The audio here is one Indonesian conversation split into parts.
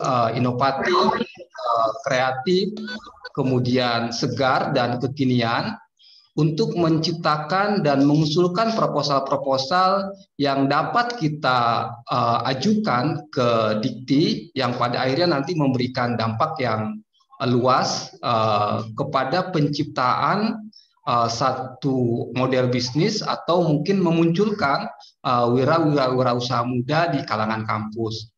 uh, inovatif, uh, kreatif, kemudian segar dan kekinian untuk menciptakan dan mengusulkan proposal-proposal yang dapat kita uh, ajukan ke Dikti yang pada akhirnya nanti memberikan dampak yang luas uh, kepada penciptaan uh, satu model bisnis atau mungkin memunculkan wira-wira usaha muda di kalangan kampus.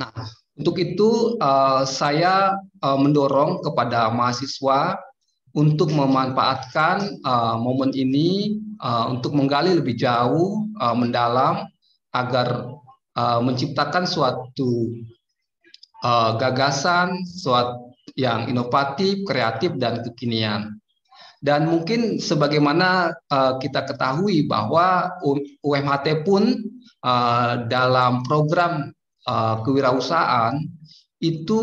Nah, untuk itu uh, saya uh, mendorong kepada mahasiswa untuk memanfaatkan uh, momen ini untuk menggali lebih jauh, uh, mendalam, agar menciptakan suatu gagasan, suatu yang inovatif, kreatif, dan kekinian. Dan mungkin sebagaimana kita ketahui bahwa UMHT pun dalam program uh, kewirausahaan itu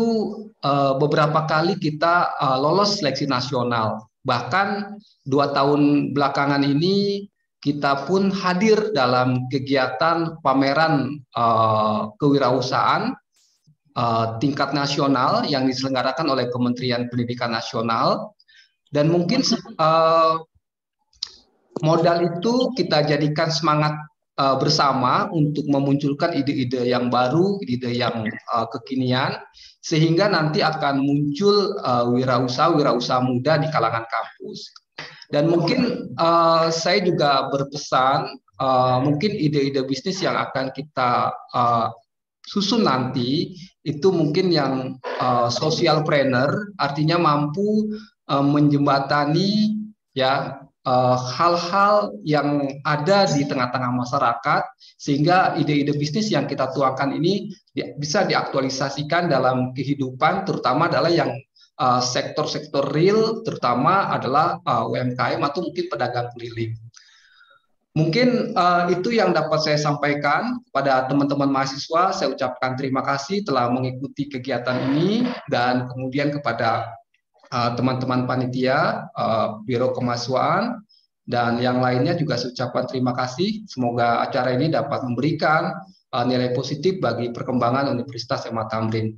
uh, beberapa kali kita uh, lolos seleksi nasional. Bahkan dua tahun belakangan ini kita pun hadir dalam kegiatan pameran uh, kewirausahaan uh, tingkat nasional yang diselenggarakan oleh Kementerian Pendidikan Nasional dan mungkin uh, modal itu kita jadikan semangat uh, bersama untuk memunculkan ide-ide yang baru, ide yang uh, kekinian, sehingga nanti akan muncul uh, wirausaha wirausaha muda di kalangan kampus. Dan mungkin uh, saya juga berpesan, uh, mungkin ide-ide bisnis yang akan kita uh, susun nanti itu mungkin yang uh, social planner, artinya mampu uh, menjembatani ya Eh, hal-hal uh, yang ada di tengah-tengah masyarakat sehingga ide-ide bisnis yang kita tuangkan ini di, bisa diaktualisasikan dalam kehidupan terutama adalah yang uh, sektor-sektor real terutama adalah uh, UMKM atau mungkin pedagang keliling. Mungkin uh, itu yang dapat saya sampaikan pada teman-teman mahasiswa. Saya ucapkan terima kasih telah mengikuti kegiatan ini dan kemudian kepada Eh, teman-teman uh, panitia uh, Biro Kemahasiswaan dan yang lainnya juga saya ucapkan terima kasih. Semoga acara ini dapat memberikan uh, nilai positif bagi perkembangan Universitas Emat Tamrin.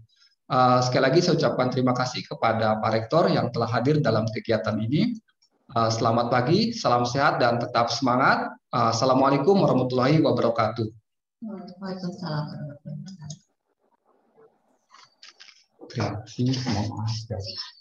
Sekali lagi saya ucapkan terima kasih kepada Pak Rektor yang telah hadir dalam kegiatan ini. Selamat pagi, salam sehat dan tetap semangat. Assalamualaikum warahmatullahi wabarakatuh. Waalaikumsalam Terima kasih.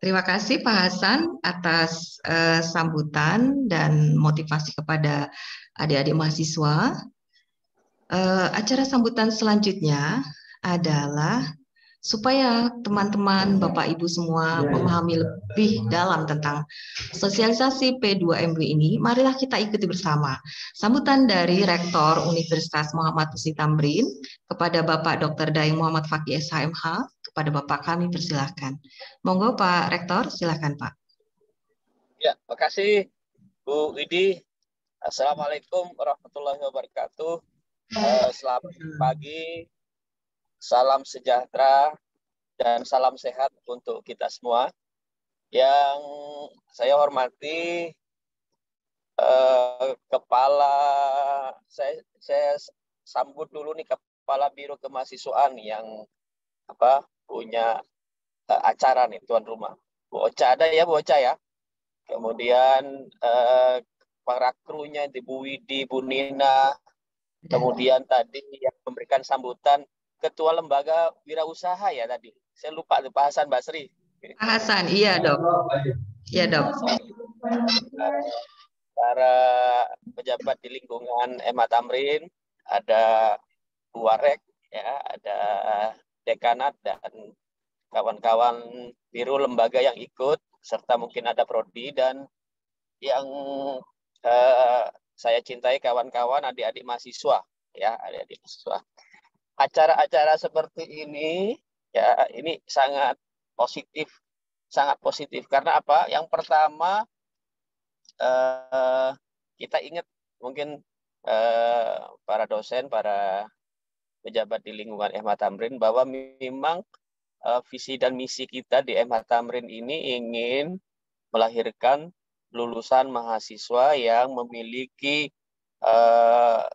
Terima kasih Pak Hasan atas uh, sambutan dan motivasi kepada adik-adik mahasiswa. Uh, acara sambutan selanjutnya adalah supaya teman-teman, Bapak Ibu semua ya, ya. memahami lebih dalam tentang sosialisasi P2MW ini, marilah kita ikuti bersama. Sambutan dari Rektor Universitas Muhammad Musi Tamrin kepada Bapak Dr. Daeng Muhammad Fakih SHMH, kepada Bapak kami persilahkan. Monggo Pak Rektor, silakan Pak. Ya, makasih Bu Widi. Assalamualaikum warahmatullahi wabarakatuh. Uh, selamat pagi salam sejahtera dan salam sehat untuk kita semua. Yang saya hormati eh, kepala saya saya sambut dulu nih kepala biro kemahasiswaan yang apa punya eh, acara nih tuan rumah. Bu Ocha ada ya Bu Ocha ya. Kemudian eh, para krunya di Bu Widi, Bu Nina, kemudian tadi yang memberikan sambutan ketua lembaga wirausaha ya tadi. Saya lupa tuh Pak Hasan Basri. Pak Hasan, iya dok. Iya dok. Para pejabat di lingkungan Emma Tamrin, ada Buarek, ya, ada dekanat dan kawan-kawan biru lembaga yang ikut, serta mungkin ada prodi dan yang eh, saya cintai kawan-kawan adik-adik mahasiswa, ya adik-adik mahasiswa acara-acara seperti ini ya ini sangat positif sangat positif karena apa yang pertama eh, kita ingat mungkin eh, para dosen para pejabat di lingkungan Ehmat Tamrin bahwa memang uh, visi dan misi kita di MH Tamrin ini ingin melahirkan lulusan mahasiswa yang memiliki uh,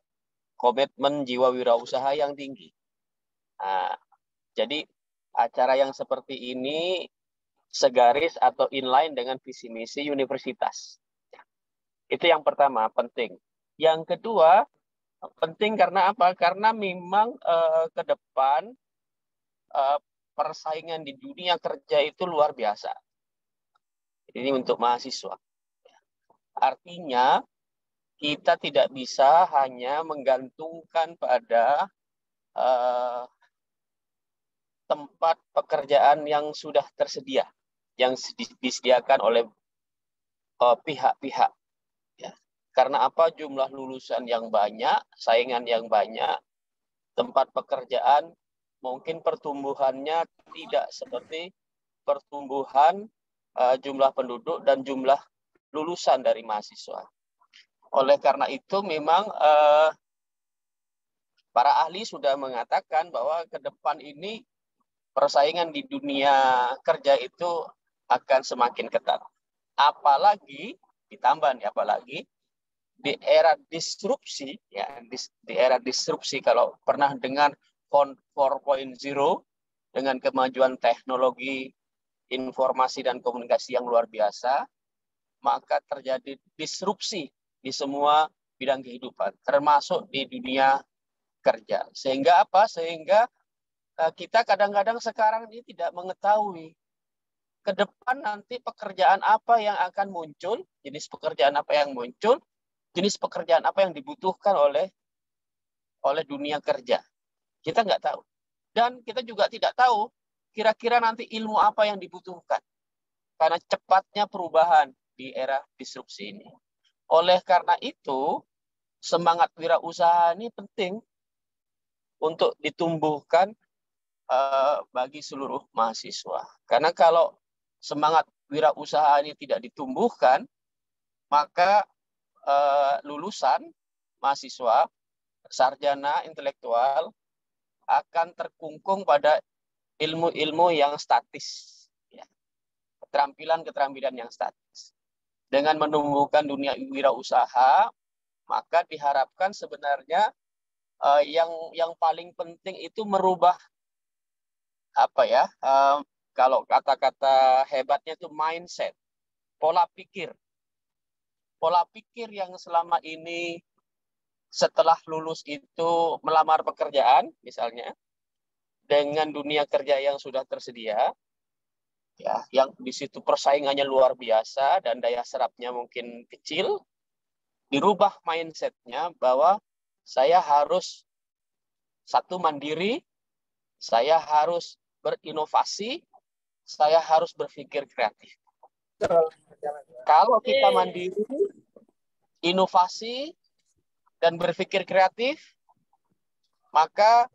komitmen jiwa wirausaha yang tinggi. Nah, jadi acara yang seperti ini segaris atau inline dengan visi misi universitas. Itu yang pertama, penting. Yang kedua, penting karena apa? Karena memang uh, ke depan uh, persaingan di dunia kerja itu luar biasa. Ini untuk mahasiswa. Artinya kita tidak bisa hanya menggantungkan pada uh, tempat pekerjaan yang sudah tersedia, yang disediakan oleh pihak-pihak. Uh, ya. Karena apa? Jumlah lulusan yang banyak, saingan yang banyak, tempat pekerjaan mungkin pertumbuhannya tidak seperti pertumbuhan uh, jumlah penduduk dan jumlah lulusan dari mahasiswa. Oleh karena itu memang uh, para ahli sudah mengatakan bahwa ke depan ini persaingan di dunia kerja itu akan semakin ketat. Apalagi ditambah nih apalagi di era disrupsi ya di, di era disrupsi kalau pernah dengan 4.0 dengan kemajuan teknologi informasi dan komunikasi yang luar biasa maka terjadi disrupsi di semua bidang kehidupan, termasuk di dunia kerja. Sehingga apa? Sehingga kita kadang-kadang sekarang ini tidak mengetahui ke depan nanti pekerjaan apa yang akan muncul, jenis pekerjaan apa yang muncul, jenis pekerjaan apa yang dibutuhkan oleh oleh dunia kerja. Kita nggak tahu. Dan kita juga tidak tahu kira-kira nanti ilmu apa yang dibutuhkan. Karena cepatnya perubahan di era disrupsi ini. Oleh karena itu, semangat wirausaha ini penting untuk ditumbuhkan uh, bagi seluruh mahasiswa. Karena kalau semangat wirausaha ini tidak ditumbuhkan, maka uh, lulusan mahasiswa sarjana intelektual akan terkungkung pada ilmu-ilmu yang statis, ya. keterampilan-keterampilan yang statis dengan menumbuhkan dunia wirausaha, maka diharapkan sebenarnya uh, yang yang paling penting itu merubah apa ya? Uh, kalau kata-kata hebatnya itu mindset, pola pikir. Pola pikir yang selama ini setelah lulus itu melamar pekerjaan misalnya dengan dunia kerja yang sudah tersedia ya yang di situ persaingannya luar biasa dan daya serapnya mungkin kecil dirubah mindsetnya bahwa saya harus satu mandiri saya harus berinovasi saya harus berpikir kreatif. Kalau kita mandiri inovasi dan berpikir kreatif maka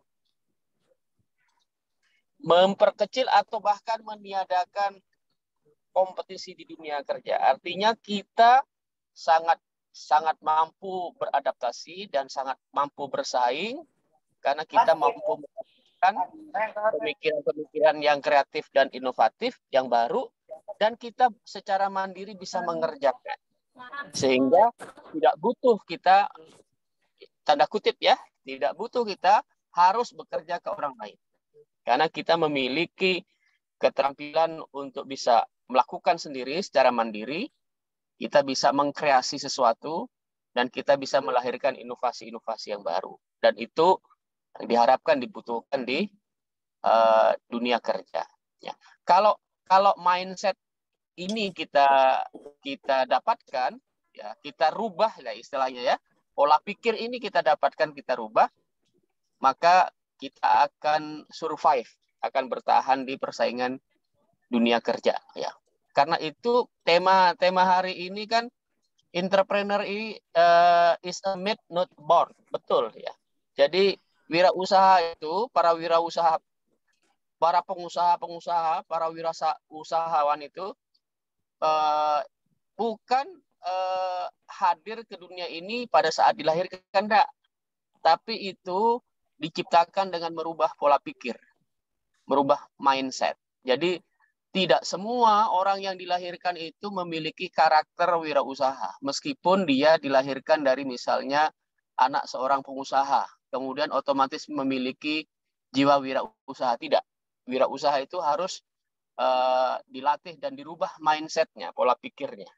memperkecil atau bahkan meniadakan kompetisi di dunia kerja. Artinya kita sangat sangat mampu beradaptasi dan sangat mampu bersaing karena kita mampu melakukan pemikiran-pemikiran yang kreatif dan inovatif yang baru dan kita secara mandiri bisa mengerjakan sehingga tidak butuh kita tanda kutip ya tidak butuh kita harus bekerja ke orang lain karena kita memiliki keterampilan untuk bisa melakukan sendiri secara mandiri, kita bisa mengkreasi sesuatu, dan kita bisa melahirkan inovasi-inovasi yang baru. Dan itu diharapkan dibutuhkan di uh, dunia kerja. Ya. Kalau kalau mindset ini kita kita dapatkan, ya kita rubah lah istilahnya ya, pola pikir ini kita dapatkan kita rubah, maka kita akan survive, akan bertahan di persaingan dunia kerja ya. Karena itu tema tema hari ini kan entrepreneur ini uh, is a myth not born. Betul ya. Jadi wirausaha itu para wirausaha para pengusaha-pengusaha, para wirausahawan itu uh, bukan uh, hadir ke dunia ini pada saat dilahirkan enggak. Tapi itu diciptakan dengan merubah pola pikir. merubah mindset. Jadi tidak semua orang yang dilahirkan itu memiliki karakter wirausaha, meskipun dia dilahirkan dari misalnya anak seorang pengusaha, kemudian otomatis memiliki jiwa wirausaha. Tidak, wirausaha itu harus uh, dilatih dan dirubah mindsetnya, pola pikirnya.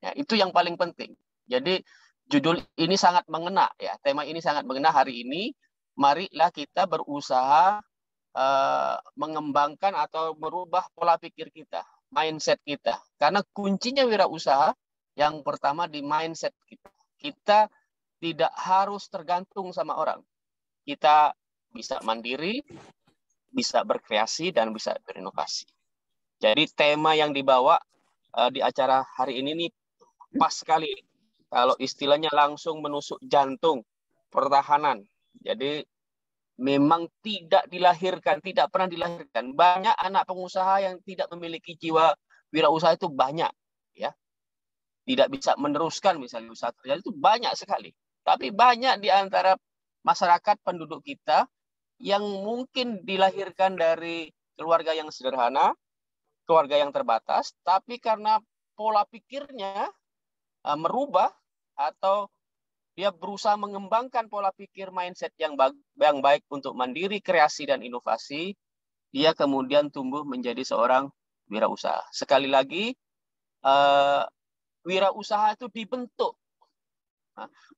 Ya, itu yang paling penting. Jadi judul ini sangat mengena ya, tema ini sangat mengena hari ini. Marilah kita berusaha uh, mengembangkan atau merubah pola pikir kita, mindset kita. Karena kuncinya wirausaha yang pertama di mindset kita. Kita tidak harus tergantung sama orang. Kita bisa mandiri, bisa berkreasi dan bisa berinovasi. Jadi tema yang dibawa uh, di acara hari ini nih pas sekali kalau istilahnya langsung menusuk jantung pertahanan. Jadi memang tidak dilahirkan, tidak pernah dilahirkan. Banyak anak pengusaha yang tidak memiliki jiwa wirausaha itu banyak, ya. Tidak bisa meneruskan misalnya usaha kerja itu banyak sekali. Tapi banyak di antara masyarakat penduduk kita yang mungkin dilahirkan dari keluarga yang sederhana, keluarga yang terbatas, tapi karena pola pikirnya uh, merubah atau dia berusaha mengembangkan pola pikir mindset yang baik, yang baik untuk mandiri, kreasi dan inovasi, dia kemudian tumbuh menjadi seorang wirausaha. Sekali lagi, uh, wirausaha itu dibentuk,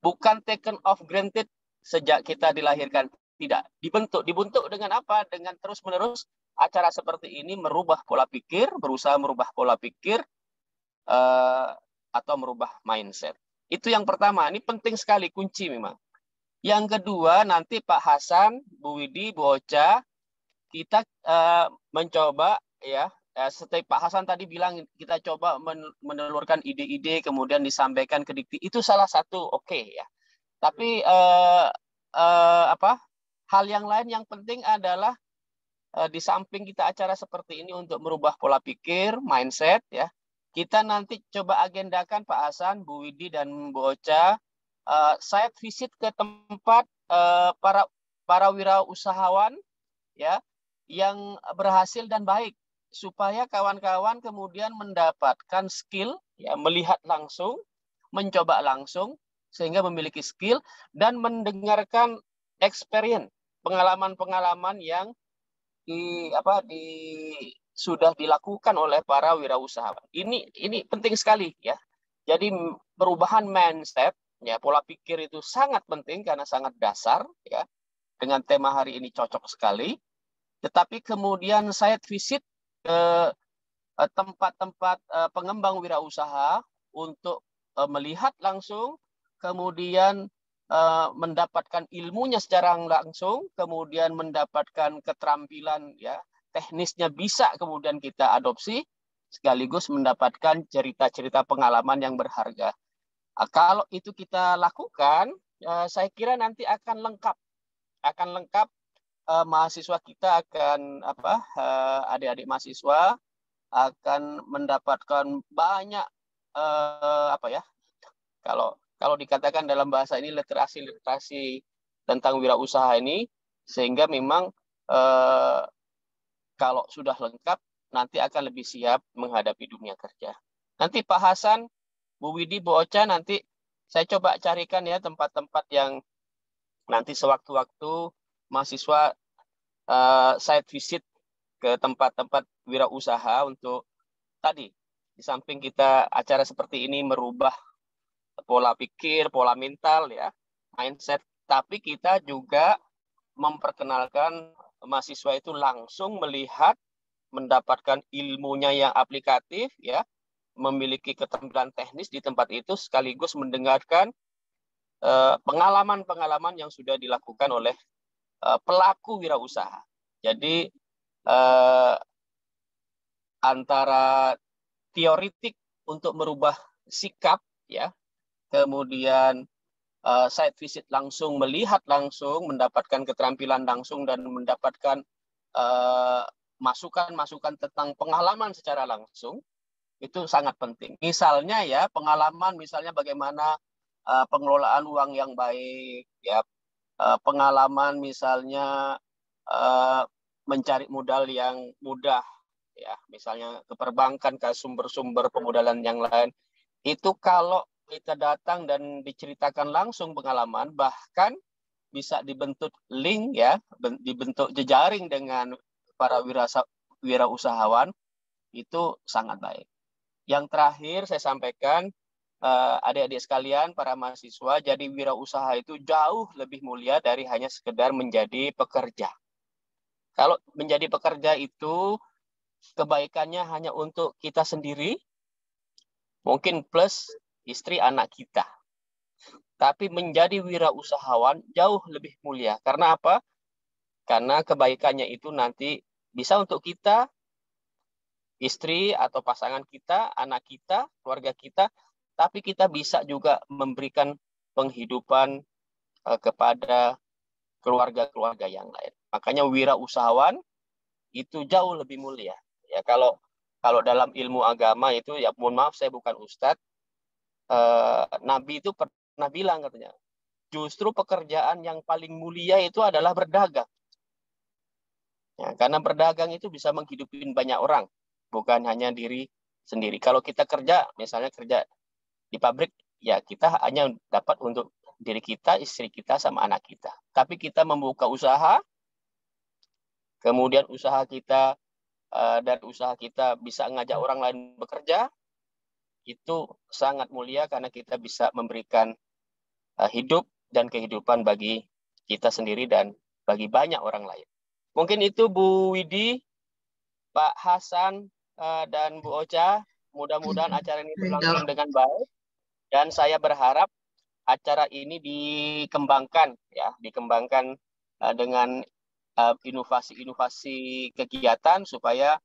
bukan taken off granted sejak kita dilahirkan. Tidak, dibentuk. Dibentuk dengan apa? Dengan terus-menerus acara seperti ini merubah pola pikir, berusaha merubah pola pikir, uh, atau merubah mindset. Itu yang pertama, ini penting sekali kunci memang. Yang kedua nanti Pak Hasan, Bu Widi, Bu Ocha, kita uh, mencoba ya uh, seperti Pak Hasan tadi bilang kita coba menelurkan ide-ide kemudian disampaikan ke dikti itu salah satu oke okay, ya. Tapi uh, uh, apa hal yang lain yang penting adalah uh, di samping kita acara seperti ini untuk merubah pola pikir, mindset ya, kita nanti coba agendakan Pak Hasan, Bu Widi, dan Bu Ocha. Uh, saya visit ke tempat uh, para para wirausahawan ya yang berhasil dan baik supaya kawan-kawan kemudian mendapatkan skill ya melihat langsung mencoba langsung sehingga memiliki skill dan mendengarkan experience pengalaman-pengalaman yang di apa di sudah dilakukan oleh para wirausahawan. Ini ini penting sekali ya. Jadi perubahan mindset ya pola pikir itu sangat penting karena sangat dasar ya. Dengan tema hari ini cocok sekali. Tetapi kemudian saya visit ke eh, tempat-tempat eh, pengembang wirausaha untuk eh, melihat langsung kemudian mendapatkan ilmunya secara langsung, kemudian mendapatkan keterampilan ya teknisnya bisa kemudian kita adopsi sekaligus mendapatkan cerita-cerita pengalaman yang berharga. Nah, kalau itu kita lakukan, eh, saya kira nanti akan lengkap, akan lengkap eh, mahasiswa kita akan apa eh, adik-adik mahasiswa akan mendapatkan banyak apa ya kalau kalau dikatakan dalam bahasa ini literasi literasi tentang wirausaha ini sehingga memang kalau sudah lengkap nanti akan lebih siap menghadapi dunia kerja. Nanti Pak Hasan, Bu Widi, Bu Ocha nanti saya coba carikan ya tempat-tempat yang nanti sewaktu-waktu mahasiswa uh, site visit ke tempat-tempat wirausaha untuk tadi di samping kita acara seperti ini merubah pola pikir, pola mental ya, mindset, tapi kita juga memperkenalkan mahasiswa itu langsung melihat mendapatkan ilmunya yang aplikatif ya memiliki keterampilan teknis di tempat itu sekaligus mendengarkan eh, pengalaman-pengalaman yang sudah dilakukan oleh uh, pelaku wirausaha. Jadi uh, antara teoritik untuk merubah sikap ya, kemudian uh, site visit langsung, melihat langsung, mendapatkan keterampilan langsung dan mendapatkan eh, masukan-masukan uh, tentang pengalaman secara langsung itu sangat penting. Misalnya ya pengalaman, misalnya bagaimana uh, pengelolaan uang yang baik, ya. Uh, pengalaman misalnya uh, mencari modal yang mudah ya. Misalnya ke perbankan ke sumber-sumber pemodalan yang lain. Itu kalau kita datang dan diceritakan langsung pengalaman bahkan bisa dibentuk link ya dibentuk jejaring dengan para wirausahawan itu sangat baik. Yang terakhir saya sampaikan eh, adik-adik sekalian para mahasiswa jadi wirausaha itu jauh lebih mulia dari hanya sekedar menjadi pekerja. Kalau menjadi pekerja itu kebaikannya hanya untuk kita sendiri, mungkin plus istri anak kita. Tapi menjadi wirausahawan jauh lebih mulia. Karena apa? Karena kebaikannya itu nanti bisa untuk kita, istri atau pasangan kita, anak kita, keluarga kita, tapi kita bisa juga memberikan penghidupan eh, kepada keluarga-keluarga yang lain. Makanya wirausahawan itu jauh lebih mulia. Ya kalau kalau dalam ilmu agama itu ya mohon maaf saya bukan ustadz. Eh, Nabi itu pernah bilang katanya, justru pekerjaan yang paling mulia itu adalah berdagang. Ya, karena berdagang itu bisa menghidupi banyak orang, bukan hanya diri sendiri. Kalau kita kerja, misalnya kerja di pabrik, ya kita hanya dapat untuk diri kita, istri kita, sama anak kita. Tapi kita membuka usaha, kemudian usaha kita uh, dan usaha kita bisa ngajak orang lain bekerja, itu sangat mulia karena kita bisa memberikan uh, hidup dan kehidupan bagi kita sendiri dan bagi banyak orang lain. Mungkin itu Bu Widi, Pak Hasan, uh, dan Bu Ocha. Mudah-mudahan acara ini berlangsung dengan baik. Dan saya berharap acara ini dikembangkan, ya, dikembangkan uh, dengan inovasi-inovasi kegiatan supaya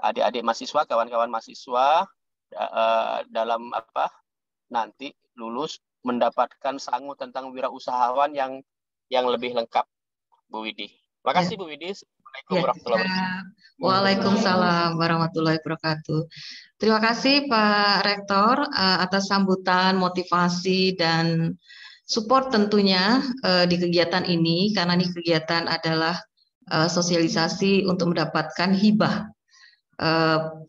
adik-adik mahasiswa, kawan-kawan mahasiswa uh, dalam apa nanti lulus mendapatkan sangu tentang wirausahawan yang yang lebih lengkap, Bu Widi. Terima kasih ya. Bu Widi. Assalamualaikum ya, warahmatullahi wabarakatuh. Waalaikumsalam warahmatullahi wabarakatuh. Terima kasih Pak Rektor uh, atas sambutan, motivasi dan support tentunya uh, di kegiatan ini karena ini kegiatan adalah uh, sosialisasi untuk mendapatkan hibah. Uh,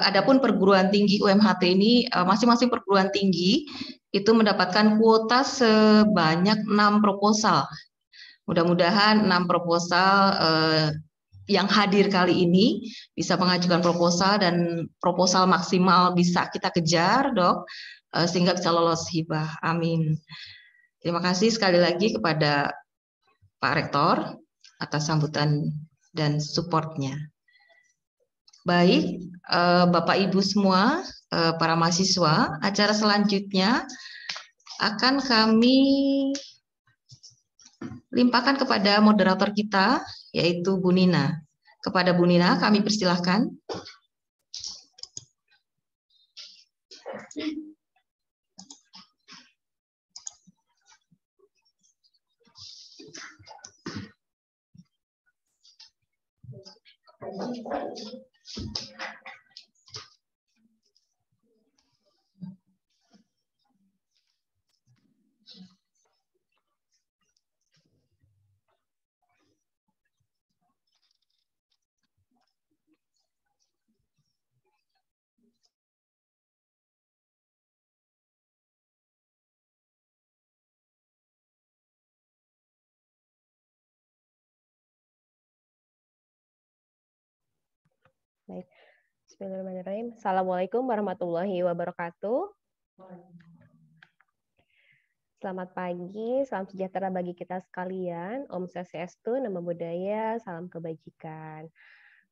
Adapun perguruan tinggi UMHT ini eh, masing-masing perguruan tinggi itu mendapatkan kuota sebanyak enam proposal. Mudah-mudahan enam proposal eh, yang hadir kali ini bisa mengajukan proposal dan proposal maksimal bisa kita kejar, dok, eh, sehingga bisa lolos hibah. Amin. Terima kasih sekali lagi kepada Pak Rektor atas sambutan dan supportnya. Baik, eh, Bapak Ibu semua, eh, para mahasiswa, acara selanjutnya akan kami limpahkan kepada moderator kita, yaitu Bu Nina. Kepada Bu Nina, kami persilahkan. Thank you. Thank you. Baik. Bismillahirrahmanirrahim. Assalamualaikum warahmatullahi wabarakatuh. Selamat pagi, salam sejahtera bagi kita sekalian. Om Swastiastu, nama budaya, salam kebajikan.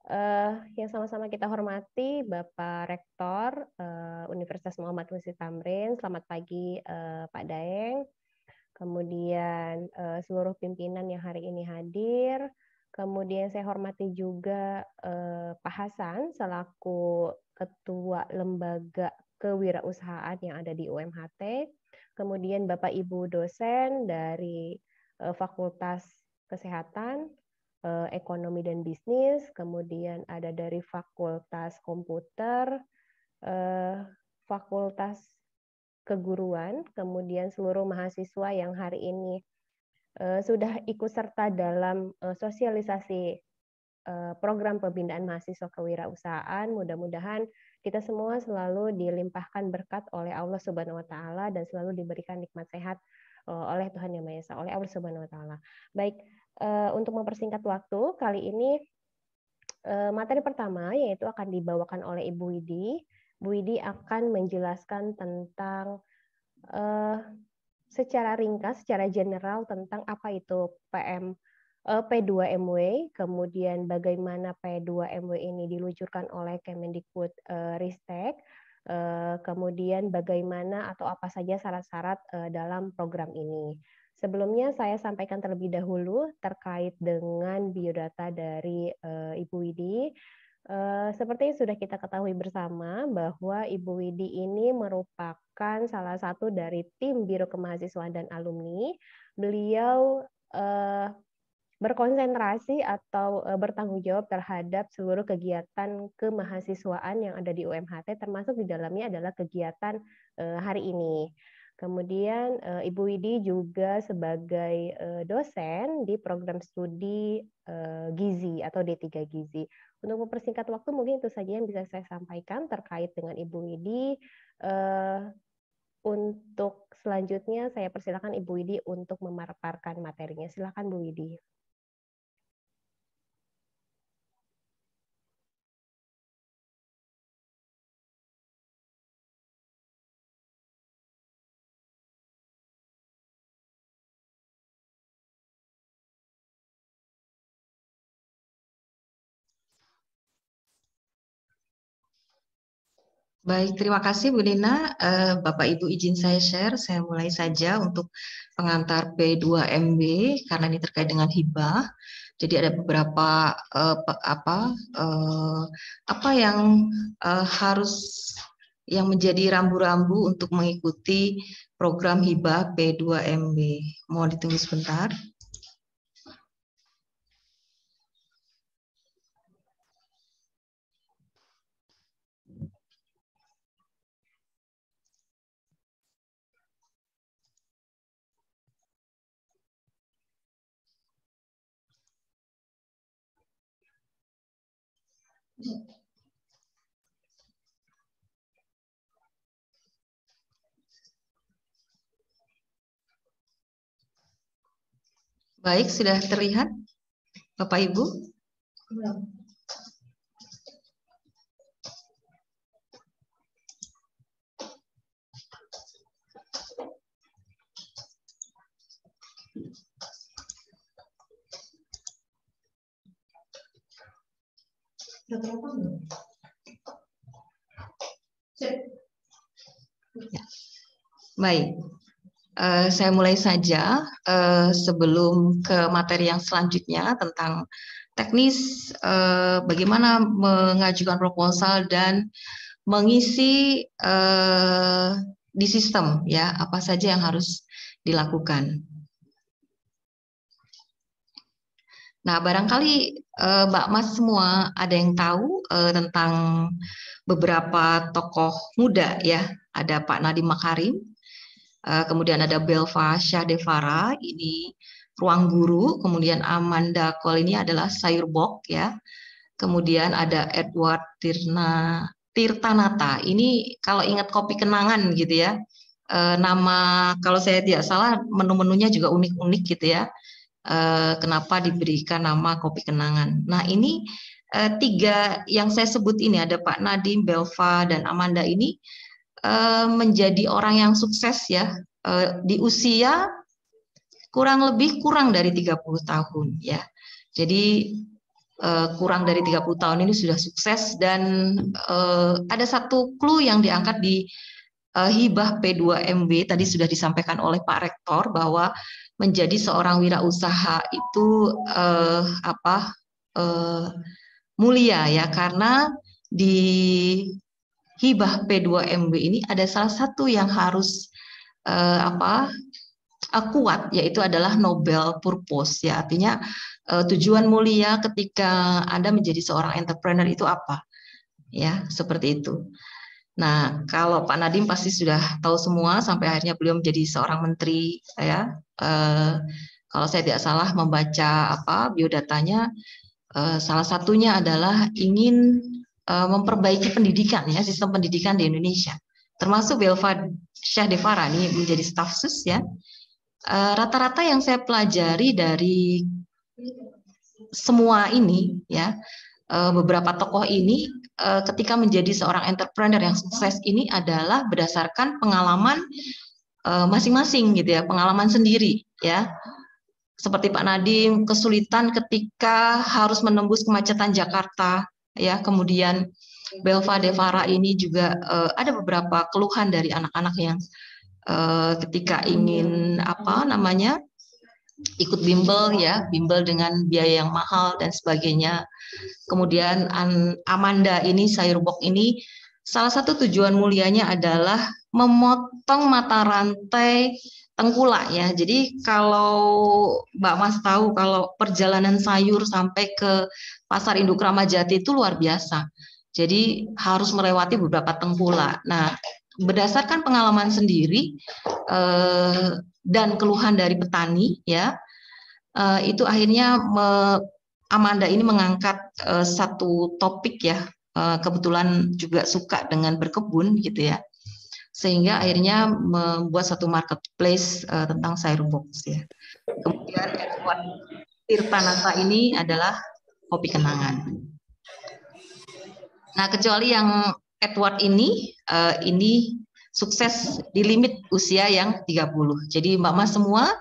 Uh, yang sama-sama kita hormati Bapak Rektor uh, Universitas Muhammad Musi Tamrin. Selamat pagi uh, Pak Daeng. Kemudian uh, seluruh pimpinan yang hari ini hadir, Kemudian saya hormati juga eh, Pak Hasan selaku Ketua Lembaga Kewirausahaan yang ada di UMHT. Kemudian Bapak Ibu dosen dari eh, Fakultas Kesehatan, eh, Ekonomi dan Bisnis, kemudian ada dari Fakultas Komputer, eh, Fakultas Keguruan, kemudian seluruh mahasiswa yang hari ini sudah ikut serta dalam sosialisasi program pembinaan mahasiswa kewirausahaan. Mudah-mudahan kita semua selalu dilimpahkan berkat oleh Allah Subhanahu wa taala dan selalu diberikan nikmat sehat oleh Tuhan Yang Maha Esa, oleh Allah Subhanahu wa taala. Baik, untuk mempersingkat waktu, kali ini materi pertama yaitu akan dibawakan oleh Ibu Widi. Bu Widi akan menjelaskan tentang secara ringkas, secara general tentang apa itu PM P2MW, kemudian bagaimana P2MW ini diluncurkan oleh Kemendikbud Ristek, kemudian bagaimana atau apa saja syarat-syarat dalam program ini. Sebelumnya saya sampaikan terlebih dahulu terkait dengan biodata dari Ibu Widi. Seperti yang sudah kita ketahui bersama bahwa Ibu Widi ini merupakan salah satu dari tim Biro Kemahasiswaan dan Alumni. Beliau berkonsentrasi atau bertanggung jawab terhadap seluruh kegiatan kemahasiswaan yang ada di UMHT, termasuk di dalamnya adalah kegiatan hari ini. Kemudian Ibu Widi juga sebagai dosen di program studi gizi atau D3 gizi. Untuk mempersingkat waktu mungkin itu saja yang bisa saya sampaikan terkait dengan Ibu Widi. Untuk selanjutnya saya persilakan Ibu Widi untuk memaparkan materinya. Silakan Bu Widi. Baik, terima kasih Bu Nina. Bapak Ibu izin saya share, saya mulai saja untuk pengantar P2MB karena ini terkait dengan hibah. Jadi ada beberapa uh, apa uh, apa yang harus yang menjadi rambu-rambu untuk mengikuti program hibah P2MB. Mohon ditunggu sebentar. Baik, sudah terlihat Bapak Ibu? Belum. Ya. Baik, uh, saya mulai saja. Uh, sebelum ke materi yang selanjutnya tentang teknis uh, bagaimana mengajukan proposal dan mengisi uh, di sistem ya. Apa saja yang harus dilakukan. Nah, barangkali uh, Mbak Mas semua ada yang tahu uh, tentang beberapa tokoh muda ya. Ada Pak Nadiem Makarim, uh, kemudian ada Belva Syahdevara, ini Ruang Guru, kemudian Amanda Kol ini adalah Sayur Bok ya. Kemudian ada Edward Tirna Tirtanata. Ini kalau ingat kopi kenangan gitu ya. Nama kalau saya tidak salah menu-menunya juga unik-unik gitu ya Eh, kenapa diberikan nama kopi kenangan. Nah ini uh, tiga yang saya sebut ini ada Pak Nadim, Belva, dan Amanda ini uh, menjadi orang yang sukses ya uh, di usia kurang lebih kurang dari 30 tahun ya. Jadi uh, kurang dari 30 tahun ini sudah sukses dan uh, ada satu clue yang diangkat di hibah P2MB tadi sudah disampaikan oleh Pak Rektor bahwa menjadi seorang wirausaha itu uh, apa uh, mulia ya. Karena di hibah P2MB ini ada salah satu yang harus uh, apa uh, kuat yaitu adalah Nobel purpose ya. Artinya uh, tujuan mulia ketika Anda menjadi seorang entrepreneur itu apa? Ya seperti itu. Nah, kalau Pak Nadim pasti sudah tahu semua sampai akhirnya beliau menjadi seorang menteri ya. Eh, kalau saya tidak salah membaca apa biodatanya uh, salah satunya adalah ingin uh, memperbaiki pendidikan ya sistem pendidikan di Indonesia termasuk Belva Syah Devara ini menjadi staf sus ya rata-rata uh, yang saya pelajari dari semua ini ya uh, beberapa tokoh ini uh, ketika menjadi seorang entrepreneur yang sukses ini adalah berdasarkan pengalaman masing-masing uh, gitu ya pengalaman sendiri ya. Seperti Pak Nadim kesulitan ketika harus menembus kemacetan Jakarta ya. Kemudian Belva Devara ini juga uh, ada beberapa keluhan dari anak-anak yang ketika ingin apa namanya ikut bimbel ya bimbel dengan biaya yang mahal dan sebagainya kemudian Amanda ini sayurbok ini salah satu tujuan mulianya adalah memotong mata rantai tengkulak ya. Jadi kalau Mbak Mas tahu kalau perjalanan sayur sampai ke pasar induk Ramadjati itu luar biasa. Jadi harus melewati beberapa tengkulak. Nah, berdasarkan pengalaman sendiri eh, dan keluhan dari petani ya, eh, itu akhirnya me, Amanda ini mengangkat eh, satu topik ya. Eh, kebetulan juga suka dengan berkebun gitu ya sehingga akhirnya membuat satu marketplace uh, tentang sayur box ya. Kemudian Edward Tirtanasa ini adalah kopi kenangan. Nah, kecuali yang Edward ini uh, ini sukses di limit usia yang 30. Jadi Mbak Mas semua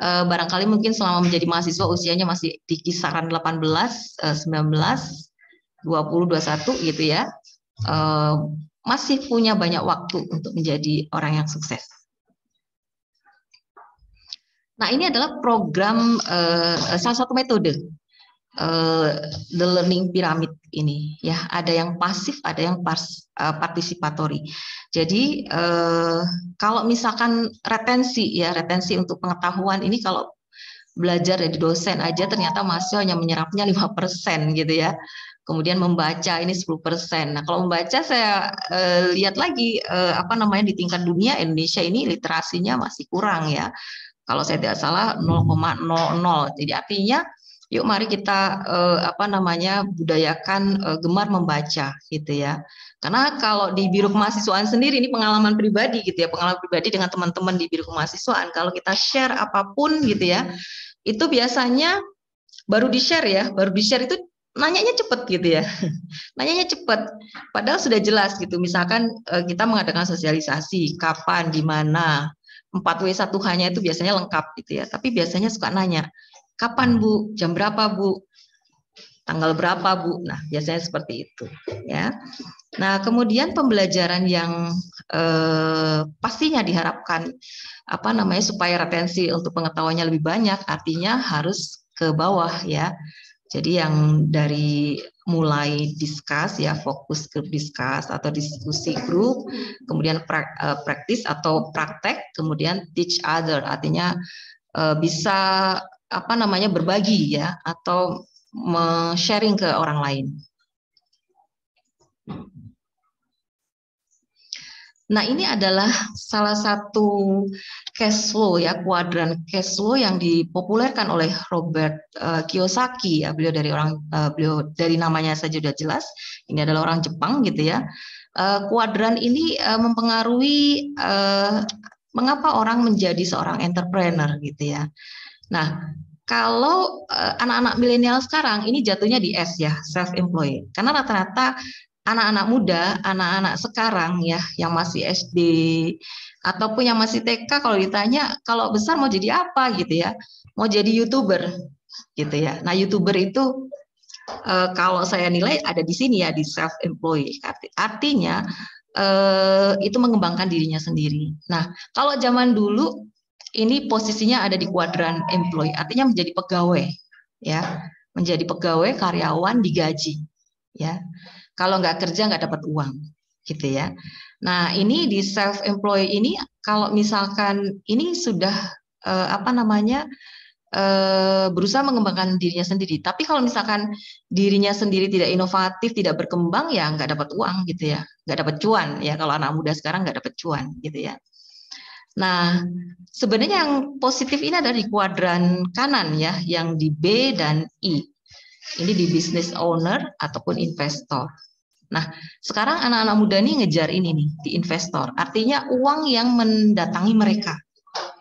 uh, barangkali mungkin selama menjadi mahasiswa usianya masih di kisaran 18, uh, 19, 20, 21 gitu ya. Uh, masih punya banyak waktu untuk menjadi orang yang sukses. Nah, ini adalah program uh, salah satu metode uh, the learning pyramid ini ya. Ada yang pasif, ada yang pas, uh, partisipatori. Jadi uh, kalau misalkan retensi ya, retensi untuk pengetahuan ini kalau belajar dari dosen aja ternyata mahasiswa hanya menyerapnya lima persen gitu ya kemudian membaca ini 10%. Nah, kalau membaca saya eh, lihat lagi eh, apa namanya di tingkat dunia Indonesia ini literasinya masih kurang ya. Kalau saya tidak salah 0,00. Jadi artinya yuk mari kita eh, apa namanya budayakan eh, gemar membaca gitu ya. Karena kalau di Biro Kemahasiswaan sendiri ini pengalaman pribadi gitu ya, pengalaman pribadi dengan teman-teman di Biro Kemahasiswaan kalau kita share apa pun gitu ya, itu biasanya baru di-share ya, baru di-share itu nanyanya cepet gitu ya. Nanyanya cepet padahal sudah jelas gitu. Misalkan eh, kita mengadakan sosialisasi kapan di mana 4W 1 hanya itu biasanya lengkap gitu ya. Tapi biasanya suka nanya kapan Bu? Jam berapa Bu? Tanggal berapa Bu? Nah biasanya seperti itu ya. Nah kemudian pembelajaran yang eh, pastinya diharapkan apa namanya supaya retensi untuk pengetahuannya lebih banyak artinya harus ke bawah ya. Jadi yang dari mulai discuss ya fokus grup discuss atau diskusi grup, kemudian eh, praktis atau praktek, kemudian teach other artinya eh, bisa apa namanya berbagi ya atau sharing ke orang lain. Nah, ini adalah salah satu cash flow ya, kuadran cash flow yang dipopulerkan oleh Robert uh, Kiyosaki ya. Beliau dari orang uh, beliau dari namanya saja sudah jelas. Ini adalah orang Jepang gitu ya. Uh, kuadran ini uh, mempengaruhi uh, mengapa orang menjadi seorang entrepreneur gitu ya. Nah, kalau anak-anak uh, milenial sekarang ini jatuhnya di S ya, self employed. Karena rata-rata anak-anak muda, anak-anak sekarang ya yang masih SD ataupun yang masih TK kalau ditanya kalau besar mau jadi apa gitu ya. Mau jadi YouTuber gitu ya. Nah, YouTuber itu e, kalau saya nilai ada di sini ya di self employed. Artinya e, itu mengembangkan dirinya sendiri. Nah, kalau zaman dulu ini posisinya ada di kuadran employee, artinya menjadi pegawai ya, menjadi pegawai karyawan digaji ya. Kalau nggak kerja nggak dapat uang, gitu ya. Nah ini di self employed ini kalau misalkan ini sudah eh, apa namanya eh, berusaha mengembangkan dirinya sendiri. Tapi kalau misalkan dirinya sendiri tidak inovatif, tidak berkembang, ya nggak dapat uang gitu ya, nggak dapat cuan ya. Kalau anak muda sekarang nggak dapat cuan gitu ya. Nah, sebenarnya yang positif ini ada di kuadran kanan ya, yang di B dan I. Ini di business owner ataupun investor. Nah, sekarang anak-anak muda ini ngejar ini nih, di investor. Artinya uang yang mendatangi mereka.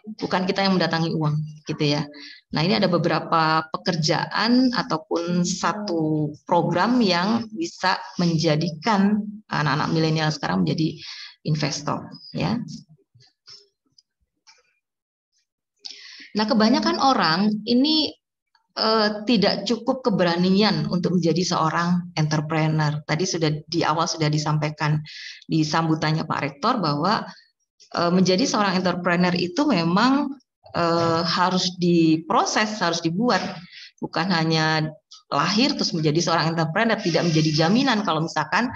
Bukan kita yang mendatangi uang, gitu ya. Nah, ini ada beberapa pekerjaan ataupun satu program yang bisa menjadikan anak-anak milenial sekarang menjadi investor, ya. Nah, kebanyakan orang ini uh, tidak cukup keberanian untuk menjadi seorang entrepreneur. Tadi sudah di awal sudah disampaikan di sambutannya Pak Rektor bahwa uh, menjadi seorang entrepreneur itu memang uh, harus diproses, harus dibuat, bukan hanya lahir terus menjadi seorang entrepreneur, tidak menjadi jaminan kalau misalkan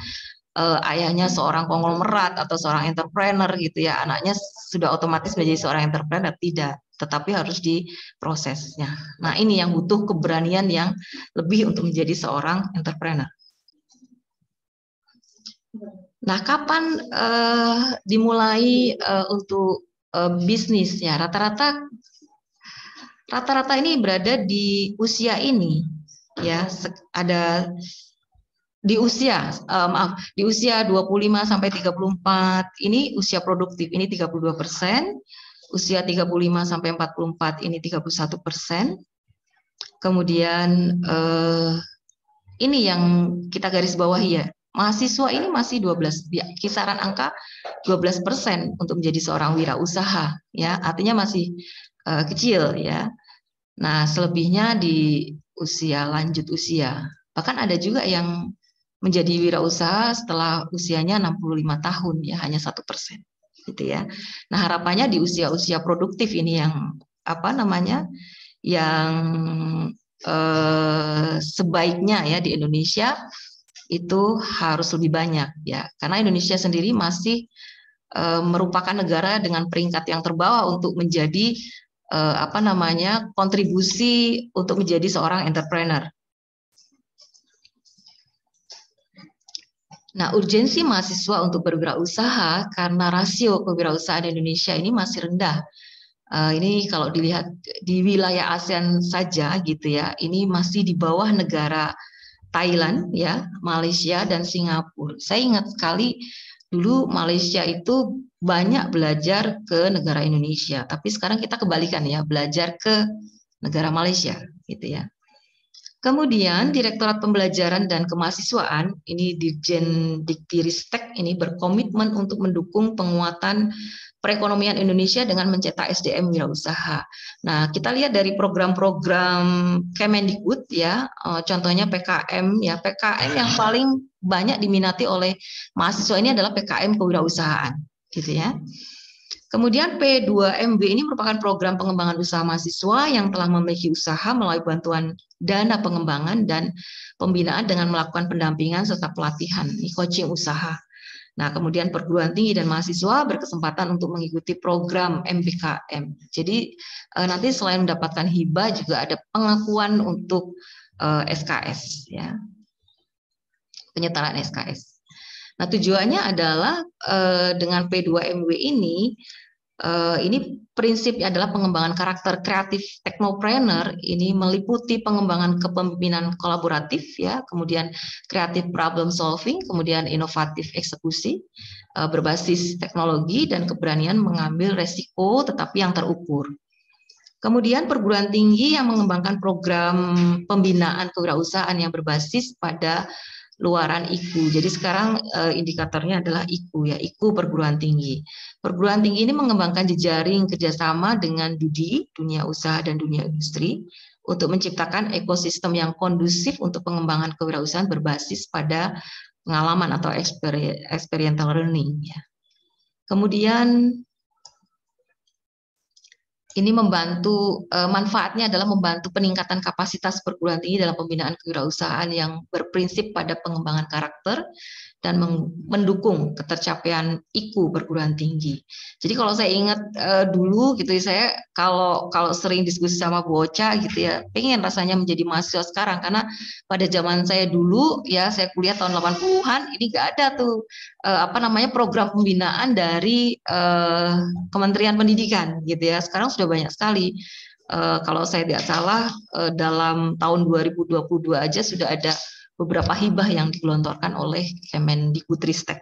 uh, ayahnya seorang konglomerat atau seorang entrepreneur gitu ya, anaknya sudah otomatis menjadi seorang entrepreneur, tidak tetapi harus diprosesnya. Nah, ini yang butuh keberanian yang lebih untuk menjadi seorang entrepreneur. Nah, kapan uh, dimulai uh, untuk uh, bisnisnya? Rata-rata rata-rata ini berada di usia ini ya, ada di usia uh, maaf, di usia 25 sampai 34 ini usia produktif ini 32 persen usia 35 sampai 44 ini 31 persen. Kemudian eh, ini yang kita garis bawahi ya, mahasiswa ini masih 12 ya, kisaran angka 12 persen untuk menjadi seorang wirausaha ya, artinya masih eh, kecil ya. Nah selebihnya di usia lanjut usia, bahkan ada juga yang menjadi wirausaha setelah usianya 65 tahun ya hanya satu persen gitu ya. Nah harapannya di usia-usia produktif ini yang apa namanya yang eh, sebaiknya ya di Indonesia itu harus lebih banyak ya karena Indonesia sendiri masih eh, merupakan negara dengan peringkat yang terbawah untuk menjadi eh, apa namanya kontribusi untuk menjadi seorang entrepreneur Nah, urgensi mahasiswa untuk berwirausaha karena rasio kewirausahaan Indonesia ini masih rendah. Uh, ini kalau dilihat di wilayah ASEAN saja gitu ya, ini masih di bawah negara Thailand ya, Malaysia dan Singapura. Saya ingat sekali dulu Malaysia itu banyak belajar ke negara Indonesia, tapi sekarang kita kebalikan ya, belajar ke negara Malaysia gitu ya. Kemudian Direktorat Pembelajaran dan Kemahasiswaan ini Dirjen Diktiristek ini berkomitmen untuk mendukung penguatan perekonomian Indonesia dengan mencetak SDM wirausaha. Nah, kita lihat dari program-program Kemendikbud ya, eh, contohnya PKM ya, PKM yang paling banyak diminati oleh mahasiswa ini adalah PKM kewirausahaan, gitu ya. Kemudian P2MB ini merupakan program pengembangan usaha mahasiswa yang telah memiliki usaha melalui bantuan dana pengembangan dan pembinaan dengan melakukan pendampingan serta pelatihan, coaching usaha. Nah, kemudian perguruan tinggi dan mahasiswa berkesempatan untuk mengikuti program MBKM. Jadi eh, nanti selain mendapatkan hibah juga ada pengakuan untuk SKS eh, ya. Penyetaraan SKS. Nah, tujuannya adalah eh, dengan P2MW ini Uh, ini prinsipnya adalah pengembangan karakter kreatif teknopreneur ini meliputi pengembangan kepemimpinan kolaboratif ya kemudian kreatif problem solving kemudian inovatif eksekusi uh, berbasis teknologi dan keberanian mengambil resiko tetapi yang terukur kemudian perguruan tinggi yang mengembangkan program pembinaan kewirausahaan yang berbasis pada luaran IKU. Jadi sekarang uh, indikatornya adalah IKU ya, IKU perguruan tinggi. Perguruan tinggi ini mengembangkan jejaring kerjasama dengan DUDI, dunia usaha dan dunia industri, untuk menciptakan ekosistem yang kondusif untuk pengembangan kewirausahaan berbasis pada pengalaman atau experiential learning. Ya. Kemudian ini membantu uh, manfaatnya adalah membantu peningkatan kapasitas perguruan tinggi dalam pembinaan kewirausahaan yang berprinsip pada pengembangan karakter dan mendukung ketercapaian IKU perguruan tinggi. Jadi kalau saya ingat uh, dulu gitu ya saya kalau kalau sering diskusi sama Bu Ocha gitu ya, pengen rasanya menjadi mahasiswa sekarang karena pada zaman saya dulu ya saya kuliah tahun 80-an ini enggak ada tuh uh, apa namanya program pembinaan dari uh, Kementerian Pendidikan gitu ya. Sekarang sudah banyak sekali. Kalau saya tidak salah dalam tahun 2022 aja sudah ada beberapa hibah yang digelontorkan oleh Kemendikbudristek.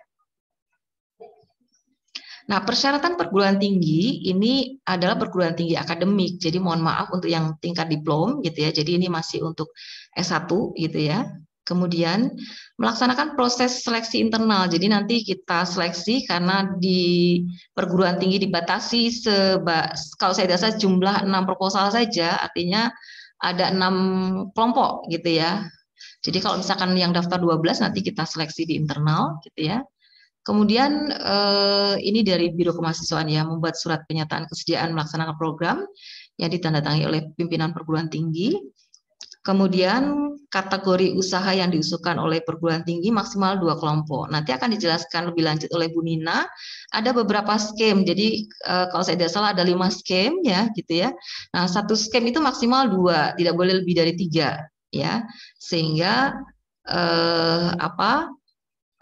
Nah, persyaratan perguruan tinggi ini adalah perguruan tinggi akademik. Jadi mohon maaf untuk yang tingkat diplom gitu ya. Jadi ini masih untuk S1 gitu ya. Kemudian melaksanakan proses seleksi internal. Jadi nanti kita seleksi karena di perguruan tinggi dibatasi seba, kalau saya dasar jumlah enam proposal saja, artinya ada enam kelompok gitu ya. Jadi kalau misalkan yang daftar 12 nanti kita seleksi di internal gitu ya. Kemudian eh, ini dari Biro Kemahasiswaan ya membuat surat pernyataan kesediaan melaksanakan program yang ditandatangani oleh pimpinan perguruan tinggi. Kemudian kategori usaha yang diusulkan oleh perguruan tinggi maksimal dua kelompok. Nanti akan dijelaskan lebih lanjut oleh Bu Nina. Ada beberapa skema. Jadi eh, kalau saya tidak salah ada lima skema ya gitu ya. Nah satu skema itu maksimal dua, tidak boleh lebih dari tiga ya. Sehingga eh, apa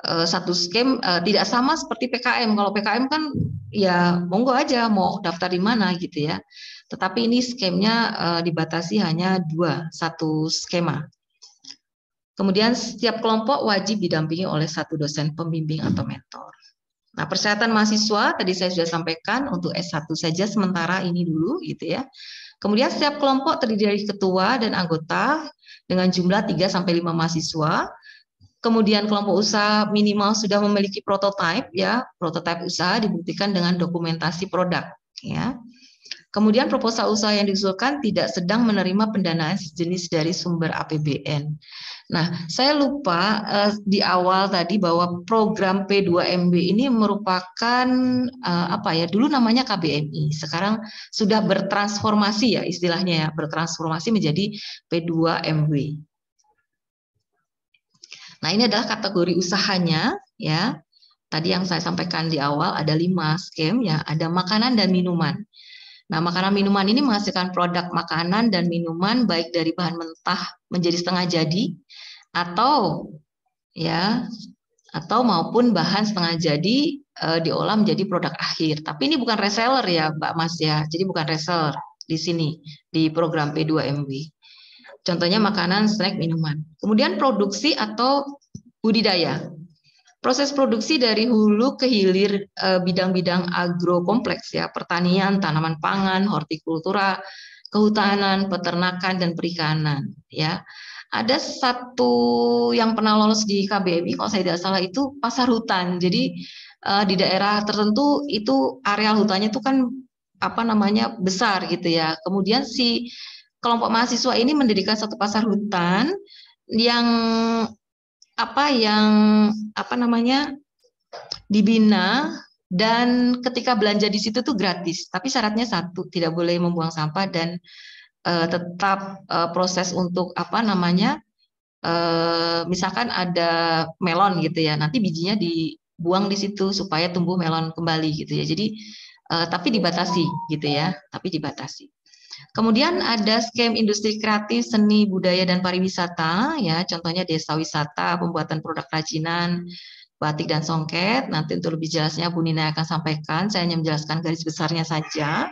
eh, satu skem eh, tidak sama seperti PKM kalau PKM kan ya monggo aja mau daftar di mana gitu ya. Tetapi ini skemnya eh, dibatasi hanya dua satu skema. Kemudian setiap kelompok wajib didampingi oleh satu dosen pembimbing atau mentor. Nah, persyaratan mahasiswa tadi saya sudah sampaikan untuk S1 saja sementara ini dulu gitu ya. Kemudian setiap kelompok terdiri dari ketua dan anggota dengan jumlah 3 sampai 5 mahasiswa. Kemudian kelompok usaha minimal sudah memiliki prototipe ya, prototipe usaha dibuktikan dengan dokumentasi produk ya. Kemudian proposal usaha yang diusulkan tidak sedang menerima pendanaan sejenis dari sumber APBN. Nah, saya lupa uh, di awal tadi bahwa program P2MB ini merupakan uh, apa ya? Dulu namanya KBMI, sekarang sudah bertransformasi ya istilahnya ya, bertransformasi menjadi P2MB. Nah, ini adalah kategori usahanya ya. Tadi yang saya sampaikan di awal ada lima skem ya, ada makanan dan minuman. Nah, makanan minuman ini menghasilkan produk makanan dan minuman baik dari bahan mentah menjadi setengah jadi atau ya atau maupun bahan setengah jadi e, diolah menjadi produk akhir. Tapi ini bukan reseller ya, Mbak Mas ya. Jadi bukan reseller di sini di program P2MW. Contohnya makanan, snack, minuman. Kemudian produksi atau budidaya. Proses produksi dari hulu ke hilir eh, bidang-bidang agro kompleks ya, pertanian, tanaman pangan, hortikultura, kehutanan, peternakan dan perikanan ya. Ada satu yang pernah lolos di KBMI kalau saya tidak salah itu pasar hutan. Jadi eh, di daerah tertentu itu areal hutannya itu kan apa namanya besar gitu ya. Kemudian si kelompok mahasiswa ini mendirikan satu pasar hutan yang apa yang apa namanya dibina dan ketika belanja di situ tuh gratis. Tapi syaratnya satu tidak boleh membuang sampah dan uh, tetap uh, proses untuk apa namanya uh, misalkan ada melon gitu ya nanti bijinya dibuang di situ supaya tumbuh melon kembali gitu ya. Jadi uh, tapi dibatasi gitu ya tapi dibatasi Kemudian ada skema industri kreatif, seni, budaya, dan pariwisata, ya, contohnya desa wisata, pembuatan produk kerajinan, batik dan songket. Nanti untuk lebih jelasnya Bu Nina akan sampaikan, saya hanya menjelaskan garis besarnya saja.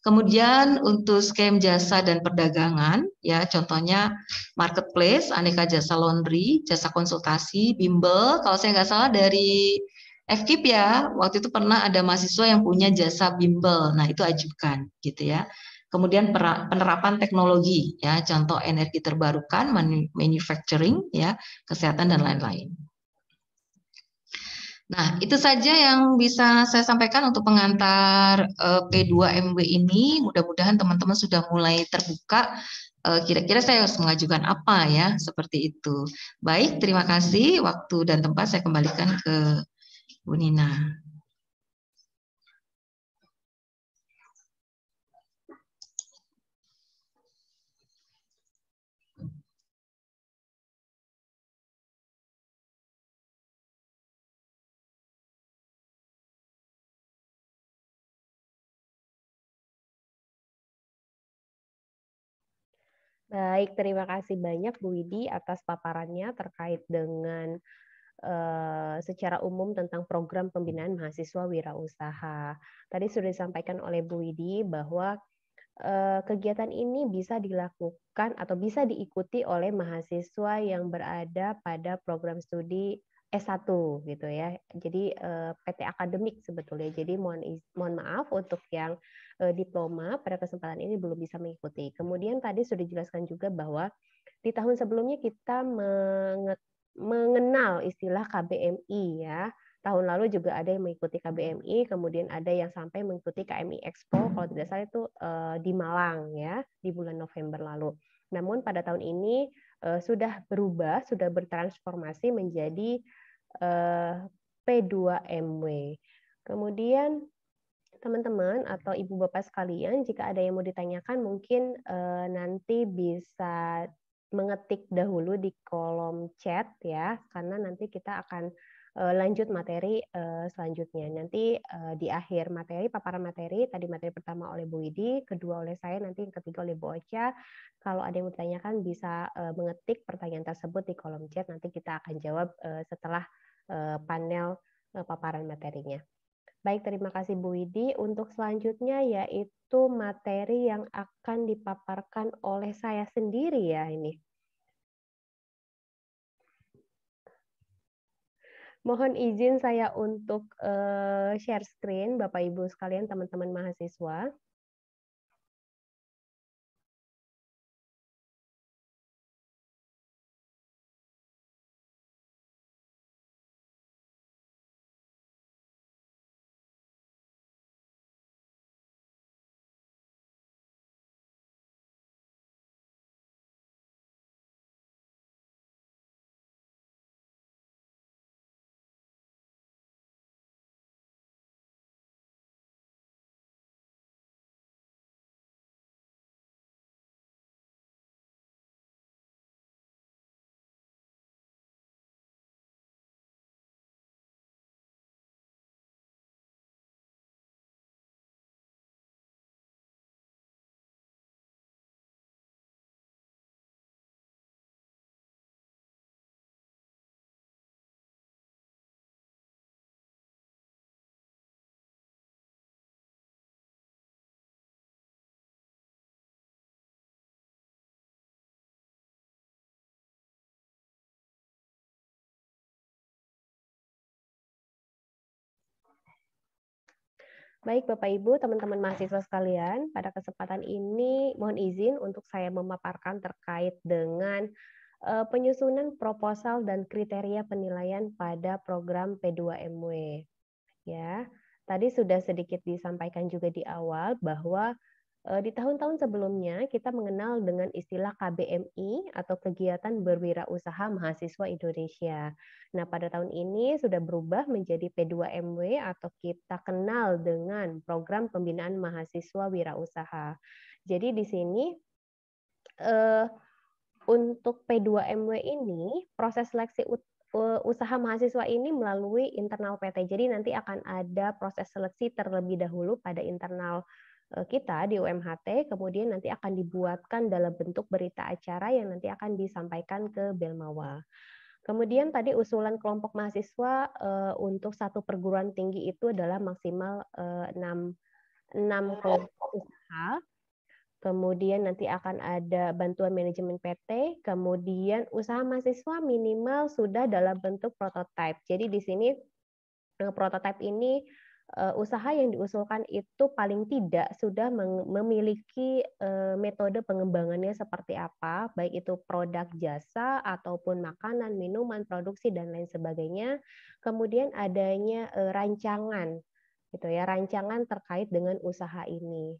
Kemudian untuk skema jasa dan perdagangan, ya contohnya marketplace, aneka jasa laundry, jasa konsultasi, bimbel. Kalau saya nggak salah dari FKIP ya, waktu itu pernah ada mahasiswa yang punya jasa bimbel. Nah itu ajukan, gitu ya. Kemudian penerapan teknologi, ya, contoh energi terbarukan, manufacturing, ya, kesehatan dan lain-lain. Nah, itu saja yang bisa saya sampaikan untuk pengantar eh, P2MW ini. Mudah-mudahan teman-teman sudah mulai terbuka. Eh, kira-kira saya harus mengajukan apa ya, seperti itu. Baik, terima kasih. Waktu dan tempat saya kembalikan ke Bu Nina. Baik, terima kasih banyak Bu Widi atas paparannya terkait dengan uh, secara umum tentang program pembinaan mahasiswa wirausaha. Tadi sudah disampaikan oleh Bu Widi bahwa uh, kegiatan ini bisa dilakukan atau bisa diikuti oleh mahasiswa yang berada pada program studi S1 gitu ya. Jadi uh, PT akademik sebetulnya. Jadi mohon mohon maaf untuk yang uh, diploma pada kesempatan ini belum bisa mengikuti. Kemudian tadi sudah dijelaskan juga bahwa di tahun sebelumnya kita mengenal istilah KBMI ya. Tahun lalu juga ada yang mengikuti KBMI, kemudian ada yang sampai mengikuti KMI Expo kalau tidak salah itu uh, di Malang ya di bulan November lalu. Namun pada tahun ini uh, sudah berubah, sudah bertransformasi menjadi uh, P2MW. Kemudian teman-teman atau ibu bapak sekalian, jika ada yang mau ditanyakan mungkin uh, nanti bisa mengetik dahulu di kolom chat ya, karena nanti kita akan lanjut materi uh, selanjutnya. Nanti uh, di akhir materi, paparan materi, tadi materi pertama oleh Bu Widi, kedua oleh saya, nanti yang ketiga oleh Bu Ocha. Kalau ada yang ditanyakan bisa mengetik pertanyaan tersebut di kolom chat, nanti kita akan jawab setelah panel paparan materinya. Baik, terima kasih Bu Widi. Untuk selanjutnya yaitu materi yang akan dipaparkan oleh saya sendiri ya ini. Mohon izin saya untuk uh, share screen, Bapak Ibu sekalian, teman-teman mahasiswa. Baik Bapak Ibu, teman-teman mahasiswa sekalian, pada kesempatan ini mohon izin untuk saya memaparkan terkait dengan uh, penyusunan proposal dan kriteria penilaian pada program P2MW. Ya, tadi sudah sedikit disampaikan juga di awal bahwa Eh, di tahun-tahun sebelumnya kita mengenal dengan istilah KBMI atau Kegiatan Berwirausaha Mahasiswa Indonesia. Nah, pada tahun ini sudah berubah menjadi P2MW atau kita kenal dengan Program Pembinaan Mahasiswa Wirausaha. Jadi di sini eh, untuk P2MW ini proses seleksi eh, usaha mahasiswa ini melalui internal PT. Jadi nanti akan ada proses seleksi terlebih dahulu pada internal Eh, kita di UMHT kemudian nanti akan dibuatkan dalam bentuk berita acara yang nanti akan disampaikan ke Belmawa. Kemudian tadi usulan kelompok mahasiswa uh, untuk satu perguruan tinggi itu adalah maksimal uh, 6, 6 kelompok usaha. Kemudian nanti akan ada bantuan manajemen PT, kemudian usaha mahasiswa minimal sudah dalam bentuk prototipe. Jadi di sini prototipe ini usaha yang diusulkan itu paling tidak sudah memiliki uh, metode pengembangannya seperti apa, baik itu produk jasa ataupun makanan, minuman, produksi dan lain sebagainya. Kemudian adanya uh, rancangan gitu ya, rancangan terkait dengan usaha ini.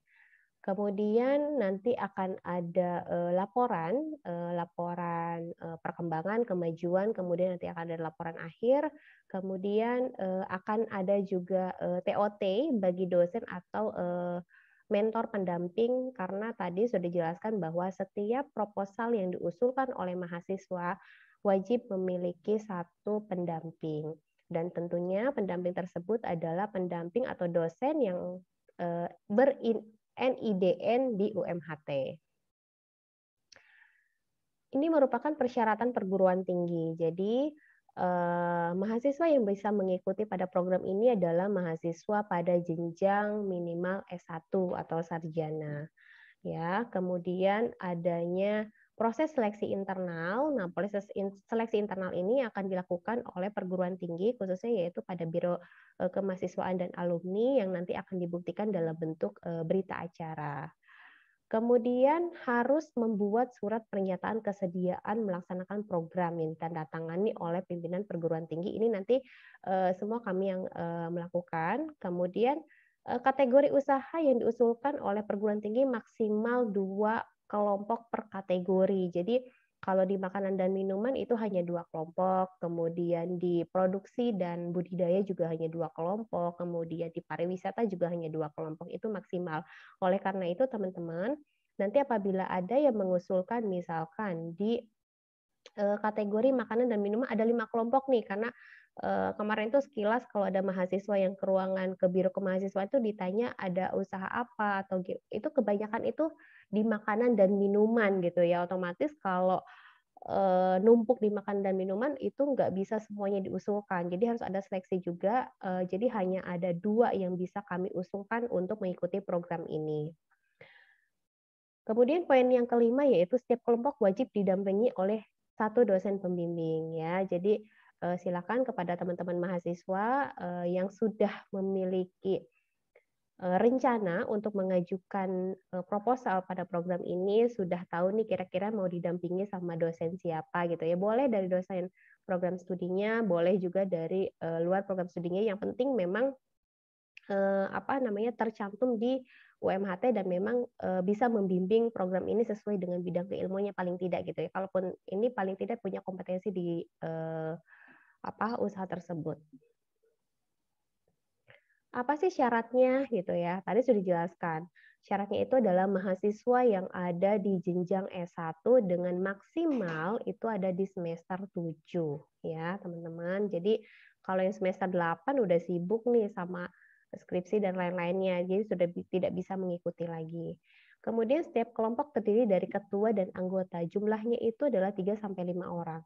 Kemudian nanti akan ada uh, laporan, uh, laporan uh, perkembangan, kemajuan, kemudian nanti akan ada laporan akhir, kemudian uh, akan ada juga uh, TOT bagi dosen atau uh, mentor pendamping karena tadi sudah dijelaskan bahwa setiap proposal yang diusulkan oleh mahasiswa wajib memiliki satu pendamping. Dan tentunya pendamping tersebut adalah pendamping atau dosen yang berin NIDN di UMHT. ini merupakan persyaratan perguruan tinggi. Jadi eh, mahasiswa yang bisa mengikuti pada program ini adalah mahasiswa pada jenjang minimal S1 atau sarjana. Ya, kemudian adanya proses seleksi internal. Nah, proses seleksi internal ini akan dilakukan oleh perguruan tinggi khususnya yaitu pada Biro eh, Kemahasiswaan dan Alumni yang nanti akan dibuktikan dalam bentuk eh, berita acara. Kemudian harus membuat surat pernyataan kesediaan melaksanakan program yang ditandatangani oleh pimpinan perguruan tinggi. Ini nanti eh, semua kami yang melakukan. Kemudian kategori usaha yang diusulkan oleh perguruan tinggi maksimal dua kelompok per kategori. Jadi kalau di makanan dan minuman itu hanya dua kelompok, kemudian di produksi dan budidaya juga hanya dua kelompok, kemudian di pariwisata juga hanya dua kelompok, itu maksimal. Oleh karena itu teman-teman, nanti apabila ada yang mengusulkan misalkan di eh, kategori makanan dan minuman ada lima kelompok nih, karena kemarin itu sekilas kalau ada mahasiswa yang ke ruangan ke biro kemahasiswaan itu ditanya ada usaha apa atau itu kebanyakan itu di makanan dan minuman gitu ya. Otomatis kalau e, numpuk di makanan dan minuman itu nggak bisa semuanya diusulkan. Jadi harus ada seleksi juga e, jadi hanya ada dua yang bisa kami usulkan untuk mengikuti program ini. Kemudian poin yang kelima yaitu setiap kelompok wajib didampingi oleh satu dosen pembimbing ya. Jadi silakan kepada teman-teman mahasiswa yang sudah memiliki Eh, rencana untuk mengajukan eh, proposal pada program ini sudah tahu nih kira-kira mau didampingi sama dosen siapa gitu ya. Boleh dari dosen program studinya, boleh juga dari luar program studinya. Yang penting memang apa namanya tercantum di UMHT dan memang bisa membimbing program ini sesuai dengan bidang keilmuannya paling tidak gitu ya. Kalaupun ini paling tidak punya kompetensi di apa usaha tersebut apa sih syaratnya gitu ya? Tadi sudah dijelaskan. Syaratnya itu adalah mahasiswa yang ada di jenjang S1 dengan maksimal itu ada di semester 7 ya, teman-teman. Jadi kalau yang semester 8 udah sibuk nih sama skripsi dan lain-lainnya, jadi sudah tidak bisa mengikuti lagi. Kemudian setiap kelompok terdiri dari ketua dan anggota. Jumlahnya itu adalah 3 sampai 5 orang.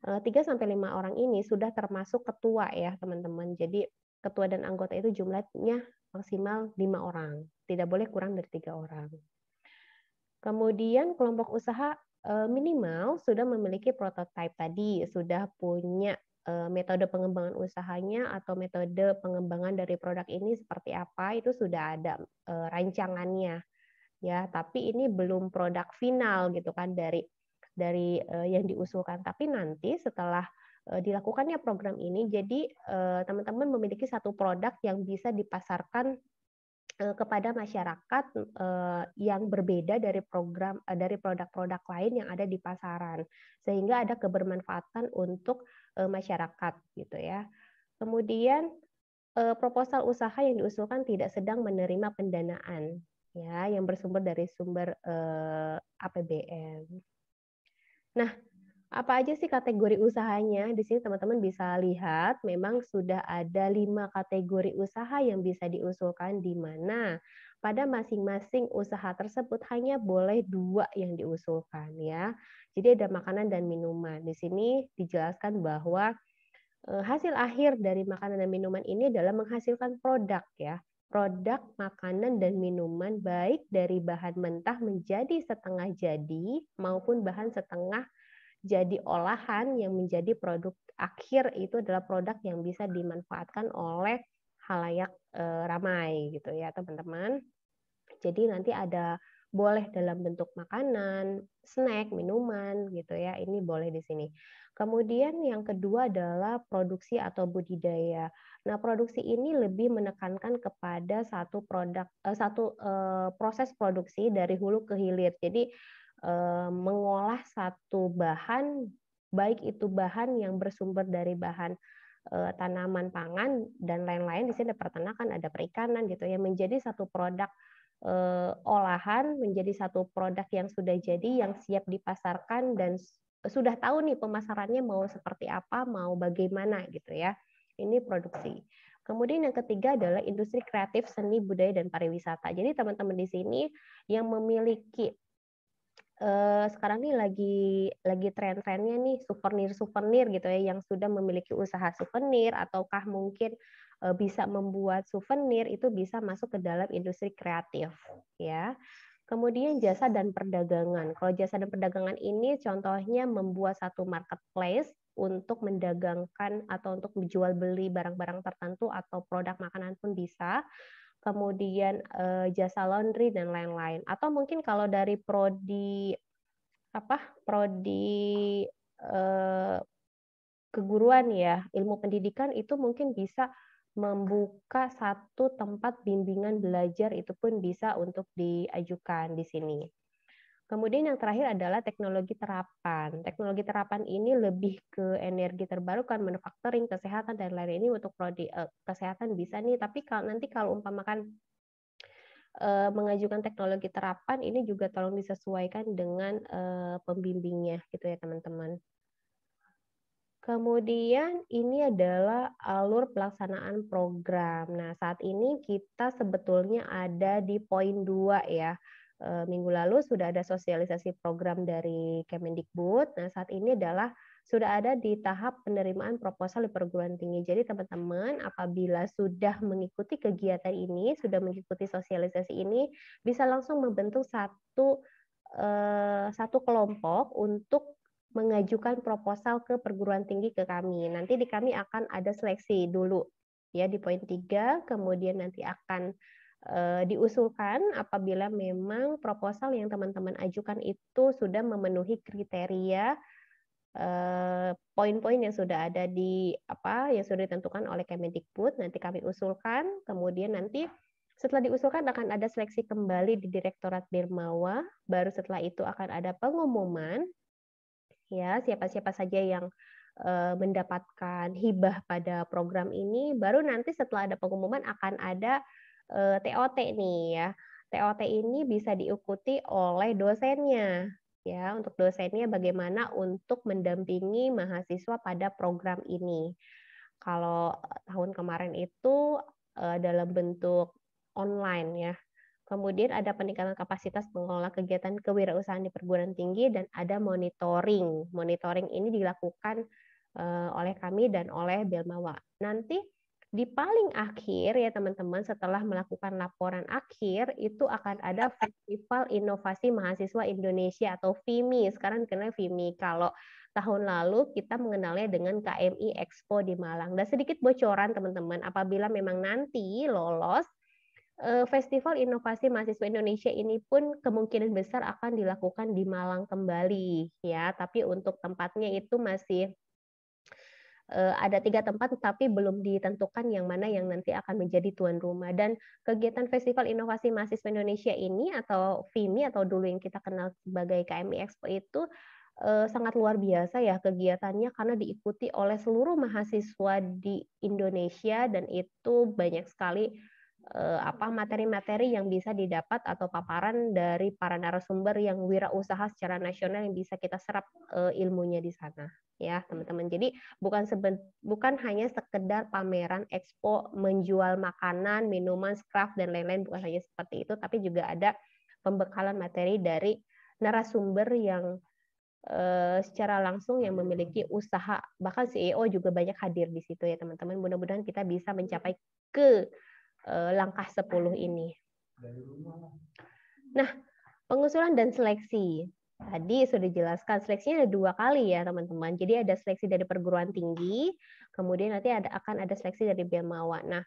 3 eh, sampai 5 orang ini sudah termasuk ketua ya, teman-teman. Jadi ketua dan anggota itu jumlahnya maksimal lima orang, tidak boleh kurang dari tiga orang. Kemudian kelompok usaha eh, minimal sudah memiliki prototipe tadi, sudah punya eh, metode pengembangan usahanya atau metode pengembangan dari produk ini seperti apa itu sudah ada rancangannya ya tapi ini belum produk final gitu kan dari dari yang diusulkan tapi nanti setelah Eh, dilakukannya program ini. Jadi eh, teman-teman memiliki satu produk yang bisa dipasarkan eh, kepada masyarakat yang berbeda dari program dari produk-produk lain yang ada di pasaran sehingga ada kebermanfaatan untuk masyarakat gitu ya. Kemudian proposal usaha yang diusulkan tidak sedang menerima pendanaan ya yang bersumber dari sumber APBN. Nah, apa aja sih kategori usahanya? Di sini teman-teman bisa lihat memang sudah ada lima kategori usaha yang bisa diusulkan di mana pada masing-masing usaha tersebut hanya boleh dua yang diusulkan ya. Jadi ada makanan dan minuman. Di sini dijelaskan bahwa eh, hasil akhir dari makanan dan minuman ini adalah menghasilkan produk ya. Produk makanan dan minuman baik dari bahan mentah menjadi setengah jadi maupun bahan setengah jadi olahan yang menjadi produk akhir itu adalah produk yang bisa dimanfaatkan oleh halayak e, ramai gitu ya teman-teman. Jadi nanti ada boleh dalam bentuk makanan, snack, minuman gitu ya. Ini boleh di sini. Kemudian yang kedua adalah produksi atau budidaya. Nah, produksi ini lebih menekankan kepada satu produk eh, satu eh, proses produksi dari hulu ke hilir. Jadi Eh, mengolah satu bahan, baik itu bahan yang bersumber dari bahan tanaman pangan dan lain-lain di sini ada peternakan, ada perikanan gitu ya menjadi satu produk olahan, menjadi satu produk yang sudah jadi yang siap dipasarkan dan sudah tahu nih pemasarannya mau seperti apa, mau bagaimana gitu ya. Ini produksi. Kemudian yang ketiga adalah industri kreatif, seni, budaya, dan pariwisata. Jadi teman-teman di sini yang memiliki uh, sekarang nih lagi lagi tren-trennya nih souvenir-souvenir gitu ya yang sudah memiliki usaha souvenir ataukah mungkin bisa membuat souvenir itu bisa masuk ke dalam industri kreatif ya. Kemudian jasa dan perdagangan. Kalau jasa dan perdagangan ini contohnya membuat satu marketplace untuk mendagangkan atau untuk menjual beli barang-barang tertentu atau produk makanan pun bisa kemudian uh, jasa laundry dan lain-lain. Atau mungkin kalau dari prodi apa? Prodi uh, keguruan ya, ilmu pendidikan itu mungkin bisa membuka satu tempat bimbingan belajar itu pun bisa untuk diajukan di sini. Kemudian yang terakhir adalah teknologi terapan. Teknologi terapan ini lebih ke energi terbarukan, manufacturing, kesehatan dan lain-lain ini untuk prodi uh, kesehatan bisa nih. Tapi kalau nanti kalau umpamakan uh, mengajukan teknologi terapan ini juga tolong disesuaikan dengan uh, pembimbingnya gitu ya teman-teman. Kemudian ini adalah alur pelaksanaan program. Nah, saat ini kita sebetulnya ada di poin 2 ya. Eh, minggu lalu sudah ada sosialisasi program dari Kemendikbud. Nah, saat ini adalah sudah ada di tahap penerimaan proposal di perguruan tinggi. Jadi teman-teman apabila sudah mengikuti kegiatan ini, sudah mengikuti sosialisasi ini, bisa langsung membentuk satu eh, satu kelompok untuk mengajukan proposal ke perguruan tinggi ke kami. Nanti di kami akan ada seleksi dulu ya di poin 3, kemudian nanti akan Eh, diusulkan apabila memang proposal yang teman-teman ajukan itu sudah memenuhi kriteria eh, poin-poin yang sudah ada di apa yang sudah ditentukan oleh Kemendikbud. Nanti kami usulkan. Kemudian nanti setelah diusulkan akan ada seleksi kembali di Direktorat Birmawa baru setelah itu akan ada pengumuman ya siapa-siapa saja yang eh, mendapatkan hibah pada program ini baru nanti setelah ada pengumuman akan ada TOT eh, nih ya. TOT ini bisa diikuti oleh dosennya ya untuk dosennya bagaimana untuk mendampingi mahasiswa pada program ini. Kalau tahun kemarin itu uh, dalam bentuk online ya. Kemudian ada peningkatan kapasitas pengelola kegiatan kewirausahaan di perguruan tinggi dan ada monitoring. Monitoring ini dilakukan uh, oleh kami dan oleh Belmawa. Nanti di paling akhir ya teman-teman setelah melakukan laporan akhir itu akan ada Festival Inovasi Mahasiswa Indonesia atau FIMI. Sekarang dikenal FIMI. Kalau tahun lalu kita mengenalnya dengan KMI Expo di Malang. Dan sedikit bocoran teman-teman, apabila memang nanti lolos eh, Festival Inovasi Mahasiswa Indonesia ini pun kemungkinan besar akan dilakukan di Malang kembali ya, tapi untuk tempatnya itu masih Eh, ada tiga tempat tapi belum ditentukan yang mana yang nanti akan menjadi tuan rumah. Dan kegiatan Festival Inovasi Mahasiswa Indonesia ini atau FIMI atau dulu yang kita kenal sebagai KMI Expo itu eh, sangat luar biasa ya kegiatannya karena diikuti oleh seluruh mahasiswa di Indonesia dan itu banyak sekali eh, apa materi-materi yang bisa didapat atau paparan dari para narasumber yang wirausaha secara nasional yang bisa kita serap ilmunya di sana ya teman-teman. Jadi bukan seben, bukan hanya sekedar pameran expo menjual makanan, minuman, craft dan lain-lain bukan hanya seperti itu, tapi juga ada pembekalan materi dari narasumber yang uh, secara langsung yang memiliki usaha bahkan CEO juga banyak hadir di situ ya teman-teman. Mudah-mudahan kita bisa mencapai ke langkah 10 ini. Nah, pengusulan dan seleksi. Tadi sudah dijelaskan seleksinya ada dua kali ya teman-teman. Jadi ada seleksi dari perguruan tinggi, kemudian nanti ada akan ada seleksi dari Belmawa. Nah,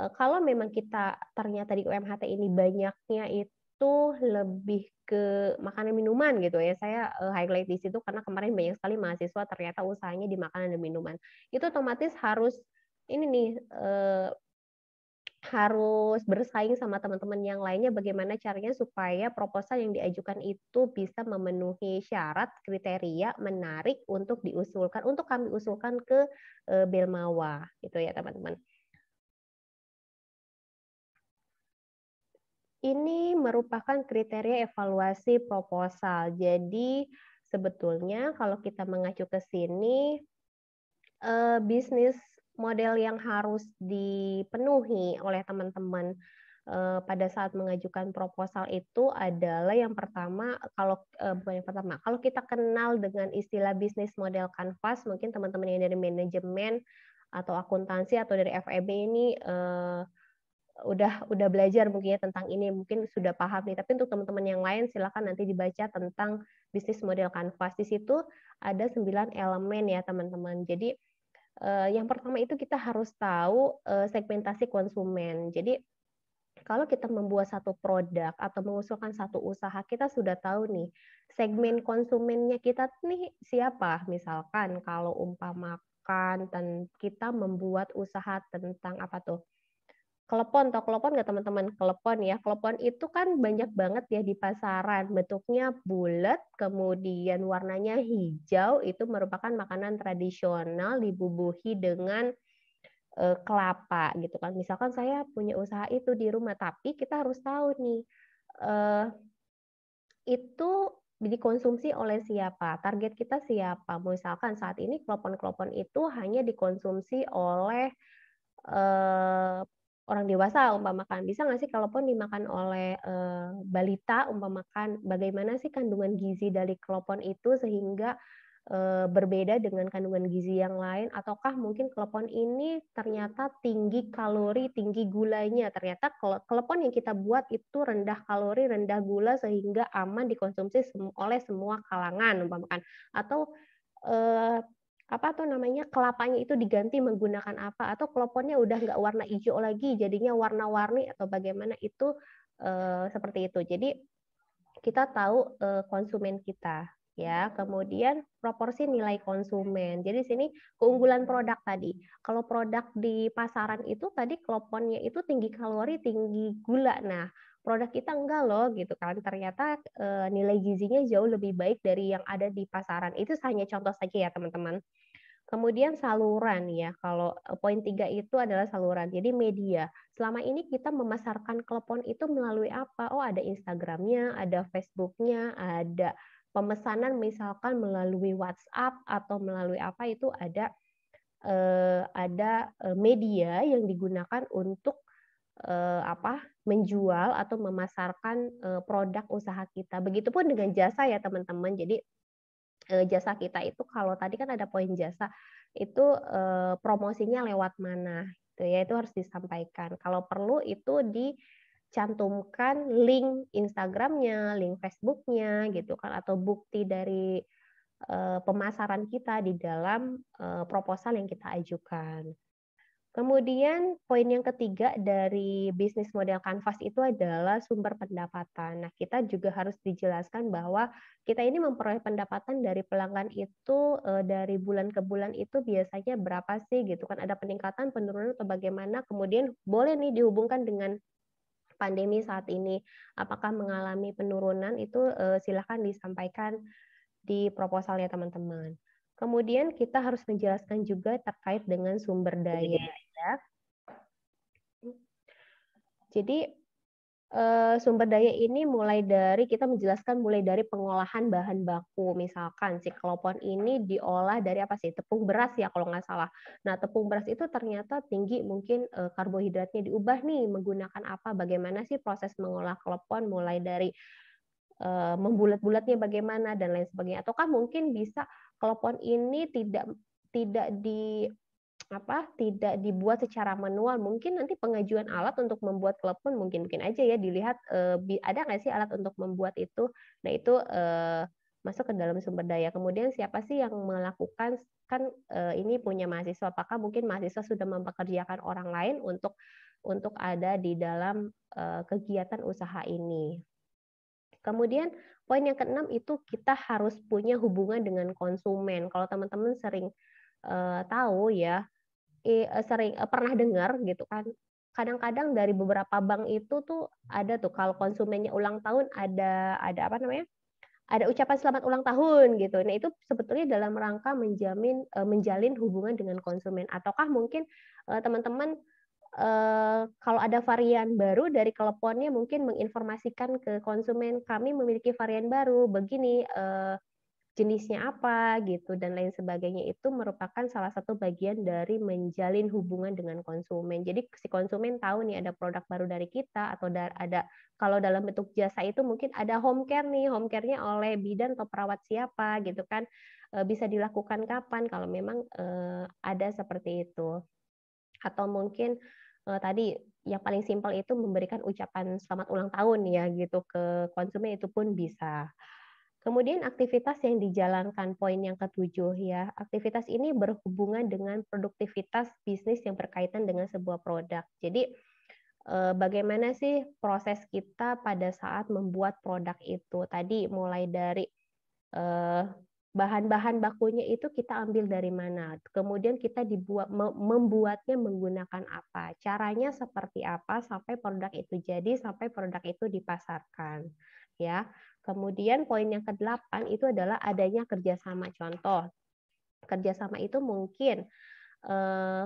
eh, kalau memang kita ternyata di UMHT ini banyaknya itu lebih ke makanan minuman gitu ya. Saya eh, highlight di situ karena kemarin banyak sekali mahasiswa ternyata usahanya di makanan dan minuman. Itu otomatis harus ini nih eh, harus bersaing sama teman-teman yang lainnya bagaimana caranya supaya proposal yang diajukan itu bisa memenuhi syarat kriteria menarik untuk diusulkan untuk kami usulkan ke eh, Belmawa gitu ya teman-teman. Ini merupakan kriteria evaluasi proposal. Jadi sebetulnya kalau kita mengacu ke sini eh, bisnis model yang harus dipenuhi oleh teman-teman uh, pada saat mengajukan proposal itu adalah yang pertama kalau uh, bukan yang pertama kalau kita kenal dengan istilah bisnis model kanvas mungkin teman-teman yang dari manajemen atau akuntansi atau dari FEB ini uh, udah udah belajar mungkin ya tentang ini mungkin sudah paham nih. Tapi untuk teman-teman yang lain silakan nanti dibaca tentang bisnis model kanvas. Di situ ada sembilan elemen ya teman-teman. Jadi yang pertama itu kita harus tahu segmentasi konsumen jadi kalau kita membuat satu produk atau mengusulkan satu usaha, kita sudah tahu nih segmen konsumennya kita nih siapa. Misalkan kalau umpamakan kita membuat usaha tentang apa tuh? Klepon, tau klepon nggak teman-teman? Klepon ya, klepon itu kan banyak banget ya di pasaran. Bentuknya bulat, kemudian warnanya hijau, itu merupakan makanan tradisional dibubuhi dengan uh, kelapa gitu kan. Misalkan saya punya usaha itu di rumah, tapi kita harus tahu nih uh, itu dikonsumsi oleh siapa, target kita siapa. Misalkan saat ini kelopon-kelopon itu hanya dikonsumsi oleh uh, orang dewasa umpamakan bisa nggak sih kelopon dimakan oleh uh, balita umpamakan bagaimana sih kandungan gizi dari kelopon itu sehingga Eh, berbeda dengan kandungan gizi yang lain ataukah mungkin klepon ini ternyata tinggi kalori, tinggi gulanya. Ternyata klepon yang kita buat itu rendah kalori, rendah gula sehingga aman dikonsumsi oleh semua kalangan umpamakan. Atau eh, apa tuh namanya kelapanya itu diganti menggunakan apa atau kleponnya udah nggak warna hijau lagi jadinya warna-warni atau bagaimana itu eh, seperti itu. Jadi kita tahu eh, konsumen kita ya. Kemudian proporsi nilai konsumen. Jadi sini keunggulan produk tadi. Kalau produk di pasaran itu tadi kloponnya itu tinggi kalori tinggi gula. Nah produk kita enggak loh gitu kan ternyata e, nilai gizinya jauh lebih baik dari yang ada di pasaran itu hanya contoh saja ya teman-teman Kemudian saluran ya, kalau poin tiga itu adalah saluran. Jadi media. Selama ini kita memasarkan klepon itu melalui apa? Oh ada Instagramnya, ada Facebooknya, ada pemesanan misalkan melalui WhatsApp atau melalui apa itu ada ada media yang digunakan untuk eh, apa menjual atau memasarkan eh, produk usaha kita. Begitupun dengan jasa ya teman-teman. Jadi eh, jasa kita itu kalau tadi kan ada poin jasa itu eh, promosinya lewat mana itu ya itu harus disampaikan. Kalau perlu itu di cantumkan link Instagramnya, link Facebooknya gitu kan, atau bukti dari uh, pemasaran kita di dalam uh, proposal yang kita ajukan. Kemudian poin yang ketiga dari bisnis model kanvas itu adalah sumber pendapatan. Nah, kita juga harus dijelaskan bahwa kita ini memperoleh pendapatan dari pelanggan itu eh, dari bulan ke bulan itu biasanya berapa sih gitu kan ada peningkatan, penurunan atau bagaimana. Kemudian boleh nih dihubungkan dengan pandemi saat ini apakah mengalami penurunan itu uh, silahkan disampaikan di proposalnya teman-teman. Kemudian kita harus menjelaskan juga terkait dengan sumber daya Jadi Eh, sumber daya ini mulai dari kita menjelaskan mulai dari pengolahan bahan baku. Misalkan si kelopon ini diolah dari apa sih? Tepung beras ya kalau nggak salah. Nah tepung beras itu ternyata tinggi mungkin uh, karbohidratnya diubah nih menggunakan apa? Bagaimana sih proses mengolah kelopon? Mulai dari uh, membulat-bulatnya bagaimana dan lain sebagainya. Ataukah mungkin bisa kelopon ini tidak tidak di apa tidak dibuat secara manual. Mungkin nanti pengajuan alat untuk membuat telepon mungkin mungkin aja ya dilihat eh, ada nggak sih alat untuk membuat itu? Nah itu eh, masuk ke dalam sumber daya. Kemudian siapa sih yang melakukan kan eh, ini punya mahasiswa. Apakah mungkin mahasiswa sudah mempekerjakan orang lain untuk untuk ada di dalam eh, kegiatan usaha ini? Kemudian poin yang keenam itu kita harus punya hubungan dengan konsumen. Kalau teman-teman sering uh, tahu ya sering uh, pernah dengar gitu kan kadang-kadang dari beberapa bank itu tuh ada tuh kalau konsumennya ulang tahun ada ada apa namanya ada ucapan selamat ulang tahun gitu. Nah itu sebetulnya dalam rangka menjamin uh, menjalin hubungan dengan konsumen ataukah mungkin teman-teman kalau ada varian baru dari teleponnya mungkin menginformasikan ke konsumen kami memiliki varian baru begini jenisnya apa gitu dan lain sebagainya itu merupakan salah satu bagian dari menjalin hubungan dengan konsumen. Jadi si konsumen tahu nih ada produk baru dari kita atau ada kalau dalam bentuk jasa itu mungkin ada home care nih, home care-nya oleh bidan atau perawat siapa gitu kan. E, bisa dilakukan kapan kalau memang e, ada seperti itu. Atau mungkin e, tadi yang paling simpel itu memberikan ucapan selamat ulang tahun ya gitu ke konsumen itu pun bisa. Kemudian aktivitas yang dijalankan poin yang ketujuh ya. Aktivitas ini berhubungan dengan produktivitas bisnis yang berkaitan dengan sebuah produk. Jadi eh, bagaimana sih proses kita pada saat membuat produk itu? Tadi mulai dari eh, bahan-bahan bakunya itu kita ambil dari mana? Kemudian kita dibuat membuatnya menggunakan apa? Caranya seperti apa sampai produk itu jadi sampai produk itu dipasarkan ya. Kemudian poin yang ke-8 itu adalah adanya kerjasama. Contoh, kerjasama itu mungkin eh,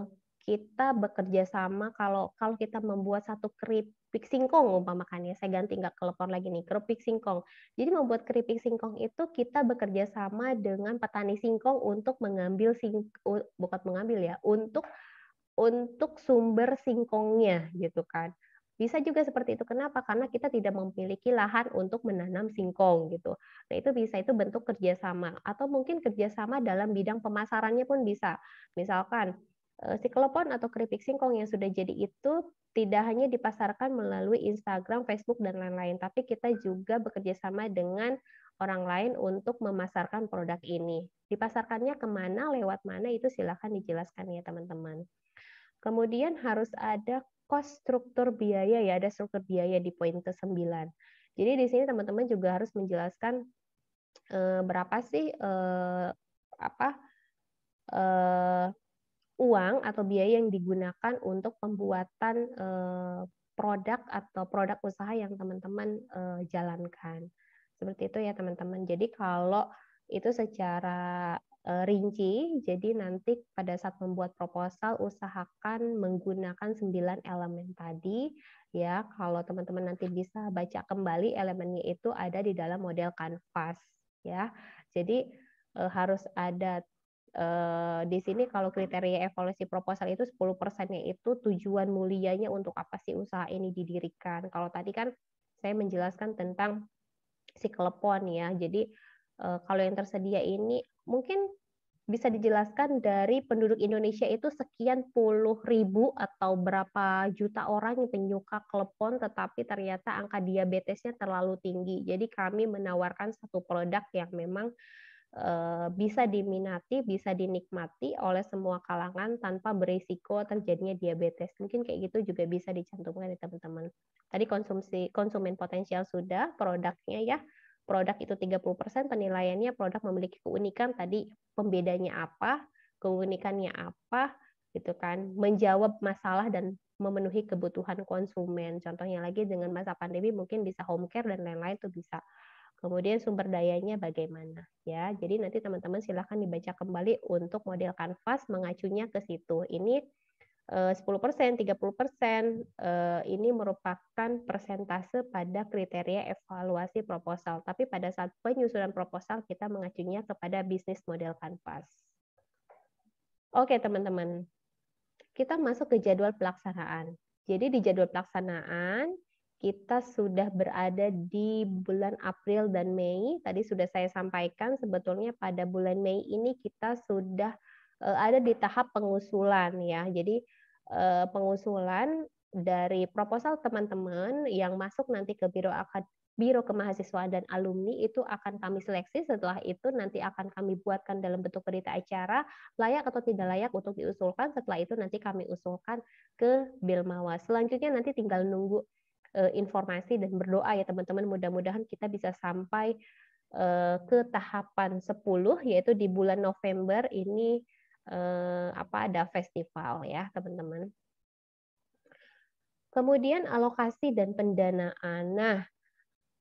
kita bekerja sama kalau kalau kita membuat satu keripik singkong umpamakan ya saya ganti nggak kelepon lagi nih keripik singkong jadi membuat keripik singkong itu kita bekerja sama dengan petani singkong untuk mengambil sing bukan mengambil ya untuk untuk sumber singkongnya gitu kan bisa juga seperti itu. Kenapa? Karena kita tidak memiliki lahan untuk menanam singkong gitu. Nah itu bisa itu bentuk kerjasama atau mungkin kerjasama dalam bidang pemasarannya pun bisa. Misalkan eh, si kelepon atau keripik singkong yang sudah jadi itu tidak hanya dipasarkan melalui Instagram, Facebook dan lain-lain, tapi kita juga bekerja sama dengan orang lain untuk memasarkan produk ini. Dipasarkannya ke mana, lewat mana itu silahkan dijelaskan ya teman-teman. Kemudian harus ada cost struktur biaya ya, ada struktur biaya di poin ke-9. Jadi di sini teman-teman juga harus menjelaskan eh, berapa sih eh, apa eh, uang atau biaya yang digunakan untuk pembuatan eh, produk atau produk usaha yang teman-teman eh, jalankan. Seperti itu ya teman-teman. Jadi kalau itu secara rinci. Jadi nanti pada saat membuat proposal usahakan menggunakan sembilan elemen tadi ya. Kalau teman-teman nanti bisa baca kembali elemennya itu ada di dalam model kanvas ya. Jadi eh, harus ada eh, di sini kalau kriteria evaluasi proposal itu 10 persennya itu tujuan mulianya untuk apa sih usaha ini didirikan. Kalau tadi kan saya menjelaskan tentang si klepon ya. Jadi kalau yang tersedia ini mungkin bisa dijelaskan dari penduduk Indonesia itu sekian puluh ribu atau berapa juta orang yang penyuka klepon tetapi ternyata angka diabetesnya terlalu tinggi. Jadi kami menawarkan satu produk yang memang eh, bisa diminati, bisa dinikmati oleh semua kalangan tanpa berisiko terjadinya diabetes. Mungkin kayak gitu juga bisa dicantumkan di teman-teman. Tadi konsumsi konsumen potensial sudah, produknya ya produk itu 30%, penilaiannya produk memiliki keunikan tadi pembedanya apa, keunikannya apa, gitu kan, menjawab masalah dan memenuhi kebutuhan konsumen. Contohnya lagi dengan masa pandemi mungkin bisa home care dan lain-lain tuh bisa. Kemudian sumber dayanya bagaimana ya. Jadi nanti teman-teman silahkan dibaca kembali untuk model kanvas mengacunya ke situ. Ini 10%, eh, 30% eh, ini merupakan persentase pada kriteria evaluasi proposal. Tapi pada saat penyusunan proposal kita mengacunya kepada bisnis model kanvas. Oke, teman-teman. Kita masuk ke jadwal pelaksanaan. Jadi di jadwal pelaksanaan kita sudah berada di bulan April dan Mei. Tadi sudah saya sampaikan sebetulnya pada bulan Mei ini kita sudah eh, ada di tahap pengusulan ya. Jadi pengusulan dari proposal teman-teman yang masuk nanti ke biro akad biro kemahasiswaan dan alumni itu akan kami seleksi. Setelah itu nanti akan kami buatkan dalam bentuk berita acara layak atau tidak layak untuk diusulkan. Setelah itu nanti kami usulkan ke Bilmawa selanjutnya nanti tinggal nunggu uh, informasi dan berdoa ya teman-teman. Mudah-mudahan kita bisa sampai uh, ke tahapan 10 yaitu di bulan November ini eh, apa ada festival ya teman-teman. Kemudian alokasi dan pendanaan. Nah,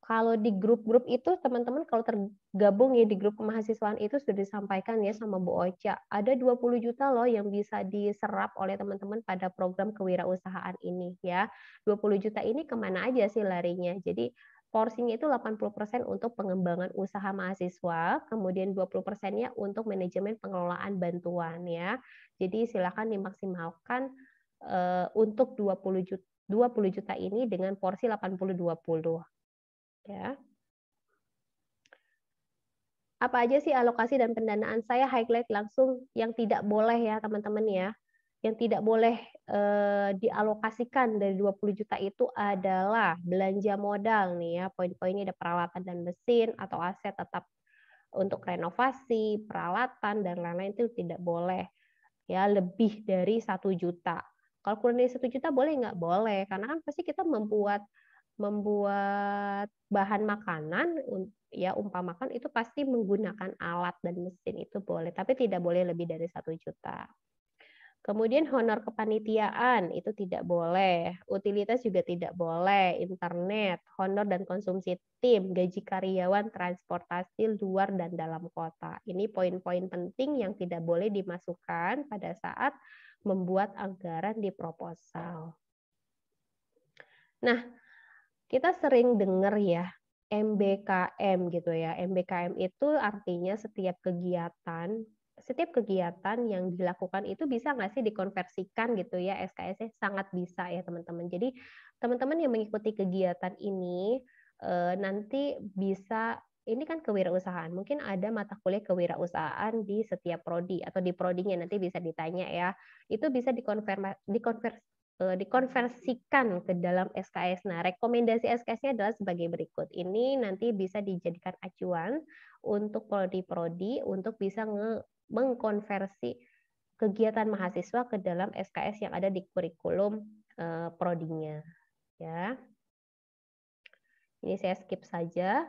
kalau di grup-grup itu teman-teman kalau tergabung ya di grup kemahasiswaan itu sudah disampaikan ya sama Bu Ocha, ada 20 juta loh yang bisa diserap oleh teman-teman pada program kewirausahaan ini ya. 20 juta ini ke mana aja sih larinya? Jadi porsinya itu 80% untuk pengembangan usaha mahasiswa, kemudian 20%-nya untuk manajemen pengelolaan bantuan ya. Jadi silakan dimaksimalkan uh, untuk 20 juta 20 juta ini dengan porsi 80 20. Ya. Apa aja sih alokasi dan pendanaan? Saya highlight langsung yang tidak boleh ya, teman-teman ya yang tidak boleh eh, dialokasikan dari 20 juta itu adalah belanja modal nih ya. Poin-poinnya ada peralatan dan mesin atau aset tetap untuk renovasi, peralatan dan lain-lain itu tidak boleh ya lebih dari satu juta. Kalau kurang dari satu juta boleh nggak? Boleh, karena kan pasti kita membuat membuat bahan makanan ya umpamakan itu pasti menggunakan alat dan mesin itu boleh, tapi tidak boleh lebih dari satu juta. Kemudian honor kepanitiaan itu tidak boleh, utilitas juga tidak boleh, internet, honor dan konsumsi tim, gaji karyawan, transportasi luar dan dalam kota. Ini poin-poin penting yang tidak boleh dimasukkan pada saat membuat anggaran di proposal. Nah, kita sering dengar ya MBKM gitu ya. MBKM itu artinya setiap kegiatan setiap kegiatan yang dilakukan itu bisa nggak sih dikonversikan gitu ya SKS sangat bisa ya teman-teman. Jadi teman-teman yang mengikuti kegiatan ini eh, nanti bisa ini kan kewirausahaan. Mungkin ada mata kuliah kewirausahaan di setiap prodi atau di prodinya nanti bisa ditanya ya. Itu bisa dikonver dikonver eh, dikonversikan ke dalam SKS. Nah, rekomendasi SKS-nya adalah sebagai berikut. Ini nanti bisa dijadikan acuan untuk prodi-prodi untuk bisa mengkonversi kegiatan mahasiswa ke dalam SKS yang ada di kurikulum uh, prodinya ya. Ini saya skip saja.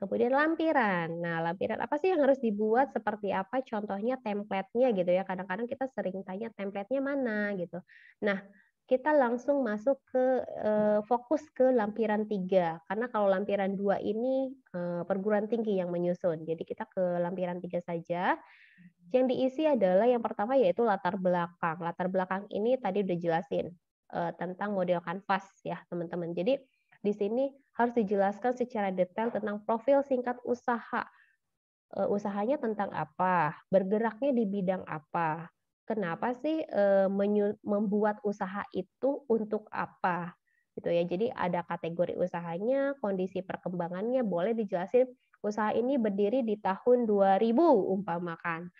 Kemudian lampiran. Nah, lampiran apa sih yang harus dibuat seperti apa? Contohnya template-nya gitu ya. Kadang-kadang kita sering tanya template-nya mana gitu. Nah, kita langsung masuk ke uh, fokus ke lampiran tiga karena kalau lampiran dua ini uh, perguruan tinggi yang menyusun. Jadi kita ke lampiran tiga saja. Yang diisi adalah yang pertama yaitu latar belakang. Latar belakang ini tadi udah jelasin uh, tentang model kanvas ya, teman-teman. Jadi di sini harus dijelaskan secara detail tentang profil singkat usaha. Usahanya tentang apa? Bergeraknya di bidang apa? Kenapa sih uh, membuat usaha itu untuk apa? Gitu ya. Jadi ada kategori usahanya, kondisi perkembangannya boleh dijelasin usaha ini berdiri di tahun 2000 umpamakan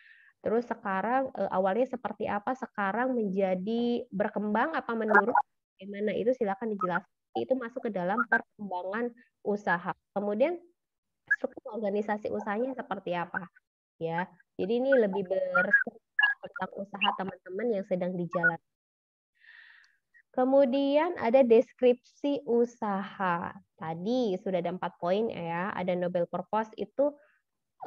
Terus sekarang eh, awalnya seperti apa, sekarang menjadi berkembang apa menurut bagaimana itu silakan dijelaskan. Itu masuk ke dalam perkembangan usaha. Kemudian struktur organisasi usahanya seperti apa, ya. Jadi ini lebih bercerita tentang usaha teman-teman yang sedang dijalankan. Kemudian ada deskripsi usaha. Tadi sudah ada empat poin ya. Ada Nobel Purpose itu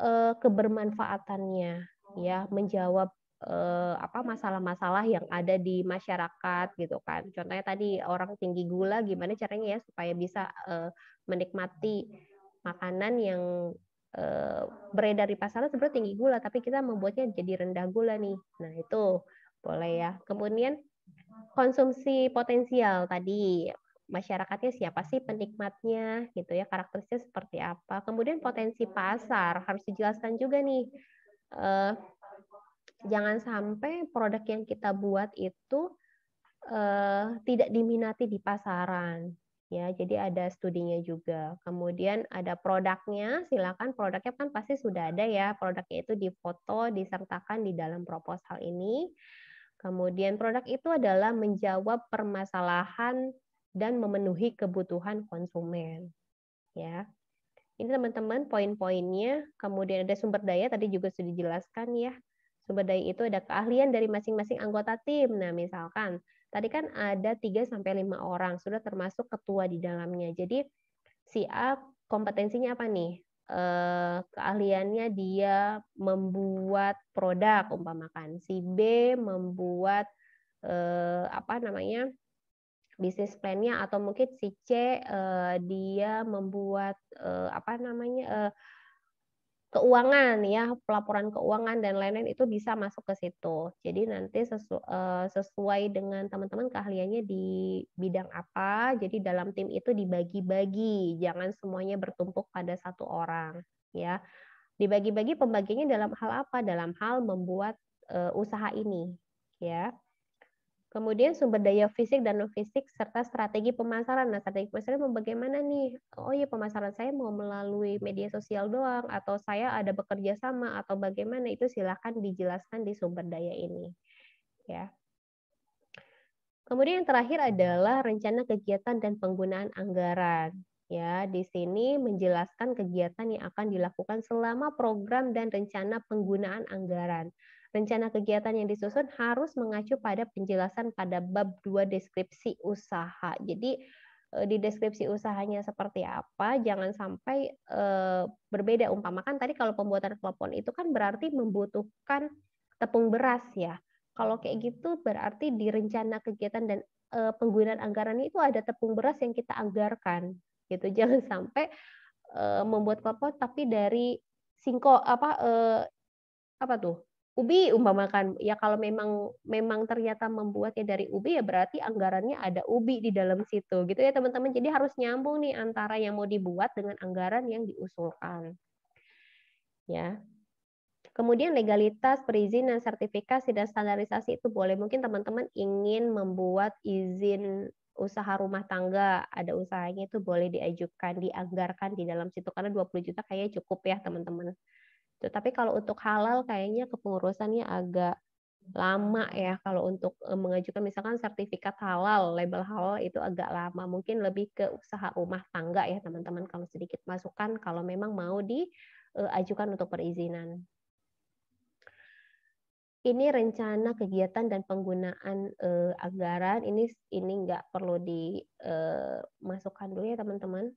eh, kebermanfaatannya ya menjawab eh, apa masalah-masalah yang ada di masyarakat gitu kan. Contohnya tadi orang tinggi gula gimana caranya ya supaya bisa eh, menikmati makanan yang beredar di pasaran sebenarnya tinggi gula tapi kita membuatnya jadi rendah gula nih. Nah, itu boleh ya. Kemudian konsumsi potensial tadi masyarakatnya siapa sih penikmatnya gitu ya karakteristiknya seperti apa kemudian potensi pasar harus dijelaskan juga nih uh, jangan sampai produk yang kita buat itu uh, tidak diminati di pasaran ya jadi ada studinya juga kemudian ada produknya silakan produknya kan pasti sudah ada ya produknya itu difoto disertakan di dalam proposal ini kemudian produk itu adalah menjawab permasalahan dan memenuhi kebutuhan konsumen ya ini teman-teman poin-poinnya. Kemudian ada sumber daya, tadi juga sudah dijelaskan ya. Sumber daya itu ada keahlian dari masing-masing anggota tim. Nah, misalkan tadi kan ada 3 sampai 5 orang, sudah termasuk ketua di dalamnya. Jadi si A kompetensinya apa nih? Eh, keahliannya dia membuat produk umpamakan. Si B membuat eh, apa namanya? bisnis plan-nya atau mungkin si C uh, dia membuat apa namanya keuangan ya, pelaporan keuangan dan lain-lain itu bisa masuk ke situ. Jadi nanti sesu, uh, sesuai dengan teman-teman keahliannya di bidang apa, jadi dalam tim itu dibagi-bagi, jangan semuanya bertumpuk pada satu orang ya. Dibagi-bagi pembagiannya dalam hal apa? Dalam hal membuat uh, usaha ini ya. Kemudian sumber daya fisik dan non fisik serta strategi pemasaran. Nah, strategi pemasaran mau bagaimana nih? Oh iya, pemasaran saya mau melalui media sosial doang atau saya ada bekerja sama atau bagaimana itu silahkan dijelaskan di sumber daya ini. Ya. Kemudian yang terakhir adalah rencana kegiatan dan penggunaan anggaran. Ya, di sini menjelaskan kegiatan yang akan dilakukan selama program dan rencana penggunaan anggaran. Rencana kegiatan yang disusun harus mengacu pada penjelasan pada bab 2 deskripsi usaha. Jadi eh, di deskripsi usahanya seperti apa, jangan sampai eh, berbeda. Umpamakan tadi kalau pembuatan telepon itu kan berarti membutuhkan tepung beras ya. Kalau kayak gitu berarti di rencana kegiatan dan eh, penggunaan anggaran itu ada tepung beras yang kita anggarkan gitu. Jangan sampai membuat telepon tapi dari singko apa apa tuh ubi umpamakan ya kalau memang memang ternyata membuatnya dari ubi ya berarti anggarannya ada ubi di dalam situ gitu ya teman-teman. Jadi harus nyambung nih antara yang mau dibuat dengan anggaran yang diusulkan ya. Kemudian legalitas perizinan sertifikasi dan standarisasi itu boleh. Mungkin teman-teman ingin membuat izin usaha rumah tangga ada usahanya itu boleh diajukan dianggarkan di dalam situ karena 20 juta kayaknya cukup ya teman-teman Gitu. Tapi kalau untuk halal kayaknya kepengurusannya agak lama ya kalau untuk eh, mengajukan misalkan sertifikat halal, label halal itu agak lama. Mungkin lebih ke usaha rumah tangga ya teman-teman kalau sedikit masukan kalau memang mau diajukan untuk perizinan. Ini rencana kegiatan dan penggunaan eh, anggaran ini ini nggak perlu dimasukkan eh, dulu ya teman-teman.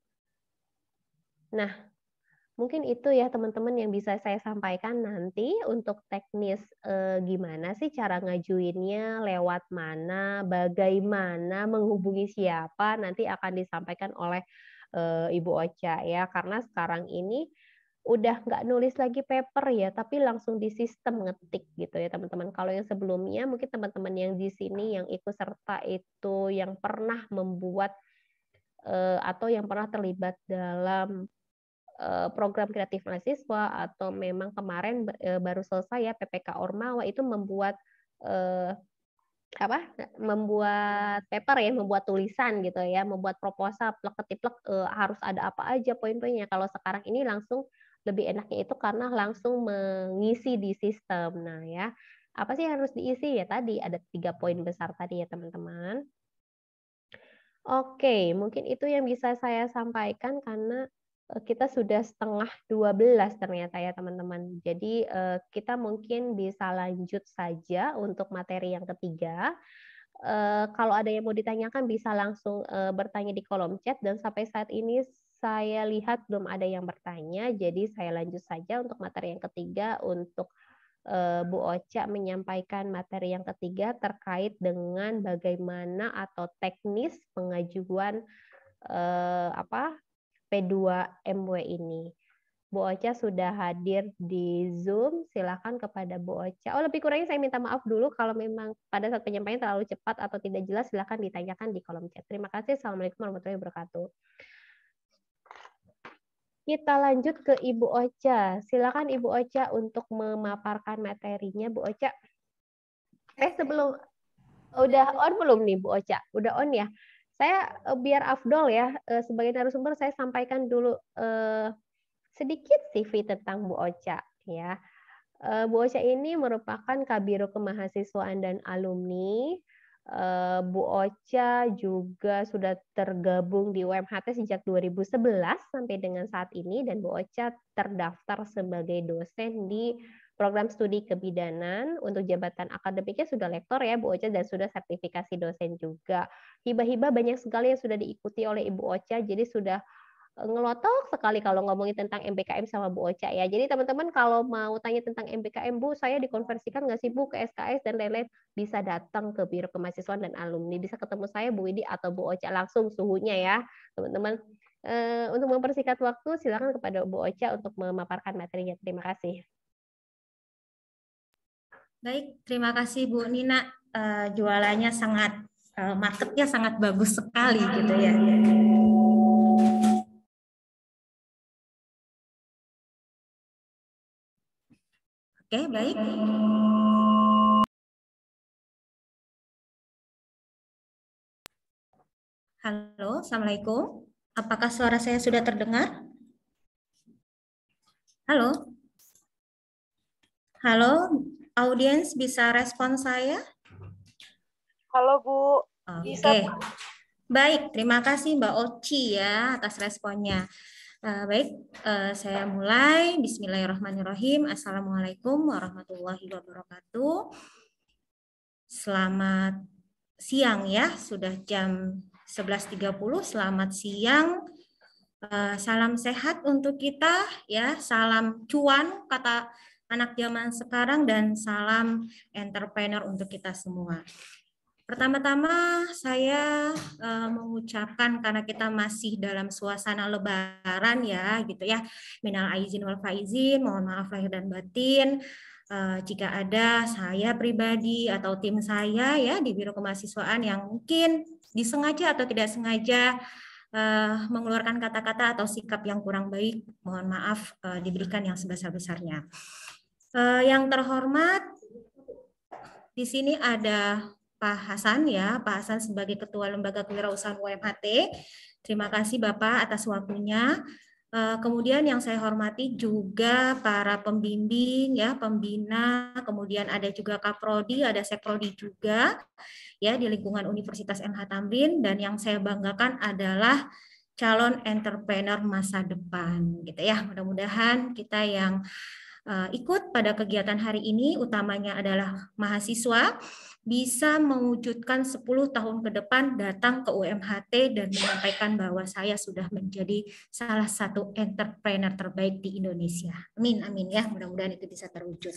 Nah, Mungkin itu ya teman-teman yang bisa saya sampaikan nanti untuk teknis eh, gimana sih cara ngajuinnya, lewat mana, bagaimana, menghubungi siapa, nanti akan disampaikan oleh eh, Ibu Ocha ya. Karena sekarang ini udah nggak nulis lagi paper ya, tapi langsung di sistem ngetik gitu ya teman-teman. Kalau yang sebelumnya mungkin teman-teman yang di sini yang ikut serta itu yang pernah membuat eh, atau yang pernah terlibat dalam program kreatif mahasiswa atau memang kemarin eh, baru selesai ya PPK Ormawa itu membuat eh, apa membuat paper ya membuat tulisan gitu ya membuat proposal plek ketiplek harus ada apa aja poin-poinnya. Kalau sekarang ini langsung lebih enaknya itu karena langsung mengisi di sistem. Nah ya apa sih yang harus diisi? Ya tadi ada tiga poin besar tadi ya teman-teman. Oke, mungkin itu yang bisa saya sampaikan karena Eh, kita sudah setengah 12 ternyata ya teman-teman. Jadi eh, kita mungkin bisa lanjut saja untuk materi yang ketiga. Eh, kalau ada yang mau ditanyakan bisa langsung bertanya di kolom chat dan sampai saat ini saya lihat belum ada yang bertanya. Jadi saya lanjut saja untuk materi yang ketiga untuk Bu Ocha menyampaikan materi yang ketiga terkait dengan bagaimana atau teknis pengajuan apa P2MW ini. Bu Ocha sudah hadir di Zoom. Silakan kepada Bu Ocha. Oh, lebih kurangnya saya minta maaf dulu kalau memang pada saat penyampaian terlalu cepat atau tidak jelas, silakan ditanyakan di kolom chat. Terima kasih. Assalamualaikum warahmatullahi wabarakatuh. Kita lanjut ke Ibu Ocha. Silakan Ibu Ocha untuk memaparkan materinya, Bu Ocha. Eh, sebelum udah on belum nih Bu Ocha? Udah on ya? Saya uh, biar afdol ya uh, sebagai narasumber saya sampaikan dulu uh, sedikit CV tentang Bu Ocha ya. Uh, Bu Ocha ini merupakan kabiro kemahasiswaan dan alumni. Bu Ocha juga sudah tergabung di UMHT sejak 2011 sampai dengan saat ini dan Bu Ocha terdaftar sebagai dosen di program studi kebidanan untuk jabatan akademiknya sudah lektor ya Bu Ocha dan sudah sertifikasi dosen juga. Hibah-hibah banyak sekali yang sudah diikuti oleh Ibu Ocha jadi sudah e, ngelotok sekali kalau ngomongin tentang MBKM sama Bu Ocha ya. Jadi teman-teman kalau mau tanya tentang MBKM Bu, saya dikonversikan nggak sih Bu ke SKS dan lain-lain, bisa datang ke Biro Kemahasiswaan dan Alumni, bisa ketemu saya Bu Widi atau Bu Ocha langsung suhunya ya teman-teman Uh, untuk mempersingkat waktu, silakan kepada Bu Ocha untuk memaparkan materinya. Terima kasih. Baik, terima kasih Bu Nina. Uh, jualannya sangat, uh, marketnya sangat bagus sekali gitu ya. Oke, baik. Halo, Assalamualaikum. Apakah suara saya sudah terdengar? Halo? Halo, audiens bisa respon saya? Halo, Bu. Oke. Okay. Baik, terima kasih Mbak Oci ya atas responnya. Uh, baik, uh, saya mulai. Bismillahirrahmanirrahim. Assalamualaikum warahmatullahi wabarakatuh. Selamat siang ya, sudah jam 11.30. Selamat siang. Uh, salam sehat untuk kita ya. Salam cuan kata anak zaman sekarang dan salam entrepreneur untuk kita semua. Pertama-tama saya uh, mengucapkan karena kita masih dalam suasana lebaran ya gitu ya. Minal aizin wal faizin, mohon maaf lahir dan batin. Uh, jika ada saya pribadi atau tim saya ya di Biro Kemahasiswaan yang mungkin disengaja atau tidak sengaja uh, mengeluarkan kata-kata atau sikap yang kurang baik, mohon maaf diberikan yang sebesar-besarnya. Uh, yang terhormat, di sini ada Pak Hasan ya, Pak Hasan sebagai Ketua Lembaga Kewirausahaan UMHT. Terima kasih Bapak atas waktunya. Kemudian yang saya hormati juga para pembimbing ya, pembina, kemudian ada juga Kaprodi, ada Sekprodi juga ya di lingkungan Universitas MH Tamrin dan yang saya banggakan adalah calon entrepreneur masa depan gitu ya. Mudah-mudahan kita yang ikut pada kegiatan hari ini utamanya adalah mahasiswa bisa mewujudkan 10 tahun ke depan datang ke UMHT dan menyampaikan bahwa saya sudah menjadi salah satu entrepreneur terbaik di Indonesia. Amin, amin ya. Mudah-mudahan itu bisa terwujud.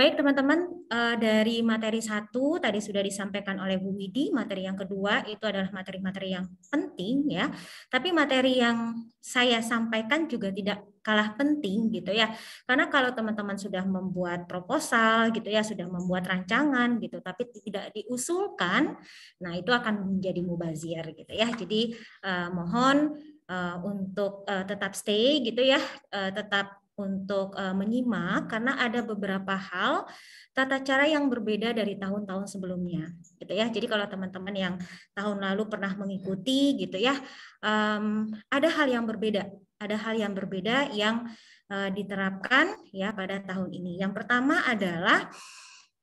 Baik teman-teman, uh, dari materi satu tadi sudah disampaikan oleh Bu Widi, materi yang kedua itu adalah materi-materi yang penting ya. Tapi materi yang saya sampaikan juga tidak kalah penting gitu ya. Karena kalau teman-teman sudah membuat proposal gitu ya, sudah membuat rancangan gitu, tapi tidak diusulkan, nah itu akan menjadi mubazir gitu ya. Jadi uh, mohon uh, untuk tetap stay gitu ya, tetap untuk uh, menyimak karena ada beberapa hal tata cara yang berbeda dari tahun-tahun sebelumnya gitu ya. Jadi kalau teman-teman yang tahun lalu pernah mengikuti gitu ya um, ada hal yang berbeda ada hal yang berbeda yang uh, diterapkan ya pada tahun ini. Yang pertama adalah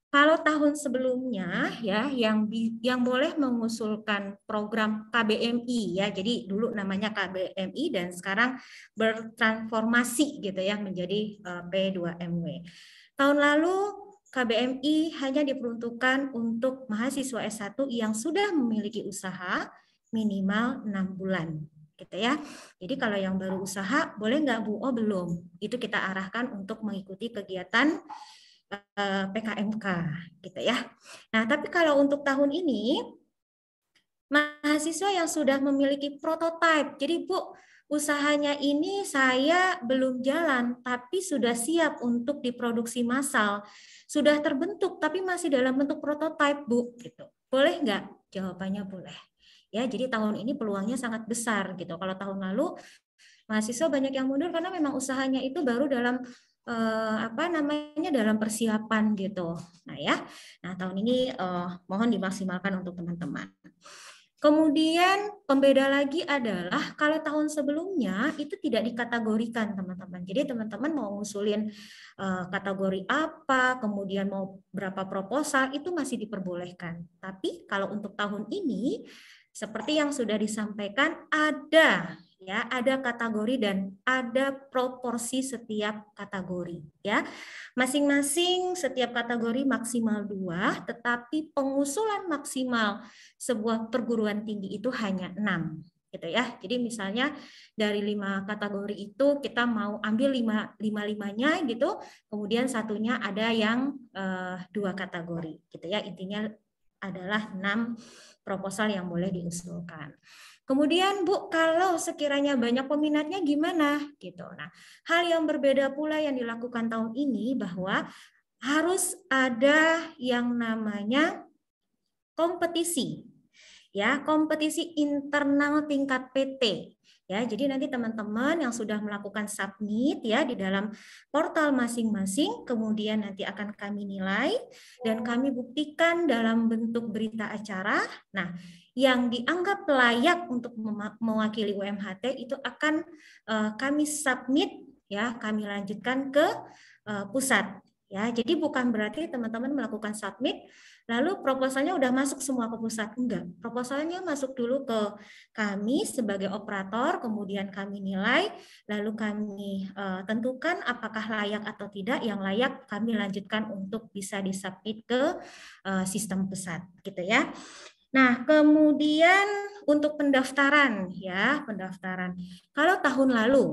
kalau tahun sebelumnya ya yang yang boleh mengusulkan program KBMI ya, jadi dulu namanya KBMI dan sekarang bertransformasi gitu ya menjadi eh, P2MW. Tahun lalu KBMI hanya diperuntukkan untuk mahasiswa S1 yang sudah memiliki usaha minimal enam bulan gitu ya. Jadi kalau yang baru usaha boleh nggak Bu? Oh belum. Itu kita arahkan untuk mengikuti kegiatan Eh, PKMK gitu ya. Nah, tapi kalau untuk tahun ini mahasiswa yang sudah memiliki prototipe. Jadi Bu, usahanya ini saya belum jalan tapi sudah siap untuk diproduksi massal. Sudah terbentuk tapi masih dalam bentuk prototipe, Bu, gitu. Boleh nggak? Jawabannya boleh. Ya, jadi tahun ini peluangnya sangat besar gitu. Kalau tahun lalu mahasiswa banyak yang mundur karena memang usahanya itu baru dalam eh, apa namanya dalam persiapan gitu. Nah ya, nah tahun ini eh, mohon dimaksimalkan untuk teman-teman. Kemudian pembeda lagi adalah kalau tahun sebelumnya itu tidak dikategorikan teman-teman. Jadi teman-teman mau ngusulin uh, kategori apa, kemudian mau berapa proposal itu masih diperbolehkan. Tapi kalau untuk tahun ini seperti yang sudah disampaikan ada ya ada kategori dan ada proporsi setiap kategori ya. Masing-masing setiap kategori maksimal dua tetapi pengusulan maksimal sebuah perguruan tinggi itu hanya enam gitu ya. Jadi misalnya dari lima kategori itu kita mau ambil lima lima limanya gitu kemudian satunya ada yang uh, dua kategori gitu ya. Intinya adalah enam proposal yang boleh diusulkan. Kemudian Bu, kalau sekiranya banyak peminatnya gimana? Gitu. Nah, hal yang berbeda pula yang dilakukan tahun ini bahwa harus ada yang namanya kompetisi. Ya, kompetisi internal tingkat PT. Ya, jadi nanti teman-teman yang sudah melakukan submit ya di dalam portal masing-masing, kemudian nanti akan kami nilai dan kami buktikan dalam bentuk berita acara. Nah, yang dianggap layak untuk mewakili UMHT itu akan uh, kami submit ya, kami lanjutkan ke uh, pusat ya. Jadi bukan berarti teman-teman melakukan submit Lalu proposalnya udah masuk semua ke pusat? Enggak. Proposalnya masuk dulu ke kami sebagai operator, kemudian kami nilai, lalu kami uh, tentukan apakah layak atau tidak. Yang layak kami lanjutkan untuk bisa disubmit ke uh, sistem pusat, gitu ya. Nah, kemudian untuk pendaftaran ya, pendaftaran. Kalau tahun lalu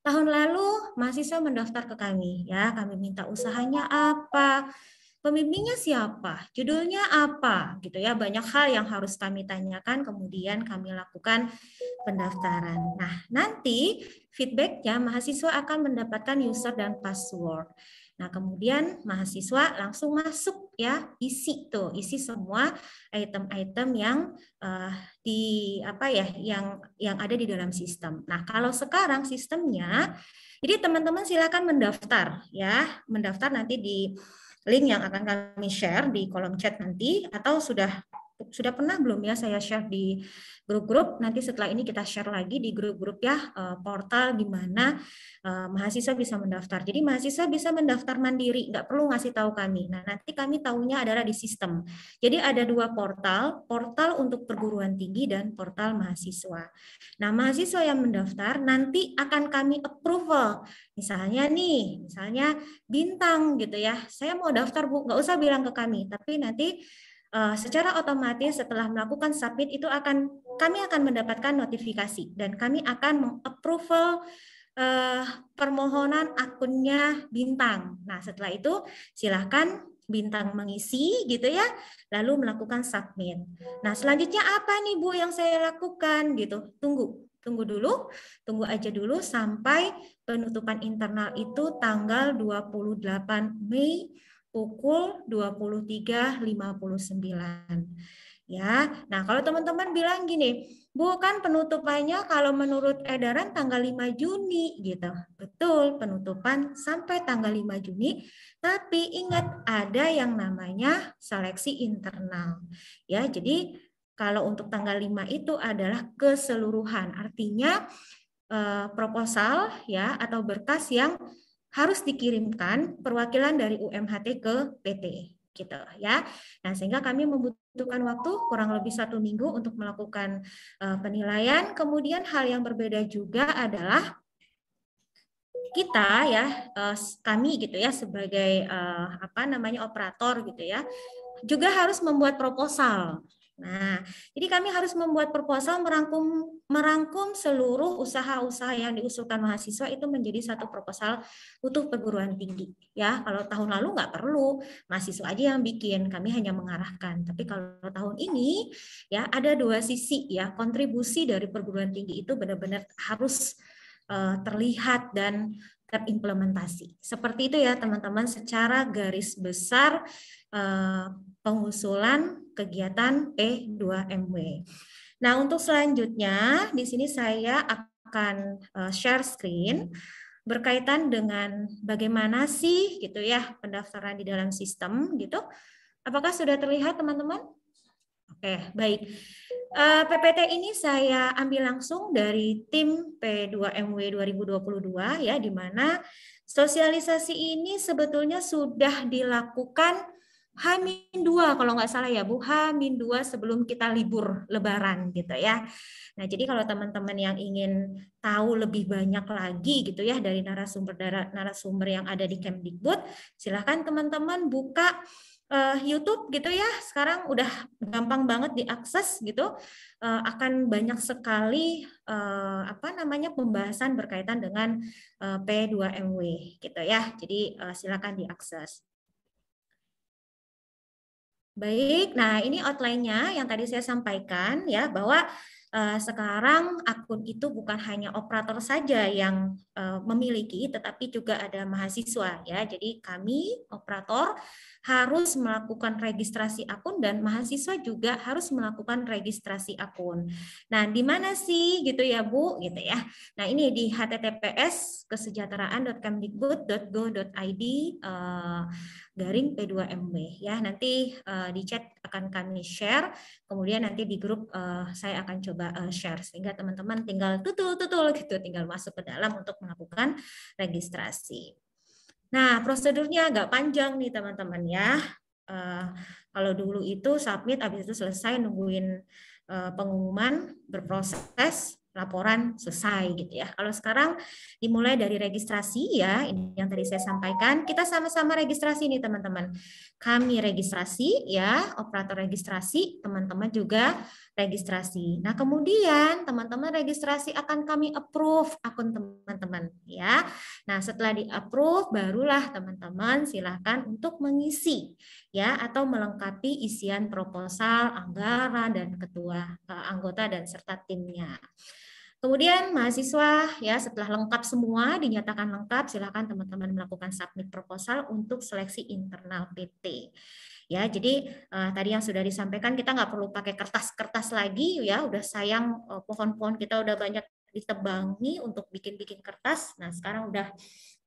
tahun lalu mahasiswa mendaftar ke kami ya, kami minta usahanya apa, pembimbingnya siapa, judulnya apa, gitu ya. Banyak hal yang harus kami tanyakan, kemudian kami lakukan pendaftaran. Nah, nanti feedbacknya mahasiswa akan mendapatkan user dan password. Nah, kemudian mahasiswa langsung masuk ya, isi tuh, isi semua item-item yang uh, di apa ya, yang yang ada di dalam sistem. Nah, kalau sekarang sistemnya jadi teman-teman silakan mendaftar ya, mendaftar nanti di link yang akan kami share di kolom chat nanti atau sudah sudah pernah belum ya saya share di grup-grup? Nanti setelah ini kita share lagi di grup-grup ya eh, portal di mana eh, mahasiswa bisa mendaftar. Jadi mahasiswa bisa mendaftar mandiri nggak perlu ngasih tahu kami. Nah nanti kami tahunya adalah di sistem. Jadi ada dua portal portal untuk perguruan tinggi dan portal mahasiswa. Nah mahasiswa yang mendaftar nanti akan kami approval. Misalnya nih misalnya bintang gitu ya saya mau daftar bu. Nggak usah bilang ke kami tapi nanti uh, secara otomatis setelah melakukan submit itu akan kami akan mendapatkan notifikasi dan kami akan mengapproval uh, permohonan akunnya bintang. Nah, setelah itu silahkan bintang mengisi gitu ya, lalu melakukan submit. Nah, selanjutnya apa nih Bu yang saya lakukan gitu? Tunggu, tunggu dulu, tunggu aja dulu sampai penutupan internal itu tanggal 28 Mei pukul 23.59. Ya. Nah, kalau teman-teman bilang gini, Bu kan penutupannya kalau menurut edaran tanggal 5 Juni gitu. Betul, penutupan sampai tanggal 5 Juni, tapi ingat ada yang namanya seleksi internal. Ya, jadi kalau untuk tanggal 5 itu adalah keseluruhan. Artinya eh, proposal ya atau berkas yang harus dikirimkan perwakilan dari UMHT ke PT gitu ya. Nah sehingga kami membutuhkan waktu kurang lebih satu minggu untuk melakukan uh, penilaian. Kemudian hal yang berbeda juga adalah kita ya uh, kami gitu ya sebagai uh, apa namanya operator gitu ya juga harus membuat proposal Nah, jadi kami harus membuat proposal merangkum merangkum seluruh usaha-usaha yang diusulkan mahasiswa itu menjadi satu proposal untuk perguruan tinggi. Ya, kalau tahun lalu nggak perlu mahasiswa aja yang bikin, kami hanya mengarahkan. Tapi kalau tahun ini ya ada dua sisi ya kontribusi dari perguruan tinggi itu benar-benar harus uh, terlihat dan terimplementasi. Seperti itu ya teman-teman secara garis besar pengusulan kegiatan P2MW. Nah, untuk selanjutnya di sini saya akan eh, share screen berkaitan dengan bagaimana sih gitu ya pendaftaran di dalam sistem gitu. Apakah sudah terlihat teman-teman? Oke, baik. Eh, PPT ini saya ambil langsung dari tim P2MW 2022 ya di mana sosialisasi ini sebetulnya sudah dilakukan Hamin dua kalau nggak salah ya Bu, Hamin dua sebelum kita libur Lebaran gitu ya. Nah jadi kalau teman-teman yang ingin tahu lebih banyak lagi gitu ya dari narasumber narasumber yang ada di Kemdikbud, silahkan teman-teman buka uh, YouTube gitu ya. Sekarang udah gampang banget diakses gitu. Uh, akan banyak sekali uh, apa namanya pembahasan berkaitan dengan uh, P2MW gitu ya. Jadi uh, silakan diakses. Baik, nah ini outline-nya yang tadi saya sampaikan ya bahwa uh, sekarang akun itu bukan hanya operator saja yang uh, memiliki, tetapi juga ada mahasiswa ya. Jadi kami operator harus melakukan registrasi akun dan mahasiswa juga harus melakukan registrasi akun. Nah, di mana sih gitu ya Bu gitu ya. Nah, ini di https kesejahteraan.kemdikbud.go.id uh, garing P2MW ya. Nanti uh, di chat akan kami share, kemudian nanti di grup uh, saya akan coba share sehingga teman-teman tinggal tutul-tutul gitu, tinggal masuk ke dalam untuk melakukan registrasi. Nah, prosedurnya agak panjang nih teman-teman ya. Uh, kalau dulu itu submit, habis itu selesai nungguin uh, pengumuman, berproses, laporan selesai gitu ya. Kalau sekarang dimulai dari registrasi ya, ini yang tadi saya sampaikan, kita sama-sama registrasi nih teman-teman. Kami registrasi ya, operator registrasi, teman-teman juga registrasi. Nah, kemudian teman-teman registrasi akan kami approve akun teman-teman ya. Nah, setelah di-approve barulah teman-teman silahkan untuk mengisi ya atau melengkapi isian proposal, anggaran dan ketua eh, anggota dan serta timnya. Kemudian mahasiswa ya setelah lengkap semua dinyatakan lengkap silakan teman-teman melakukan submit proposal untuk seleksi internal PT. Ya, jadi uh, tadi yang sudah disampaikan kita nggak perlu pakai kertas-kertas lagi ya, udah sayang pohon pohon-pohon kita udah banyak ditebangi untuk bikin-bikin kertas. Nah, sekarang udah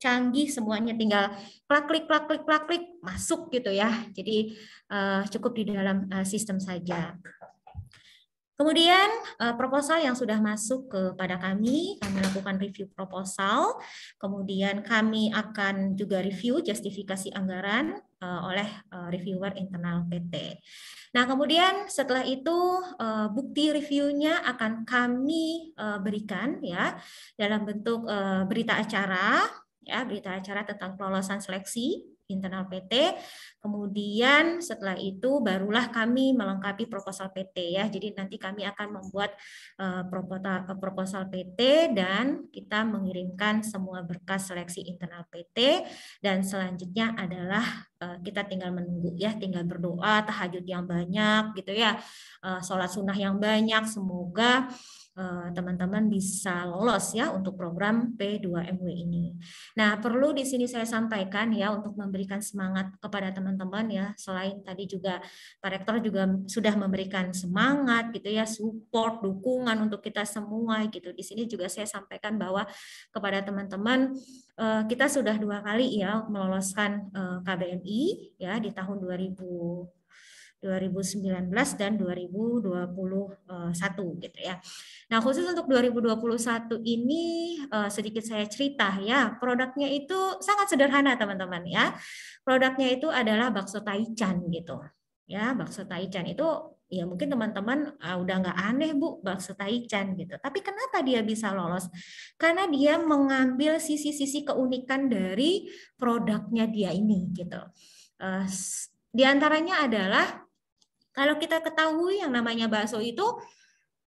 canggih semuanya tinggal plak klik plak klik plak klik masuk gitu ya. Jadi uh, cukup di dalam uh, sistem saja. Kemudian eh, proposal yang sudah masuk kepada kami, kami lakukan review proposal. Kemudian kami akan juga review justifikasi anggaran eh, oleh eh, reviewer internal PT. Nah, kemudian setelah itu bukti reviewnya akan kami berikan ya dalam bentuk berita acara ya berita acara tentang kelolosan seleksi internal PT. Kemudian setelah itu barulah kami melengkapi proposal PT ya. Jadi nanti kami akan membuat uh, proposal PT dan kita mengirimkan semua berkas seleksi internal PT dan selanjutnya adalah uh, kita tinggal menunggu ya, tinggal berdoa tahajud yang banyak gitu ya. Sholat sunnah yang banyak semoga Eh, teman-teman bisa lolos ya untuk program P2MW ini. Nah, perlu di sini saya sampaikan ya untuk memberikan semangat kepada teman-teman ya. Selain tadi juga Pak Rektor juga sudah memberikan semangat gitu ya, support, dukungan untuk kita semua gitu. Di sini juga saya sampaikan bahwa kepada teman-teman eh, kita sudah dua kali ya meloloskan eh, KBMI ya di tahun 2000 2019 dan 2021 gitu ya. Nah, khusus untuk 2021 ini uh, sedikit saya cerita ya. Produknya itu sangat sederhana teman-teman ya. Produknya itu adalah bakso taichan gitu. Ya, bakso taichan itu ya mungkin teman-teman uh, udah nggak aneh Bu bakso taichan gitu. Tapi kenapa dia bisa lolos? Karena dia mengambil sisi-sisi keunikan dari produknya dia ini gitu. Uh, di antaranya adalah kalau kita ketahui yang namanya bakso itu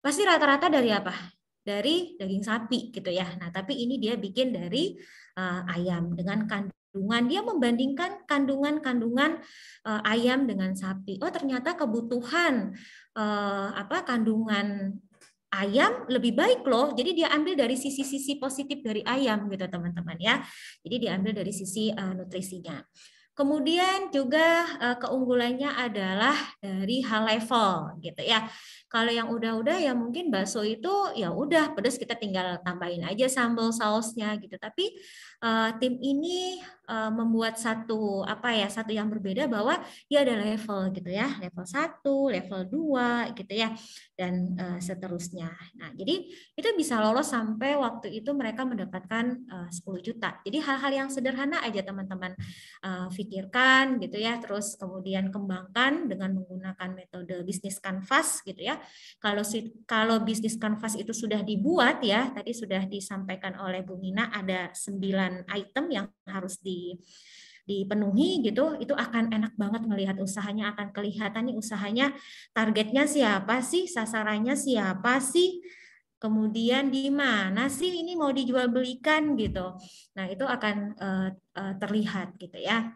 pasti rata-rata dari apa? Dari daging sapi gitu ya. Nah, tapi ini dia bikin dari uh, ayam dengan kandungan dia membandingkan kandungan-kandungan uh, ayam dengan sapi. Oh, ternyata kebutuhan uh, apa kandungan ayam lebih baik loh. Jadi dia ambil dari sisi-sisi positif dari ayam gitu teman-teman ya. Jadi diambil dari sisi uh, nutrisinya. Kemudian juga uh, keunggulannya adalah dari hal level gitu ya. Kalau yang udah-udah ya mungkin bakso itu ya udah pedas kita tinggal tambahin aja sambal sausnya gitu. Tapi uh, tim ini uh, membuat satu apa ya satu yang berbeda bahwa dia ada level gitu ya level 1, level 2 gitu ya dan uh, seterusnya. Nah jadi itu bisa lolos sampai waktu itu mereka mendapatkan uh, 10 juta. Jadi hal-hal yang sederhana aja teman-teman uh, pikirkan gitu ya terus kemudian kembangkan dengan menggunakan metode bisnis canvas gitu ya. Kalau kalau bisnis canvas itu sudah dibuat ya tadi sudah disampaikan oleh Bu Nina ada 9 item yang harus di dipenuhi gitu itu akan enak banget melihat usahanya akan kelihatan nih usahanya targetnya siapa sih sasarannya siapa sih kemudian di mana sih ini mau dijual belikan gitu. Nah itu akan uh, uh, terlihat gitu ya.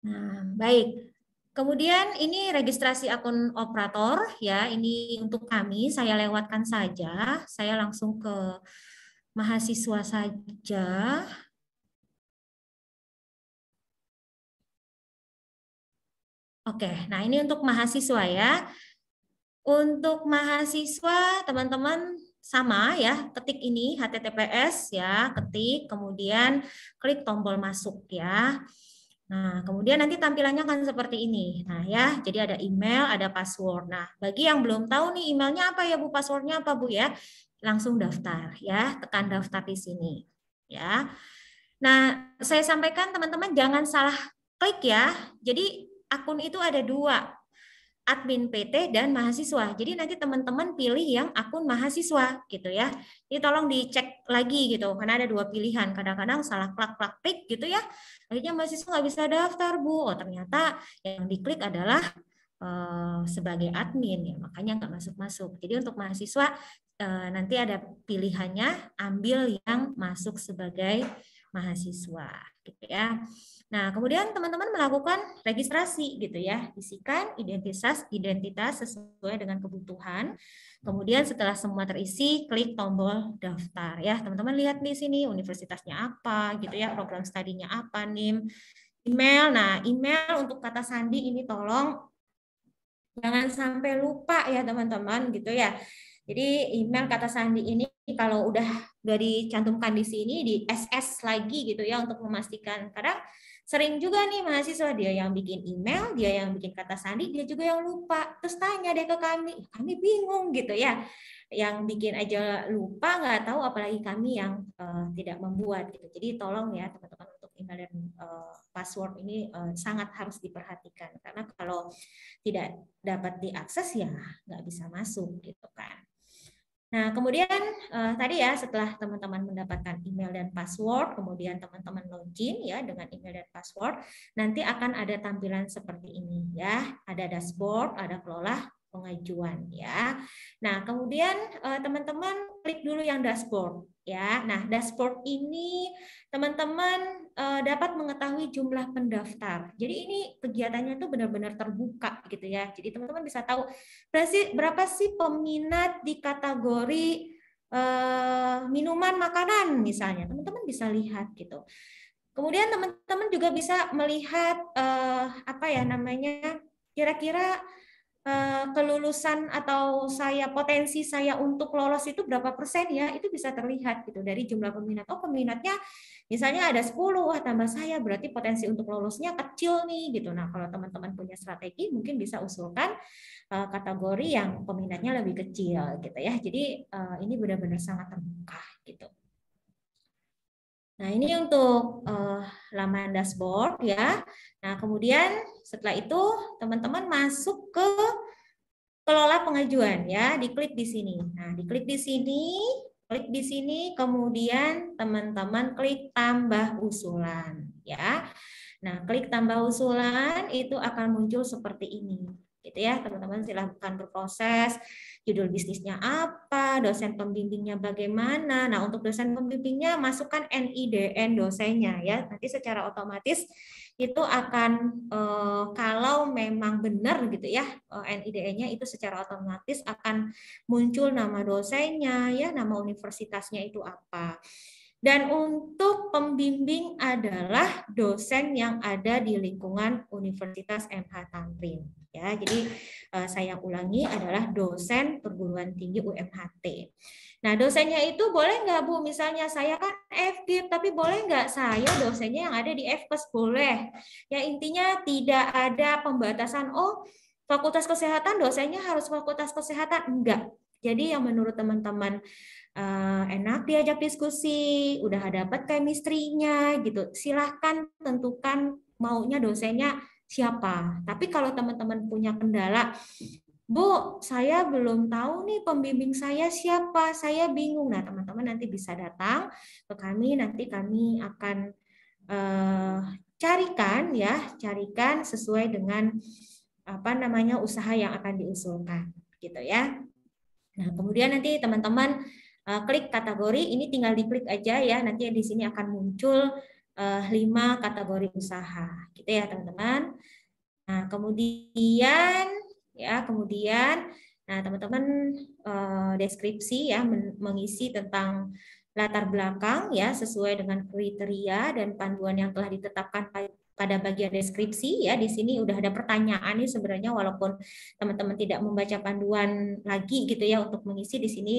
Nah baik Kemudian ini registrasi akun operator ya, ini untuk kami saya lewatkan saja. Saya langsung ke mahasiswa saja. Oke, nah ini untuk mahasiswa ya. Untuk mahasiswa teman-teman sama ya, ketik ini HTTPS ya, ketik kemudian klik tombol masuk ya. Nah, kemudian nanti tampilannya akan seperti ini. Nah, ya, jadi ada email, ada password. Nah, bagi yang belum tahu nih emailnya apa ya Bu, passwordnya apa Bu ya, langsung daftar ya, tekan daftar di sini ya. Nah, saya sampaikan teman-teman jangan salah klik ya. Jadi akun itu ada dua, admin PT dan mahasiswa. Jadi nanti teman-teman pilih yang akun mahasiswa gitu ya. Ini tolong dicek lagi gitu karena ada dua pilihan. Kadang-kadang salah klik-klik klik gitu ya. Akhirnya mahasiswa nggak bisa daftar bu. Oh ternyata yang diklik adalah uh, sebagai admin ya makanya nggak masuk-masuk. Jadi untuk mahasiswa uh, nanti ada pilihannya ambil yang masuk sebagai mahasiswa gitu ya. Nah, kemudian teman-teman melakukan registrasi gitu ya, isikan identitas identitas sesuai dengan kebutuhan. Kemudian setelah semua terisi, klik tombol daftar ya. Teman-teman lihat di sini universitasnya apa gitu ya, program studinya apa, NIM, email. Nah, email untuk kata sandi ini tolong jangan sampai lupa ya teman-teman gitu ya. Jadi email kata sandi ini kalau udah udah dicantumkan di sini di SS lagi gitu ya untuk memastikan karena sering juga nih mahasiswa dia yang bikin email, dia yang bikin kata sandi, dia juga yang lupa. Terus tanya deh ke kami, kami bingung gitu ya. Yang bikin aja lupa nggak tahu apalagi kami yang uh, tidak membuat gitu. Jadi tolong ya teman-teman untuk email dan uh, password ini uh, sangat harus diperhatikan karena kalau tidak dapat diakses ya nggak bisa masuk gitu kan. Nah, kemudian uh, tadi ya setelah teman-teman mendapatkan email dan password, kemudian teman-teman login ya dengan email dan password, nanti akan ada tampilan seperti ini ya. Ada dashboard, ada kelola pengajuan ya. Nah, kemudian eh, teman-teman klik dulu yang dashboard ya. Nah, dashboard ini teman-teman uh, dapat mengetahui jumlah pendaftar. Jadi ini kegiatannya itu benar-benar terbuka gitu ya. Jadi teman-teman bisa tahu berapa sih peminat di kategori uh, minuman makanan misalnya. Teman-teman bisa lihat gitu. Kemudian teman-teman juga bisa melihat uh, apa ya namanya kira-kira Eh, kelulusan atau saya potensi saya untuk lolos itu berapa persen ya itu bisa terlihat gitu dari jumlah peminat oh peminatnya misalnya ada 10 wah tambah saya berarti potensi untuk lolosnya kecil nih gitu nah kalau teman-teman punya strategi mungkin bisa usulkan uh, kategori yang peminatnya lebih kecil gitu ya jadi uh, ini benar-benar sangat terbuka gitu Nah, ini untuk uh, laman dashboard ya. Nah, kemudian setelah itu teman-teman masuk ke kelola pengajuan ya, diklik di sini. Nah, diklik di sini, klik di sini, kemudian teman-teman klik tambah usulan ya. Nah, klik tambah usulan itu akan muncul seperti ini gitu ya teman-teman. Silahkan berproses. Judul bisnisnya apa dosen pembimbingnya bagaimana. Nah untuk dosen pembimbingnya masukkan NIDN dosennya ya. Nanti secara otomatis itu akan eh, kalau memang benar gitu ya eh, NIDN-nya itu secara otomatis akan muncul nama dosennya ya nama universitasnya itu apa dan untuk pembimbing adalah dosen yang ada di lingkungan Universitas MH Tamrin. Ya, jadi uh, saya ulangi adalah dosen perguruan tinggi UMHT. Nah, dosennya itu boleh nggak Bu? Misalnya saya kan FGIP, tapi boleh nggak saya dosennya yang ada di FKes? Boleh. Ya intinya tidak ada pembatasan. Oh, fakultas kesehatan dosennya harus fakultas kesehatan. Enggak. Jadi yang menurut teman-teman uh, enak diajak diskusi, udah dapat chemistry-nya gitu. Silahkan tentukan maunya dosennya siapa. Tapi kalau teman-teman punya kendala, Bu, saya belum tahu nih pembimbing saya siapa, saya bingung. Nah, teman-teman nanti bisa datang ke kami, nanti kami akan uh, carikan ya, carikan sesuai dengan apa namanya usaha yang akan diusulkan, gitu ya. Nah, kemudian nanti teman-teman uh, klik kategori. Ini tinggal diklik aja ya. Nanti di sini akan muncul uh, lima kategori usaha. Gitu ya teman-teman. Kemudian ya, kemudian nah teman-teman eh, deskripsi ya mengisi tentang latar belakang ya sesuai dengan kriteria dan panduan yang telah ditetapkan pada bagian deskripsi ya di sini udah ada pertanyaan nih sebenarnya walaupun teman-teman tidak membaca panduan lagi gitu ya untuk mengisi di sini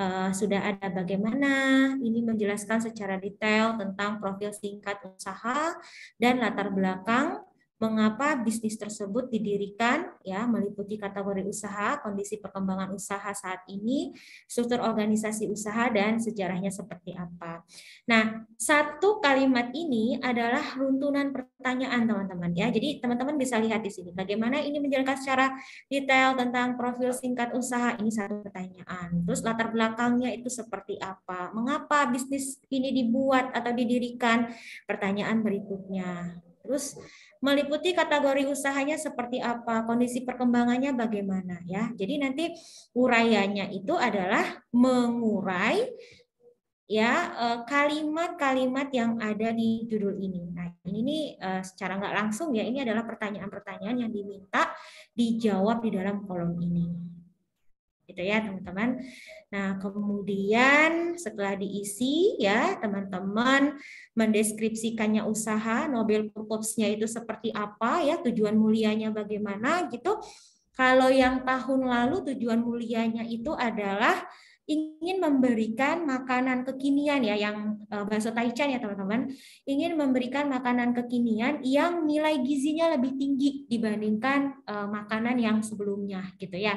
uh, sudah ada bagaimana ini menjelaskan secara detail tentang profil singkat usaha dan latar belakang mengapa bisnis tersebut didirikan ya meliputi kategori usaha, kondisi perkembangan usaha saat ini, struktur organisasi usaha dan sejarahnya seperti apa. Nah, satu kalimat ini adalah runtunan pertanyaan teman-teman ya. Jadi teman-teman bisa lihat di sini bagaimana ini menjelaskan secara detail tentang profil singkat usaha ini satu pertanyaan. Terus latar belakangnya itu seperti apa? Mengapa bisnis ini dibuat atau didirikan? Pertanyaan berikutnya. Terus meliputi kategori usahanya seperti apa, kondisi perkembangannya bagaimana ya. Jadi nanti uraiannya itu adalah mengurai ya eh, kalimat-kalimat yang ada di judul ini. Nah, ini eh, secara nggak langsung ya ini adalah pertanyaan-pertanyaan yang diminta dijawab di dalam kolom ini gitu ya teman-teman. Nah kemudian setelah diisi ya teman-teman mendeskripsikannya usaha Nobel Purpose-nya itu seperti apa ya tujuan mulianya bagaimana gitu. Kalau yang tahun lalu tujuan mulianya itu adalah ingin memberikan makanan kekinian ya yang uh, bakso taichan ya teman-teman ingin memberikan makanan kekinian yang nilai gizinya lebih tinggi dibandingkan uh, makanan yang sebelumnya gitu ya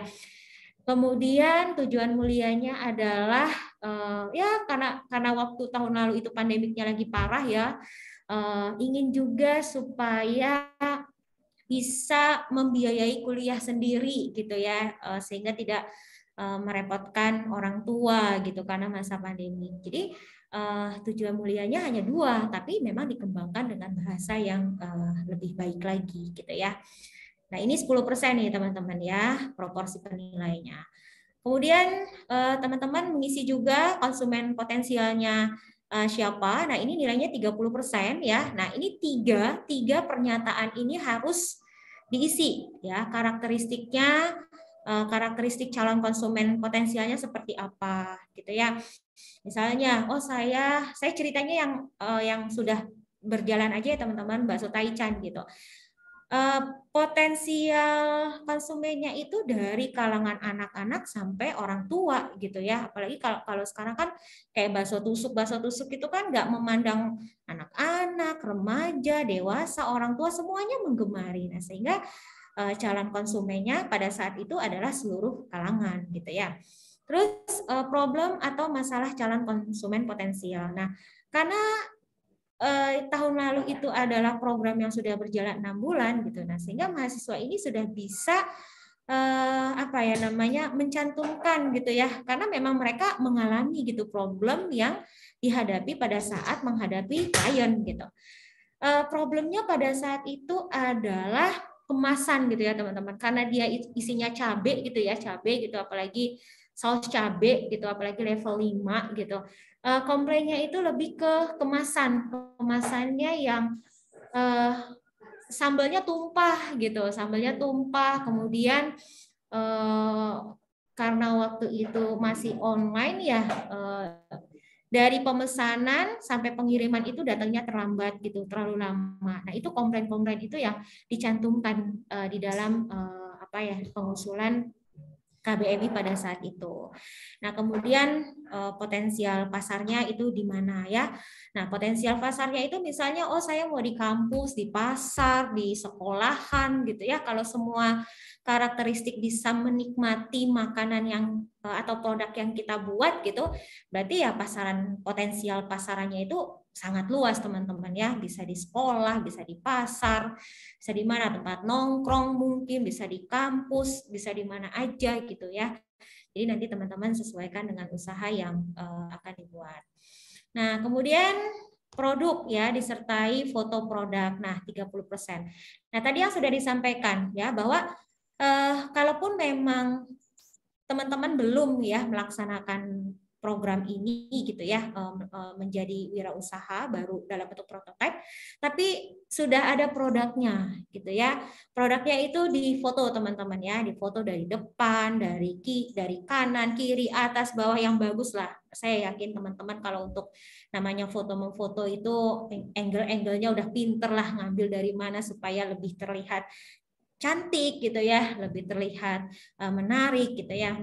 Kemudian tujuan mulianya adalah uh, ya karena karena waktu tahun lalu itu pandemiknya lagi parah ya, uh, ingin juga supaya bisa membiayai kuliah sendiri gitu ya, uh, sehingga tidak uh, merepotkan orang tua gitu karena masa pandemi. Jadi uh, tujuan mulianya hanya dua, tapi memang dikembangkan dengan bahasa yang uh, lebih baik lagi gitu ya. Nah, ini 10% nih teman-teman ya, proporsi penilainya. Kemudian eh, teman-teman mengisi juga konsumen potensialnya eh, siapa. Nah, ini nilainya 30% ya. Nah, ini tiga, tiga pernyataan ini harus diisi ya. Karakteristiknya eh, karakteristik calon konsumen potensialnya seperti apa gitu ya. Misalnya, oh saya saya ceritanya yang yang sudah berjalan aja ya teman-teman bakso taichan gitu. Eh, potensial konsumennya itu dari kalangan anak-anak sampai orang tua gitu ya. Apalagi kalau kalau sekarang kan kayak bakso tusuk bakso tusuk itu kan nggak memandang anak-anak remaja dewasa orang tua semuanya menggemari. Nah sehingga uh, calon konsumennya pada saat itu adalah seluruh kalangan gitu ya. Terus uh, problem atau masalah calon konsumen potensial. Nah karena eh, tahun lalu itu adalah program yang sudah berjalan enam bulan gitu. Nah, sehingga mahasiswa ini sudah bisa eh, apa ya namanya mencantumkan gitu ya, karena memang mereka mengalami gitu problem yang dihadapi pada saat menghadapi klien gitu. Eh, problemnya pada saat itu adalah kemasan gitu ya teman-teman, karena dia isinya cabai gitu ya, cabai gitu, apalagi saus cabai gitu, apalagi level 5 gitu uh, komplainnya itu lebih ke kemasan. Kemasannya yang uh, sambalnya tumpah gitu. Sambalnya tumpah. Kemudian uh, karena waktu itu masih online ya uh, dari pemesanan sampai pengiriman itu datangnya terlambat gitu terlalu lama. Nah itu komplain-komplain itu yang dicantumkan uh, di dalam uh, apa ya pengusulan KBMI pada saat itu. Nah, kemudian eh, potensial pasarnya itu di mana ya? Nah, potensial pasarnya itu misalnya oh saya mau di kampus, di pasar, di sekolahan gitu ya. Kalau semua karakteristik bisa menikmati makanan yang eh, atau produk yang kita buat gitu, berarti ya pasaran potensial pasarannya itu sangat luas teman-teman ya. Bisa di sekolah bisa di pasar bisa di mana tempat nongkrong mungkin bisa di kampus bisa di mana aja gitu ya. Jadi nanti teman-teman sesuaikan dengan usaha yang uh, akan dibuat. Nah kemudian produk ya disertai foto produk. Nah 30% nah tadi yang sudah disampaikan ya bahwa uh, kalaupun memang teman-teman belum ya melaksanakan program ini gitu ya menjadi wirausaha baru dalam bentuk prototipe tapi sudah ada produknya gitu ya. Produknya itu di foto teman-teman ya di foto dari depan dari ki dari kanan kiri atas bawah yang bagus lah saya yakin teman-teman kalau untuk namanya foto memfoto itu angle-angle-nya udah pinter lah ngambil dari mana supaya lebih terlihat cantik gitu ya lebih terlihat eh, menarik gitu ya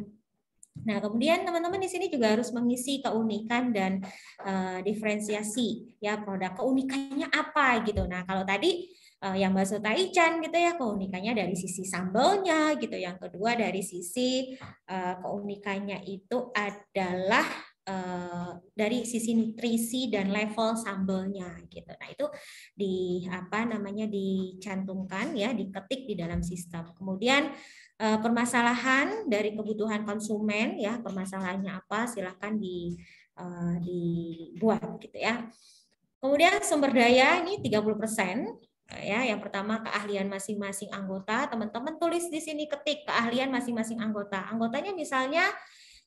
Nah, kemudian teman-teman di sini juga harus mengisi keunikan dan uh, diferensiasi ya produk keunikannya apa gitu. Nah, kalau tadi uh, yang bakso taichan gitu ya keunikannya dari sisi sambelnya gitu. Yang kedua dari sisi uh, keunikannya itu adalah uh, dari sisi nutrisi dan level sambelnya gitu. Nah, itu di apa namanya dicantumkan ya, diketik di dalam sistem. Kemudian permasalahan dari kebutuhan konsumen ya permasalahannya apa silahkan di uh, dibuat gitu ya. Kemudian sumber daya ini 30 persen ya. Yang pertama keahlian masing-masing anggota. Teman-teman tulis di sini ketik keahlian masing-masing anggota. Anggotanya misalnya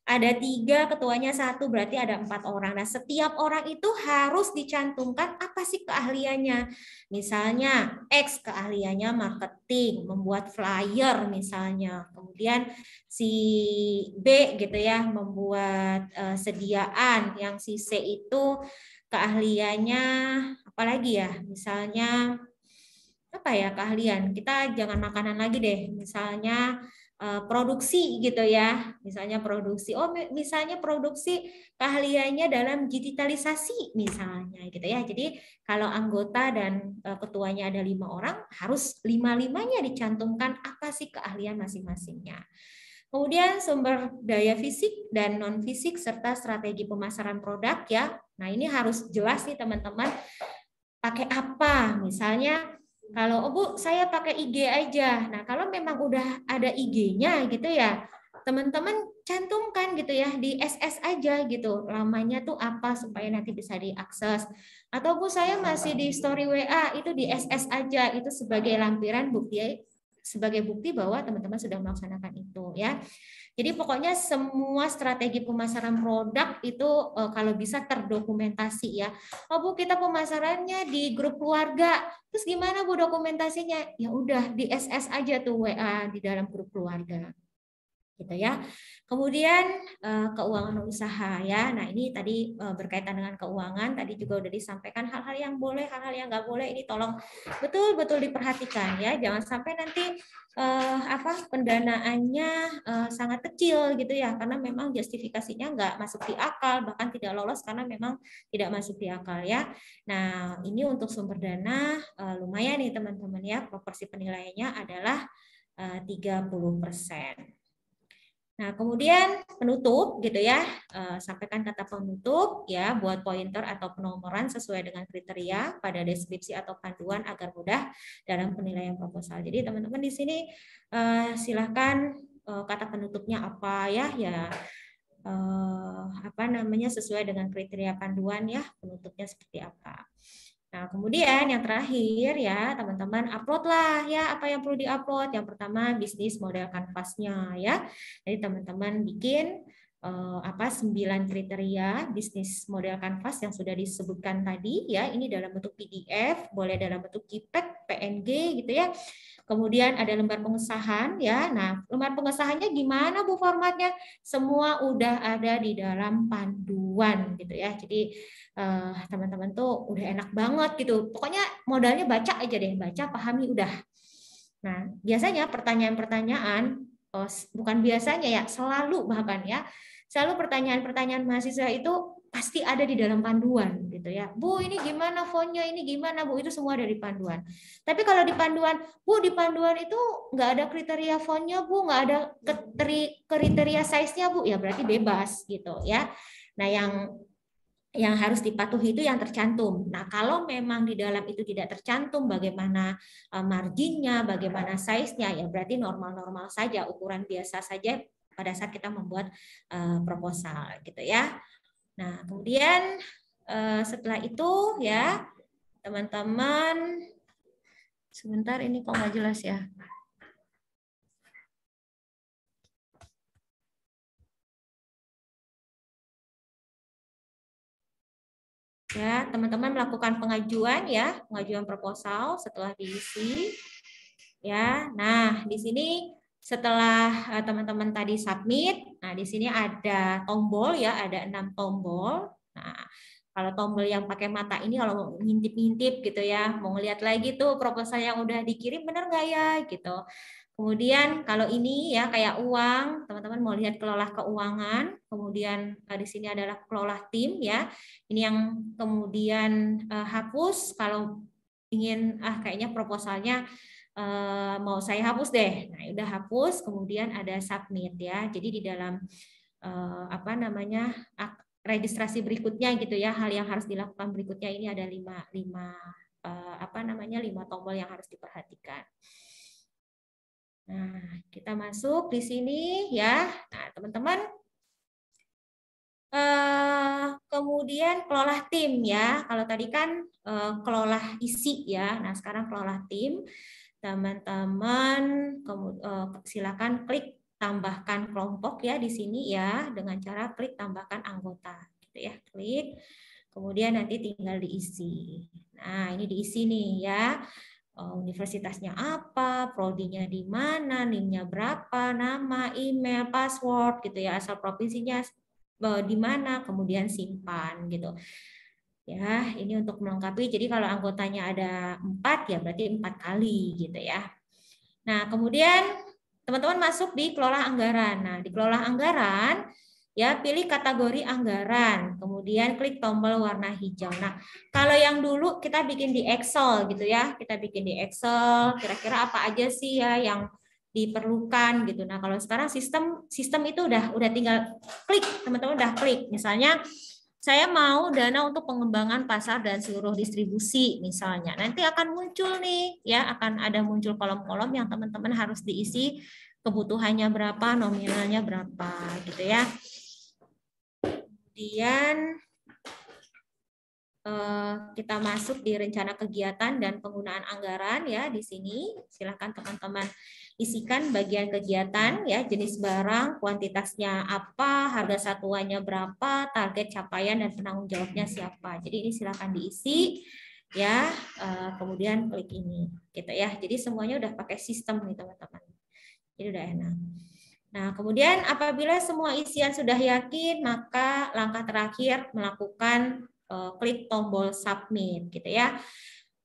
ada tiga, ketuanya satu, berarti ada empat orang. Nah, setiap orang itu harus dicantumkan apa sih keahliannya. Misalnya, X keahliannya marketing, membuat flyer misalnya. Kemudian si B gitu ya, membuat uh, sediaan. Yang si C itu keahliannya apalagi ya, misalnya apa ya keahlian kita jangan makanan lagi deh misalnya produksi gitu ya. Misalnya produksi oh misalnya produksi keahliannya dalam digitalisasi misalnya gitu ya. Jadi kalau anggota dan eh, ketuanya ada lima orang harus lima limanya dicantumkan apa sih keahlian masing-masingnya. Kemudian sumber daya fisik dan non fisik serta strategi pemasaran produk ya. Nah ini harus jelas nih teman-teman pakai apa? Misalnya kalau oh Bu, saya pakai IG aja. Nah, kalau memang udah ada IG-nya gitu ya, teman-teman cantumkan gitu ya di SS aja gitu. Lamanya tuh apa supaya nanti bisa diakses. Atau Bu, saya masih di story WA, itu di SS aja. Itu sebagai lampiran bukti sebagai bukti bahwa teman-teman sudah melaksanakan itu ya. Jadi pokoknya semua strategi pemasaran produk itu uh, kalau bisa terdokumentasi ya. Oh Bu, kita pemasarannya di grup keluarga. Terus gimana Bu dokumentasinya? Ya udah di SS aja tuh WA di dalam grup keluarga gitu ya. Kemudian eh, keuangan usaha ya. Nah ini tadi eh, berkaitan dengan keuangan. Tadi juga udah disampaikan hal-hal yang boleh, hal-hal yang nggak boleh. Ini tolong betul-betul diperhatikan ya. Jangan sampai nanti eh, apa pendanaannya eh, sangat kecil gitu ya. Karena memang justifikasinya nggak masuk di akal, bahkan tidak lolos karena memang tidak masuk di akal ya. Nah ini untuk sumber dana eh, lumayan nih teman-teman ya. Proporsi penilaiannya adalah 30 eh, persen. Nah, kemudian penutup gitu ya, eh, sampaikan kata penutup ya buat pointer atau penomoran sesuai dengan kriteria pada deskripsi atau panduan agar mudah dalam penilaian proposal. Jadi teman-teman di sini eh, silahkan eh, kata penutupnya apa ya ya apa namanya sesuai dengan kriteria panduan ya penutupnya seperti apa. Nah, kemudian yang terakhir ya, teman-teman uploadlah ya apa yang perlu diupload. Yang pertama bisnis model kanvasnya ya. Jadi teman-teman bikin eh, apa sembilan kriteria bisnis model kanvas yang sudah disebutkan tadi ya. Ini dalam bentuk PDF, boleh dalam bentuk JPEG, PNG gitu ya. Kemudian ada lembar pengesahan ya. Nah, lembar pengesahannya gimana Bu formatnya? Semua udah ada di dalam panduan gitu ya. Jadi eh, teman-teman tuh udah enak banget gitu. Pokoknya modalnya baca aja deh, baca, pahami udah. Nah, biasanya pertanyaan-pertanyaan oh, bukan biasanya ya, selalu bahkan ya, selalu pertanyaan-pertanyaan mahasiswa itu pasti ada di dalam panduan gitu ya. Bu, ini gimana fontnya? Ini gimana, Bu? Itu semua dari panduan. Tapi kalau di panduan, Bu, di panduan itu nggak ada kriteria fontnya, Bu, nggak ada kriteria size-nya, Bu. Ya berarti bebas gitu ya. Nah, yang yang harus dipatuhi itu yang tercantum. Nah, kalau memang di dalam itu tidak tercantum bagaimana e, marginnya, bagaimana size-nya, ya berarti normal-normal saja, ukuran biasa saja pada saat kita membuat e, proposal gitu ya. Nah, kemudian e, setelah itu ya, teman-teman sebentar ini kok nggak jelas ya. Ya, teman-teman melakukan pengajuan ya, pengajuan proposal setelah diisi. Ya, nah di sini setelah eh, teman-teman tadi submit, nah di sini ada tombol ya, ada enam tombol. Nah, kalau tombol yang pakai mata ini kalau ngintip-ngintip gitu ya, mau ngeliat lagi tuh proposal yang udah dikirim bener nggak ya gitu. Kemudian kalau ini ya kayak uang, teman-teman mau lihat kelola keuangan, kemudian uh, di sini adalah kelola tim ya. Ini yang kemudian uh, hapus kalau ingin ah kayaknya proposalnya uh, mau saya hapus deh. Nah, udah hapus, kemudian ada submit ya. Jadi di dalam uh, apa namanya registrasi berikutnya gitu ya hal yang harus dilakukan berikutnya ini ada lima lima uh, apa namanya lima tombol yang harus diperhatikan. Nah kita masuk di sini ya. Nah teman-teman uh, kemudian kelola tim ya. Kalau tadi kan uh, kelola isi ya. Nah sekarang kelola tim teman-teman uh, silakan klik tambahkan kelompok ya di sini ya dengan cara klik tambahkan anggota gitu ya klik. Kemudian nanti tinggal diisi. Nah ini diisi nih ya. Oh, universitasnya apa prodinya di mana nimnya berapa nama email password gitu ya asal provinsinya eh, di mana kemudian simpan gitu ya ini untuk melengkapi jadi kalau anggotanya ada empat ya berarti empat kali gitu ya nah kemudian teman-teman masuk di kelola anggaran. Nah, di kelola anggaran ya pilih kategori anggaran, kemudian klik tombol warna hijau. Nah, kalau yang dulu kita bikin di Excel gitu ya, kita bikin di Excel, kira-kira apa aja sih ya yang diperlukan gitu. Nah, kalau sekarang sistem sistem itu udah udah tinggal klik, teman-teman udah klik. Misalnya saya mau dana untuk pengembangan pasar dan seluruh distribusi misalnya. Nanti akan muncul nih ya, akan ada muncul kolom-kolom yang teman-teman harus diisi kebutuhannya berapa, nominalnya berapa gitu ya. Kemudian eh, kita masuk di rencana kegiatan dan penggunaan anggaran ya di sini. Silakan teman-teman isikan bagian kegiatan ya, jenis barang, kuantitasnya apa, harga satuannya berapa, target capaian dan penanggung jawabnya siapa. Jadi ini silakan diisi ya, eh, kemudian klik ini gitu ya. Jadi semuanya udah pakai sistem nih teman-teman. Jadi udah enak. Nah, kemudian apabila semua isian sudah yakin, maka langkah terakhir melakukan eh, klik tombol submit gitu ya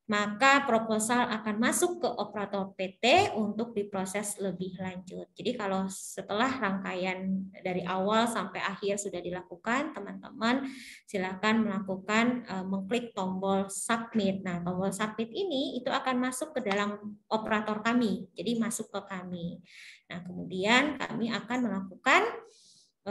maka proposal akan masuk ke operator PT untuk diproses lebih lanjut. Jadi kalau setelah rangkaian dari awal sampai akhir sudah dilakukan, teman-teman silakan melakukan uh, mengklik tombol submit. Nah, tombol submit ini itu akan masuk ke dalam operator kami. Jadi masuk ke kami. Nah, kemudian kami akan melakukan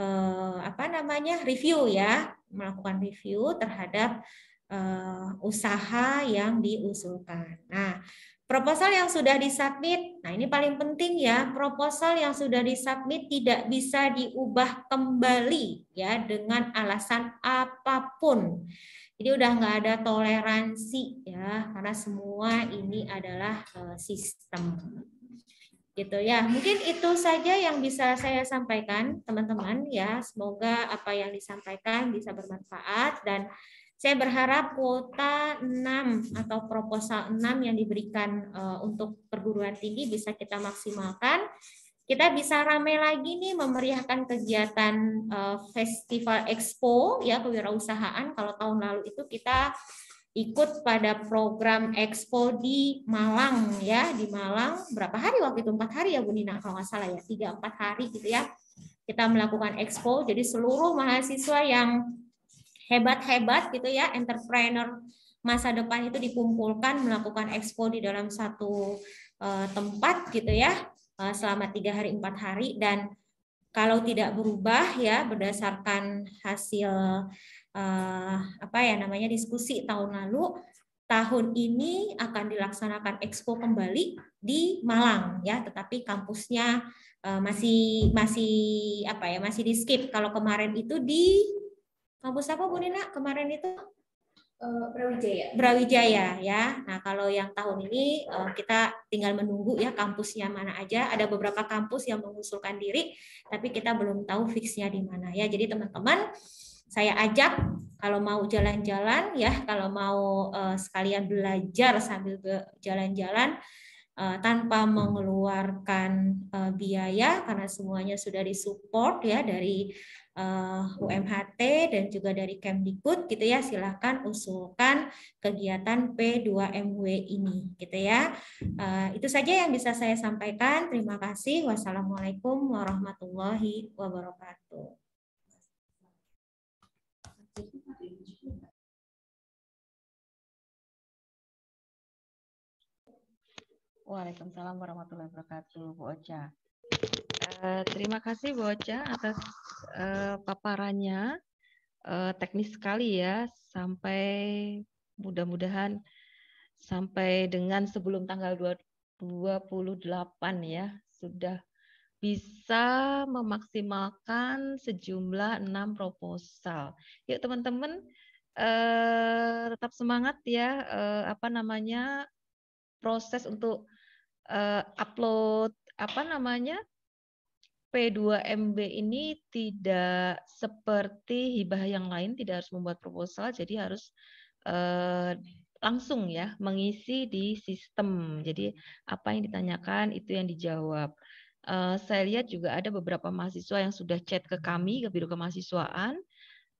uh, apa namanya? review ya, melakukan review terhadap uh, usaha yang diusulkan. Nah, proposal yang sudah disubmit, nah ini paling penting ya, proposal yang sudah disubmit tidak bisa diubah kembali ya dengan alasan apa pun. Jadi udah nggak ada toleransi ya, karena semua ini adalah uh, sistem gitu ya. Mungkin itu saja yang bisa saya sampaikan teman-teman ya. Semoga apa yang disampaikan bisa bermanfaat dan saya berharap kuota 6 atau proposal 6 yang diberikan uh, untuk perguruan tinggi bisa kita maksimalkan. Kita bisa ramai lagi nih memeriahkan kegiatan uh, festival expo ya kewirausahaan. Kalau tahun lalu itu kita ikut pada program expo di Malang ya di Malang. Berapa hari waktu itu? Empat hari ya Bu Nina kalau nggak salah ya. Tiga empat hari gitu ya. Kita melakukan expo. Jadi seluruh mahasiswa yang hebat-hebat gitu ya entrepreneur masa depan itu dikumpulkan melakukan expo di dalam satu uh, tempat gitu ya uh, selama tiga hari empat hari. Dan kalau tidak berubah ya berdasarkan hasil uh, apa ya namanya diskusi tahun lalu tahun ini akan dilaksanakan expo kembali di Malang ya. Tetapi kampusnya uh, masih masih apa ya masih di skip. Kalau kemarin itu di Kampus apa Bu Nina kemarin itu? Uh, Brawijaya. Brawijaya ya. Nah kalau yang tahun ini uh, kita tinggal menunggu ya kampusnya mana aja. Ada beberapa kampus yang mengusulkan diri, tapi kita belum tahu fixnya di mana ya. Jadi teman-teman saya ajak kalau mau jalan-jalan ya, kalau mau uh, sekalian belajar sambil jalan-jalan uh, tanpa mengeluarkan uh, biaya karena semuanya sudah disupport ya dari uh, eh, UMHT dan juga dari Kemdikbud gitu ya silahkan usulkan kegiatan P2MW ini gitu ya. Uh, itu saja yang bisa saya sampaikan. Terima kasih. Wassalamualaikum warahmatullahi wabarakatuh. Waalaikumsalam warahmatullahi wabarakatuh, Bu Ocha. Uh, terima kasih Bu Ocha atas uh, paparannya. Uh, teknis sekali ya, sampai mudah-mudahan sampai dengan sebelum tanggal 28 ya, sudah bisa memaksimalkan sejumlah enam proposal. Yuk teman-teman, uh, tetap semangat ya, uh, apa namanya, proses untuk uh, upload apa namanya P2MB ini tidak seperti hibah yang lain tidak harus membuat proposal jadi harus uh, langsung ya mengisi di sistem. Jadi apa yang ditanyakan itu yang dijawab. Uh, saya lihat juga ada beberapa mahasiswa yang sudah chat ke kami ke biro kemahasiswaan.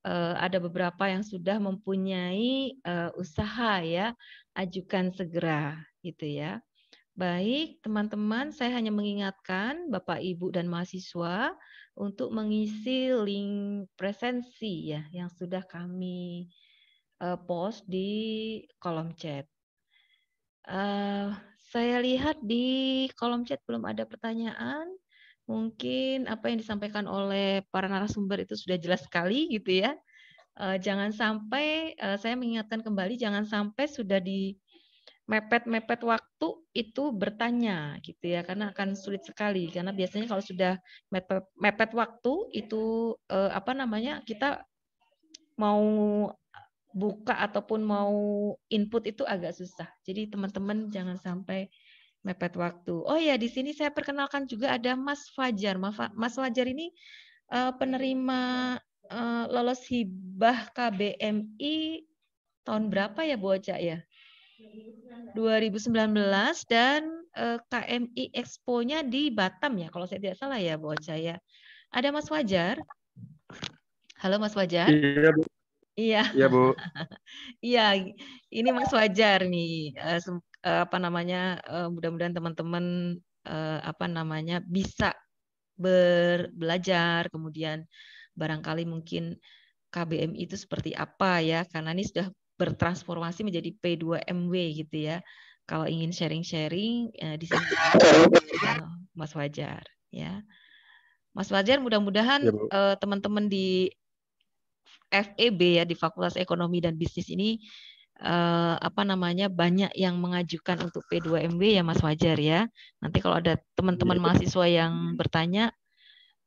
Uh, ada beberapa yang sudah mempunyai uh, usaha ya ajukan segera gitu ya Baik, teman-teman, saya hanya mengingatkan Bapak, Ibu, dan mahasiswa untuk mengisi link presensi ya yang sudah kami uh, post di kolom chat. Uh, saya lihat di kolom chat belum ada pertanyaan. Mungkin apa yang disampaikan oleh para narasumber itu sudah jelas sekali gitu ya. Uh, jangan sampai uh, saya mengingatkan kembali jangan sampai sudah di mepet-mepet waktu itu bertanya gitu ya karena akan sulit sekali karena biasanya kalau sudah mepet, mepet waktu itu eh, apa namanya kita mau buka ataupun mau input itu agak susah. Jadi teman-teman jangan sampai mepet waktu. Oh ya, di sini saya perkenalkan juga ada Mas Fajar. Mas Fajar ini uh, penerima uh, lolos hibah KBMI tahun berapa ya Bu Oca ya? 2019 dan uh, eh, KMI Expo-nya di Batam ya, kalau saya tidak salah ya, Bu Ocha ya. Ada Mas Wajar. Halo Mas Wajar. Iya, Bu. Iya. Iya, Bu. Iya, ini Mas Wajar nih. Uh, uh, apa namanya? Uh, mudah-mudahan teman-teman uh, apa namanya bisa berbelajar, kemudian barangkali mungkin KBMI itu seperti apa ya, karena ini sudah bertransformasi menjadi P2MW gitu ya. Kalau ingin sharing-sharing eh, di sini Mas Wajar ya. Mas Wajar mudah-mudahan ya, eh, teman-teman di FEB ya di Fakultas Ekonomi dan Bisnis ini eh, apa namanya banyak yang mengajukan untuk P2MW ya Mas Wajar ya. Nanti kalau ada teman-teman ya, mahasiswa yang bertanya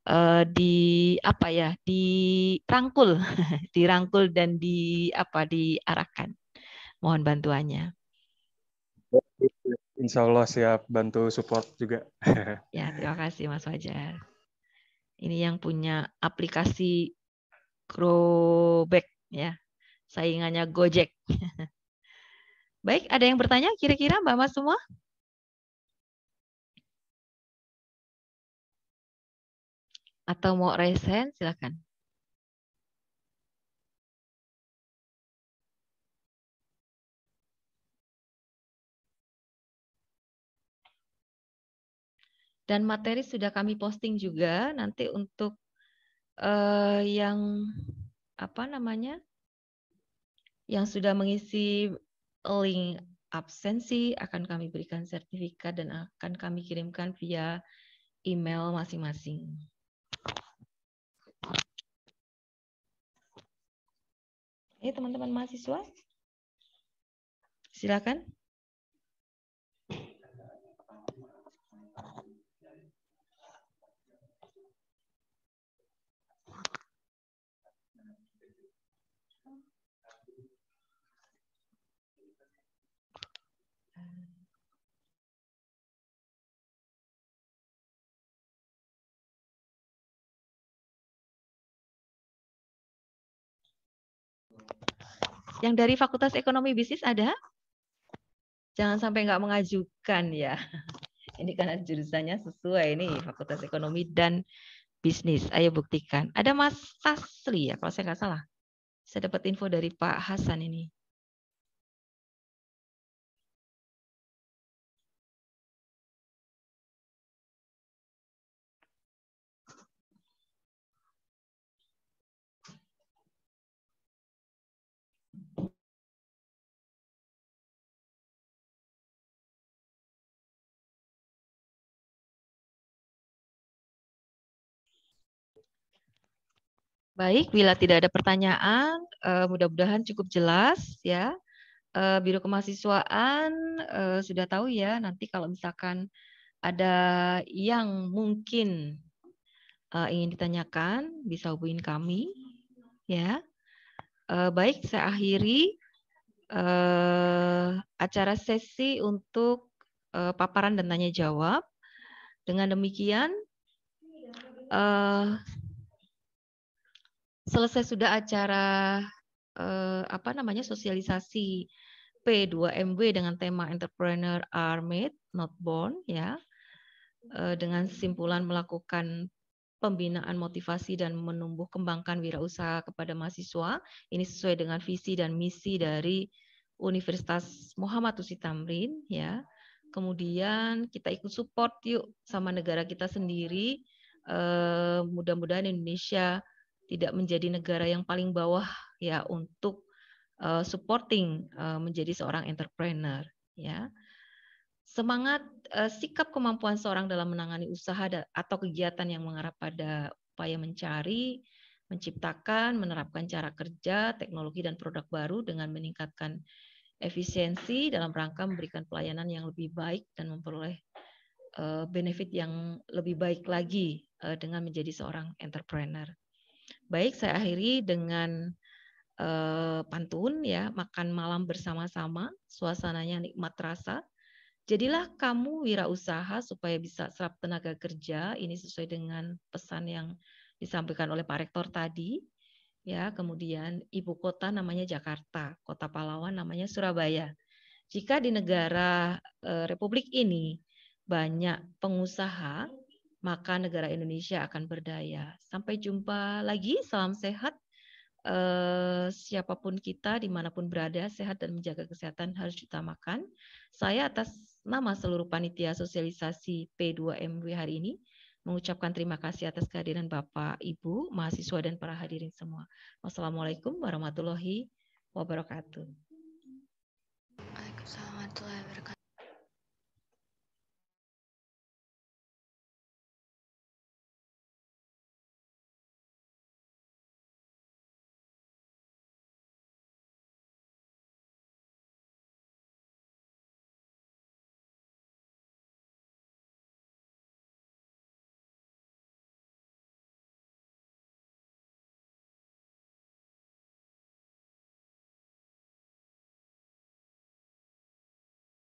uh, di apa ya dirangkul dirangkul dan di apa diarahkan. Mohon bantuannya. Insya Allah siap bantu support juga. Ya terima kasih Mas Wajar ini yang punya aplikasi Growback ya. Saingannya Gojek. Baik ada yang bertanya kira-kira Mbak Mas semua atau mau resen silakan. Dan materi sudah kami posting juga nanti untuk uh, yang apa namanya? Yang sudah mengisi link absensi akan kami berikan sertifikat dan akan kami kirimkan via email masing-masing. Ya, teman-teman mahasiswa. Silakan. Yang dari Fakultas Ekonomi Bisnis ada? Jangan sampai nggak mengajukan ya. Ini karena jurusannya sesuai ini Fakultas Ekonomi dan Bisnis. Ayo buktikan. Ada Mas Tasli ya kalau saya nggak salah. Saya dapat info dari Pak Hasan ini. Baik, bila tidak ada pertanyaan, uh, mudah-mudahan cukup jelas ya. Uh, Biro Kemahasiswaan uh, sudah tahu ya, nanti kalau misalkan ada yang mungkin ingin ditanyakan, bisa hubungin kami ya. Baik, saya akhiri acara sesi untuk paparan dan tanya jawab. Dengan demikian, selesai sudah acara eh, apa namanya sosialisasi P2MW dengan tema Entrepreneur are made not born ya. Eh, dengan simpulan melakukan pembinaan motivasi dan menumbuh kembangkan wirausaha kepada mahasiswa. Ini sesuai dengan visi dan misi dari Universitas Muhammad Tusi Tamrin ya. Kemudian kita ikut support yuk sama negara kita sendiri. Eh, mudah-mudahan Indonesia tidak menjadi negara yang paling bawah ya untuk uh, supporting uh, menjadi seorang entrepreneur ya. Semangat uh, sikap kemampuan seorang dalam menangani usaha atau kegiatan yang mengarah pada upaya mencari, menciptakan, menerapkan cara kerja, teknologi dan produk baru dengan meningkatkan efisiensi dalam rangka memberikan pelayanan yang lebih baik dan memperoleh benefit yang lebih baik lagi dengan menjadi seorang entrepreneur. Baik, saya akhiri dengan uh, pantun ya, makan malam bersama-sama, suasananya nikmat rasa. Jadilah kamu wirausaha supaya bisa serap tenaga kerja. Ini sesuai dengan pesan yang disampaikan oleh Pak Rektor tadi. Ya, kemudian ibu kota namanya Jakarta, kota pahlawan namanya Surabaya. Jika di negara uh, Republik ini banyak pengusaha maka negara Indonesia akan berdaya. Sampai jumpa lagi, salam sehat. Eh, siapa pun kita, di mana pun berada, sehat dan menjaga kesehatan harus diutamakan. Saya atas nama seluruh panitia sosialisasi P2MW hari ini, mengucapkan terima kasih atas kehadiran Bapak, Ibu, mahasiswa, dan para hadirin semua. Wassalamualaikum warahmatullahi wabarakatuh. Waalaikumsalam warahmatullahi wabarakatuh.